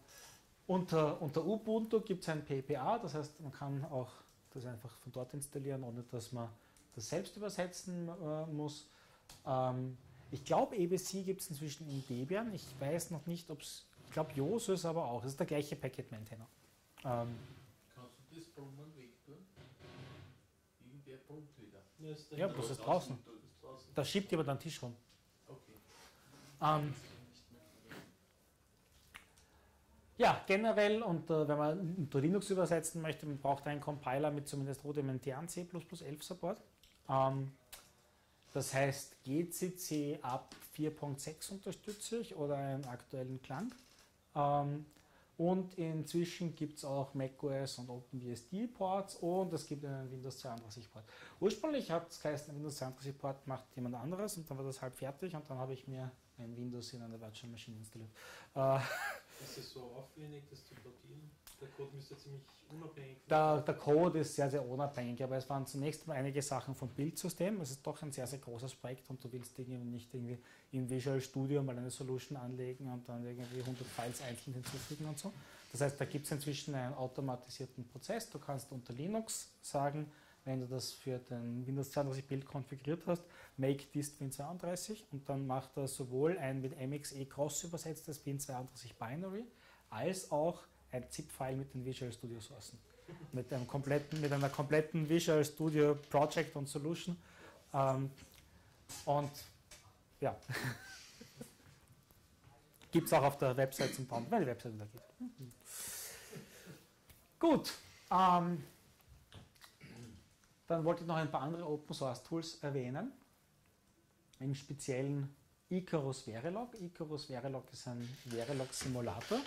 unter, unter Ubuntu gibt es ein PPA, das heißt, man kann auch das einfach von dort installieren, ohne dass man das selbst übersetzen äh, muss. Ähm, ich glaube, EBC gibt es inzwischen in Debian. Ich weiß noch nicht, ob es, ich glaube, Josus aber auch. Es ist der gleiche Packet Maintainer. Ähm, Kannst du das von meinem Weg tun? Irgendwer Ja, ist Ja, das ist draußen. Das draußen. da schiebt jemand einen Tisch rum. Okay. Ähm, ja, generell, und äh, wenn man unter Linux übersetzen möchte, man braucht einen Compiler mit zumindest rudimentären C++11 Support. Ähm, das heißt, GCC ab 4.6 unterstütze ich oder einen aktuellen Klang. Ähm, und inzwischen gibt es auch macOS und OpenBSD-Ports und es gibt einen Windows 32-Port. Ursprünglich hat es geheißen, Windows 32-Port macht jemand anderes und dann war das halb fertig und dann habe ich mir ein Windows in einer Virtual Machine installiert. Äh, Ist es so aufwendig, das zu portieren? Der Code müsste ziemlich unabhängig Der, der Code ist sehr, sehr unabhängig, aber es waren zunächst mal einige Sachen vom Bildsystem. Es ist doch ein sehr, sehr großes Projekt und du willst irgendwie nicht irgendwie in Visual Studio mal eine Solution anlegen und dann irgendwie 100 Files einzeln hinzufügen und so. Das heißt, da gibt es inzwischen einen automatisierten Prozess. Du kannst unter Linux sagen, wenn du das für den Windows 32 Bild konfiguriert hast, make dist Win32 und dann macht er sowohl ein mit MXE Cross übersetztes Win32 Binary als auch ein ZIP-File mit den Visual Studio Sourcen. Mit, einem kompletten, mit einer kompletten Visual Studio Project und Solution. Ähm, und ja, [laughs] gibt es auch auf der Website zum Bauen, wenn die Website wieder geht. Gut. Ähm, dann wollte ich noch ein paar andere Open Source Tools erwähnen. Im speziellen Icarus Verilog. Icarus Verilog ist ein Verilog-Simulator.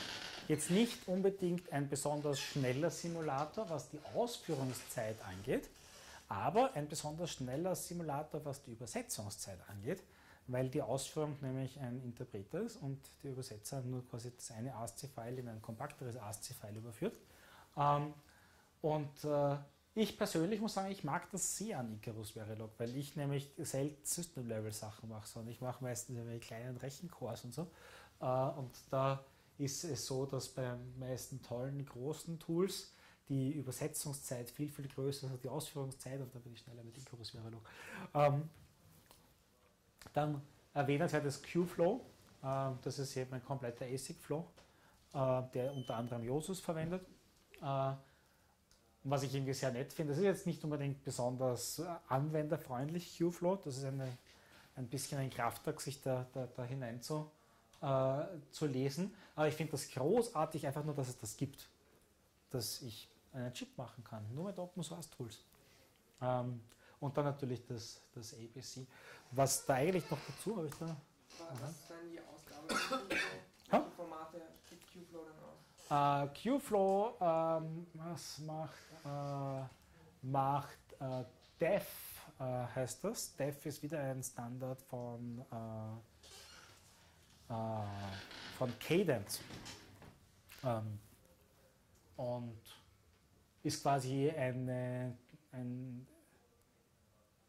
Jetzt nicht unbedingt ein besonders schneller Simulator, was die Ausführungszeit angeht, aber ein besonders schneller Simulator, was die Übersetzungszeit angeht, weil die Ausführung nämlich ein Interpreter ist und der Übersetzer nur quasi das eine ASCII-File in ein kompakteres ASCII-File überführt. Ähm, und äh, ich persönlich muss sagen, ich mag das sehr an Icarus Verilog, weil ich nämlich selten System-Level-Sachen mache, sondern ich mache meistens irgendwelche kleinen Rechencores und so. Äh, und da ist es so, dass bei den meisten tollen, großen Tools die Übersetzungszeit viel, viel größer ist als die Ausführungszeit und da bin ich schneller mit Icarus Verilog. Ähm, dann erwähnenswert das Qflow, äh, das ist eben ein kompletter ASIC-Flow, äh, der unter anderem Josus verwendet. Äh, was ich irgendwie sehr nett finde, das ist jetzt nicht unbedingt besonders anwenderfreundlich, Qflow, das ist eine, ein bisschen ein Kraftwerk, sich da, da, da hinein zu, äh, zu lesen. Aber ich finde das großartig, einfach nur, dass es das gibt. Dass ich einen Chip machen kann, nur mit Open Source Tools. Ähm, und dann natürlich das, das ABC. Was da eigentlich noch dazu habe ich da. Was ist dann die Ausgabe? [coughs] Welche Formate gibt Qflow dann aus? Äh, Qflow ähm, was macht, äh, macht äh, Def, äh, heißt das. Def ist wieder ein Standard von, äh, von Cadence. Ähm, und ist quasi eine, ein,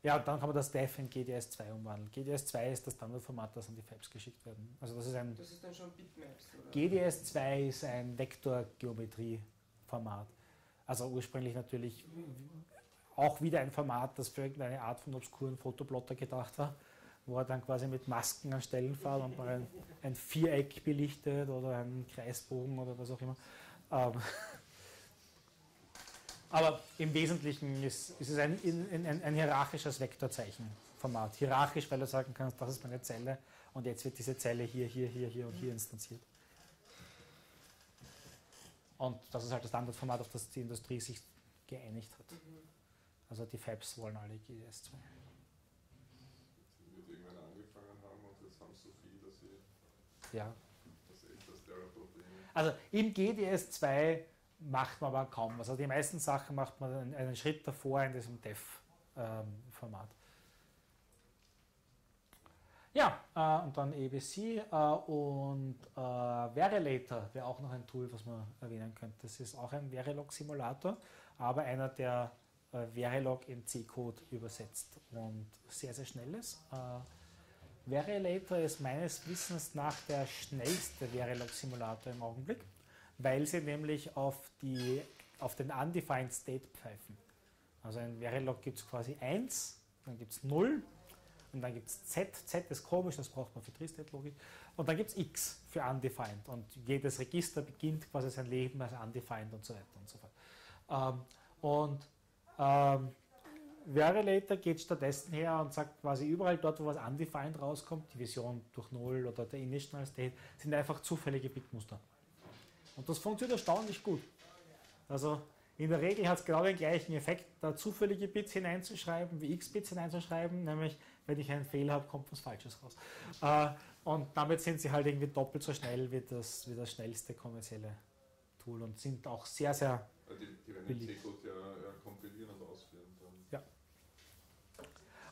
ja, dann kann man das Def in GDS2 umwandeln. GDS2 ist das Standardformat, das an die Fabs geschickt werden. Also das ist ein Das ist dann schon Bitmaps, oder? GDS2 ist ein Vektorgeometrieformat. Also ursprünglich natürlich auch wieder ein Format, das für irgendeine Art von obskuren Fotoplotter gedacht war, wo er dann quasi mit Masken an Stellen fährt und mal ein, ein Viereck belichtet oder einen Kreisbogen oder was auch immer. Ähm, [laughs] aber im Wesentlichen ist, ist es ein, ein, ein, hierarchisches Vektorzeichenformat. Hierarchisch, weil du sagen kannst, das ist meine Zelle und jetzt wird diese Zelle hier, hier, hier, hier und hier instanziert. Und das ist halt das Standardformat, auf das die Industrie sich geeinigt hat. Mhm. Also die Fabs wollen alle GDS2. Die wird irgendwann angefangen haben und jetzt haben so viel, dass sie Ja. Also im GDS2 macht man aber kaum was. Also die meisten Sachen macht man einen, einen Schritt davor in diesem Dev-Format. ja, äh, und dann ABC äh, und äh, Verilator wäre auch noch ein Tool, was man erwähnen könnte. Das ist auch ein Verilog-Simulator, aber einer, der äh, Verilog in C-Code übersetzt und sehr, sehr schnell ist. Verilator ist meines Wissens nach der schnellste Verilog-Simulator im Augenblick, weil sie nämlich auf, die, auf den Undefined State pfeifen. Also in Verilog gibt es quasi 1, dann gibt es 0 und dann gibt es Z. Z ist komisch, das braucht man für Tristate-Logik. Und dann gibt es X für Undefined und jedes Register beginnt quasi sein Leben als Undefined und so weiter und so fort. Ähm, und ähm, Verilator geht stattdessen her und sagt quasi überall dort, wo was undefined rauskommt, die Vision durch Null oder der Initial State, sind einfach zufällige Bitmuster. Und das funktioniert erstaunlich gut. Also in der Regel hat es genau den gleichen Effekt, da zufällige Bits hineinzuschreiben, wie X-Bits hineinzuschreiben, nämlich wenn ich einen Fehler habe, kommt was Falsches raus. Äh, und damit sind sie halt irgendwie doppelt so schnell wie das, wie das schnellste kommerzielle Tool und sind auch sehr, sehr Die, die werden den Beliebt. C-Code ja, ja kompilieren und ausführen. Dann.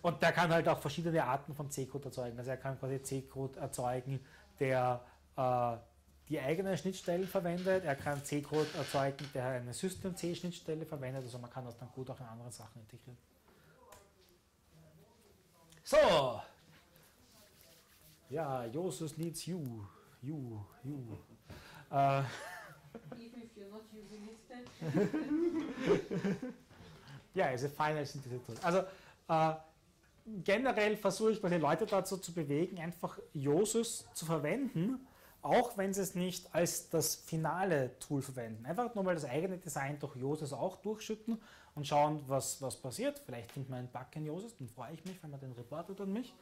Und der kann halt auch verschiedene Arten von C-Code erzeugen. Also er kann quasi C-Code erzeugen, der äh, die eigenen Schnittstellen verwendet. Er kann C-Code erzeugen, der eine System-C-Schnittstelle verwendet. Also man kann das dann gut auch in andere Sachen integrieren. So. Ja, Josus needs you. You, you. Äh, Even if you're not using it, [laughs] Ja, es ist Final Synthesis Tool. Also äh, generell versuche ich quasi Leute dazu zu bewegen, einfach Josus zu verwenden, auch wenn sie es nicht als das finale Tool verwenden. Einfach nur mal das eigene Design durch Josus auch durchschütten und schauen, was, was passiert. Vielleicht findet man einen Bug in Josus, dann freue ich mich, wenn man den reportet an mich.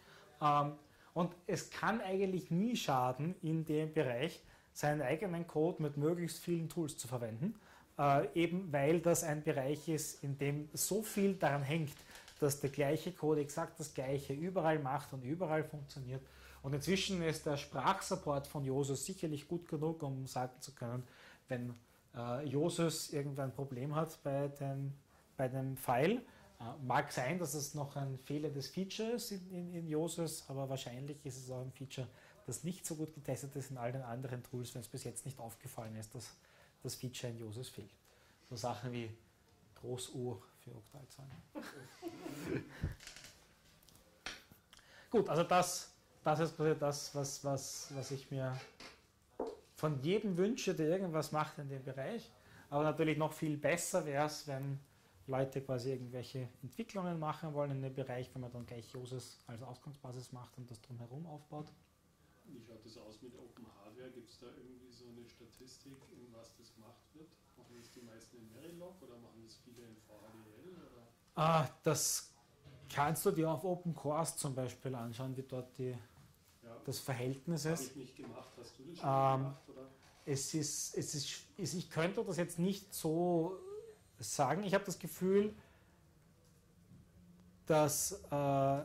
Ähm, und es kann eigentlich nie schaden, in dem Bereich seinen eigenen Code mit möglichst vielen Tools zu verwenden. Äh, eben weil das ein Bereich ist, in dem so viel daran hängt, dass der gleiche Code exakt das gleiche überall macht und überall funktioniert. Und inzwischen ist der Sprachsupport von Josus sicherlich gut genug, um sagen zu können, wenn äh, Josus irgendein Problem hat bei dem, bei dem File, äh, mag sein, dass es noch ein fehlendes Feature ist in, in, in Josus, aber wahrscheinlich ist es auch ein Feature, das nicht so gut getestet ist in all den anderen Tools, wenn es bis jetzt nicht aufgefallen ist, dass das Feature in Josus fehlt. So Sachen wie Groß-U für Oktalzahlen. Gut, also das, das ist das, was, was, was ich mir von jedem wünsche, der irgendwas macht in dem Bereich. Aber natürlich noch viel besser wäre es, wenn Leute quasi irgendwelche Entwicklungen machen wollen in dem Bereich, wenn man dann gleich Joses als Ausgangsbasis macht und das drumherum aufbaut. Wie schaut das aus mit Open Hardware? Gibt es da irgendwie so eine Statistik, in was das gemacht wird? Machen das die meisten in Verilog oder machen das viele in VHDL? Oder? Ah, das kannst du dir auf Open Course zum Beispiel anschauen, wie dort die, Ja, das Verhältnis habe ist. ich nicht gemacht. Hast du das schon Ähm, gemacht? Oder? Es ist, es ist, ist, ich könnte das jetzt nicht so sagen. Ich habe das Gefühl, dass äh,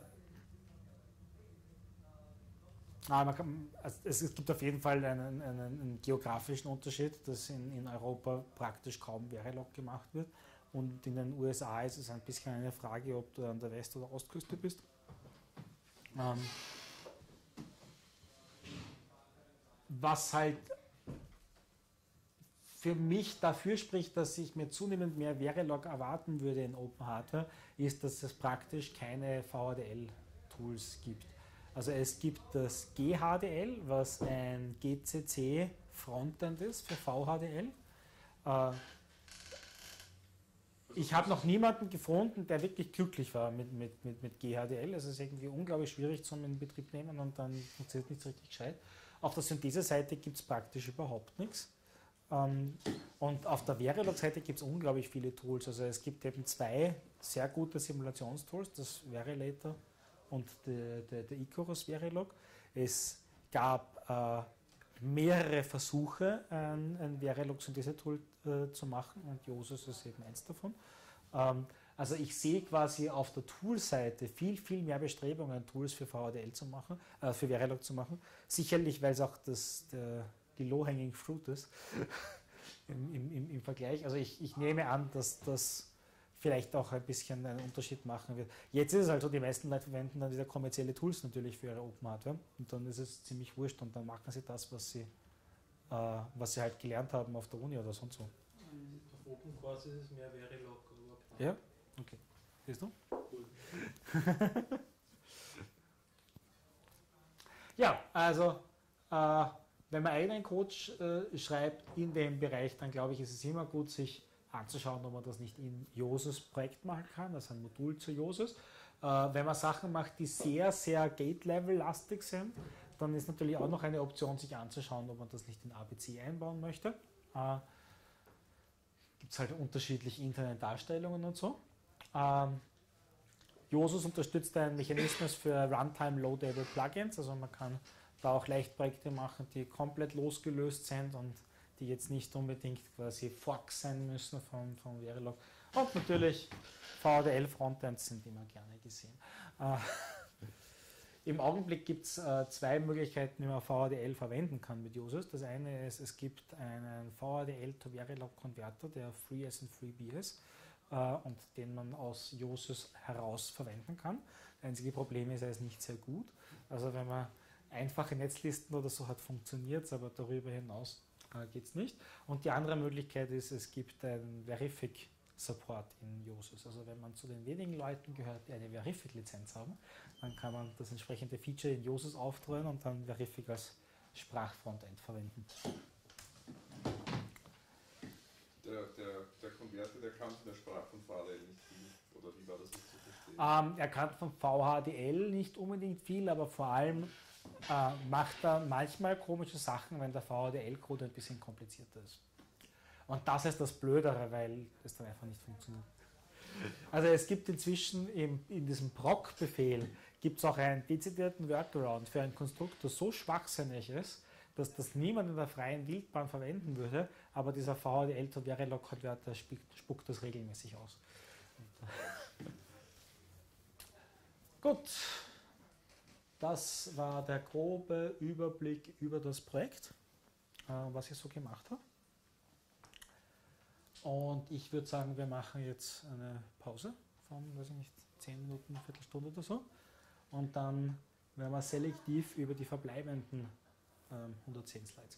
man kann, also es, es gibt auf jeden Fall einen, einen, einen geografischen Unterschied, dass in, in Europa praktisch kaum Verilog gemacht wird. Und in den USA ist es ein bisschen eine Frage, ob du an der West- oder Ostküste bist. Ähm, was halt für mich dafür spricht, dass ich mir zunehmend mehr Verilog erwarten würde in Open Hardware, ist, dass es praktisch keine VHDL-Tools gibt. Also es gibt das GHDL, was ein GCC Frontend ist für VHDL. Äh, ich habe noch niemanden gefunden, der wirklich glücklich war mit, mit, mit, mit GHDL. Es ist irgendwie unglaublich schwierig zum in Betrieb nehmen und dann funktioniert nicht so richtig gescheit. Auf der Synthese-Seite gibt es praktisch überhaupt nichts. Ähm, und auf der Verilog-Seite gibt es unglaublich viele Tools. Also es gibt eben zwei sehr gute Simulationstools, das Verilator und der, der, der Icarus Verilog. Es gab äh, mehrere Versuche, ein, ein Verilog-Synthese-Tool äh, zu machen und Josus ist eben eins davon. Ähm, also ich sehe quasi auf der Tool-Seite viel, viel mehr Bestrebungen, Tools für VHDL zu machen, äh, für Verilog zu machen. Sicherlich, weil es auch das, der, die Low-Hanging Fruit ist [laughs] im, im, im, im Vergleich. Also ich, ich nehme an, dass das vielleicht auch ein bisschen einen Unterschied machen wird. Jetzt ist es halt so, die meisten Leute verwenden dann wieder kommerzielle Tools natürlich für ihre Open Hardware und dann ist es ziemlich wurscht und dann machen sie das, was sie, äh, was sie halt gelernt haben auf der Uni oder sonst wo. Auf Open Course ist es mehr Verilog. Ja? Okay. Siehst du? Cool. [laughs] Ja, also äh, wenn man eigenen Code sch, äh, schreibt in dem Bereich, dann glaube ich, ist es immer gut, sich anzuschauen, ob man das nicht in Josus Projekt machen kann, ist ein Modul zu Josus. Äh, wenn man Sachen macht, die sehr, sehr Gate-Level-lastig sind, dann ist natürlich auch noch eine Option, sich anzuschauen, ob man das nicht in ABC einbauen möchte. Äh, Gibt es halt unterschiedliche interne Darstellungen und so. Ähm, Josus unterstützt einen Mechanismus für Runtime Loadable Plugins, also man kann da auch leicht Projekte machen, die komplett losgelöst sind und die jetzt nicht unbedingt quasi Forks sein müssen von, von Verilog. Und natürlich VDL-Frontends sind immer gerne gesehen. Äh, [laughs] Im Augenblick gibt es äh, zwei Möglichkeiten, wie man VHDL verwenden kann mit Josus. Das eine ist, es gibt einen VHDL to Verilog Converter, der FreeS und FreeB ist äh, und den man aus Josus heraus verwenden kann. Das einzige Problem ist, er ist nicht sehr gut. Also wenn man einfache Netzlisten oder so hat, funktioniert es, aber darüber hinaus äh, geht es nicht. Und die andere Möglichkeit ist, es gibt einen Verific Support in Josus. Also wenn man zu den wenigen Leuten gehört, die eine Verific-Lizenz haben, dann kann man das entsprechende Feature in Josus auftreuen und dann Verific als Sprachfrontend verwenden. Der, der, der Konverter, der kann von der Sprache von VHDL nicht viel. Oder wie war das jetzt zu verstehen? Ähm, er kann von VHDL nicht unbedingt viel, aber vor allem äh, macht er manchmal komische Sachen, wenn der VHDL-Code ein bisschen komplizierter ist. Und das ist das Blödere, weil es dann einfach nicht funktioniert. Also es gibt inzwischen im, in diesem proc-Befehl gibt es auch einen dezidierten Workaround für ein Konstrukt, das so schwachsinnig ist, dass das niemand in der freien Wildbahn verwenden würde, aber dieser VHDL zu Verilog Converter spuckt, spuckt das regelmäßig aus. [laughs] Gut, das war der grobe Überblick über das Projekt, äh, was ich so gemacht habe. Und ich würde sagen, wir machen jetzt eine Pause von, weiß ich nicht, 10 Minuten, Viertelstunde oder so. Und dann werden wir selektiv über die verbleibenden ähm, 110 Slides.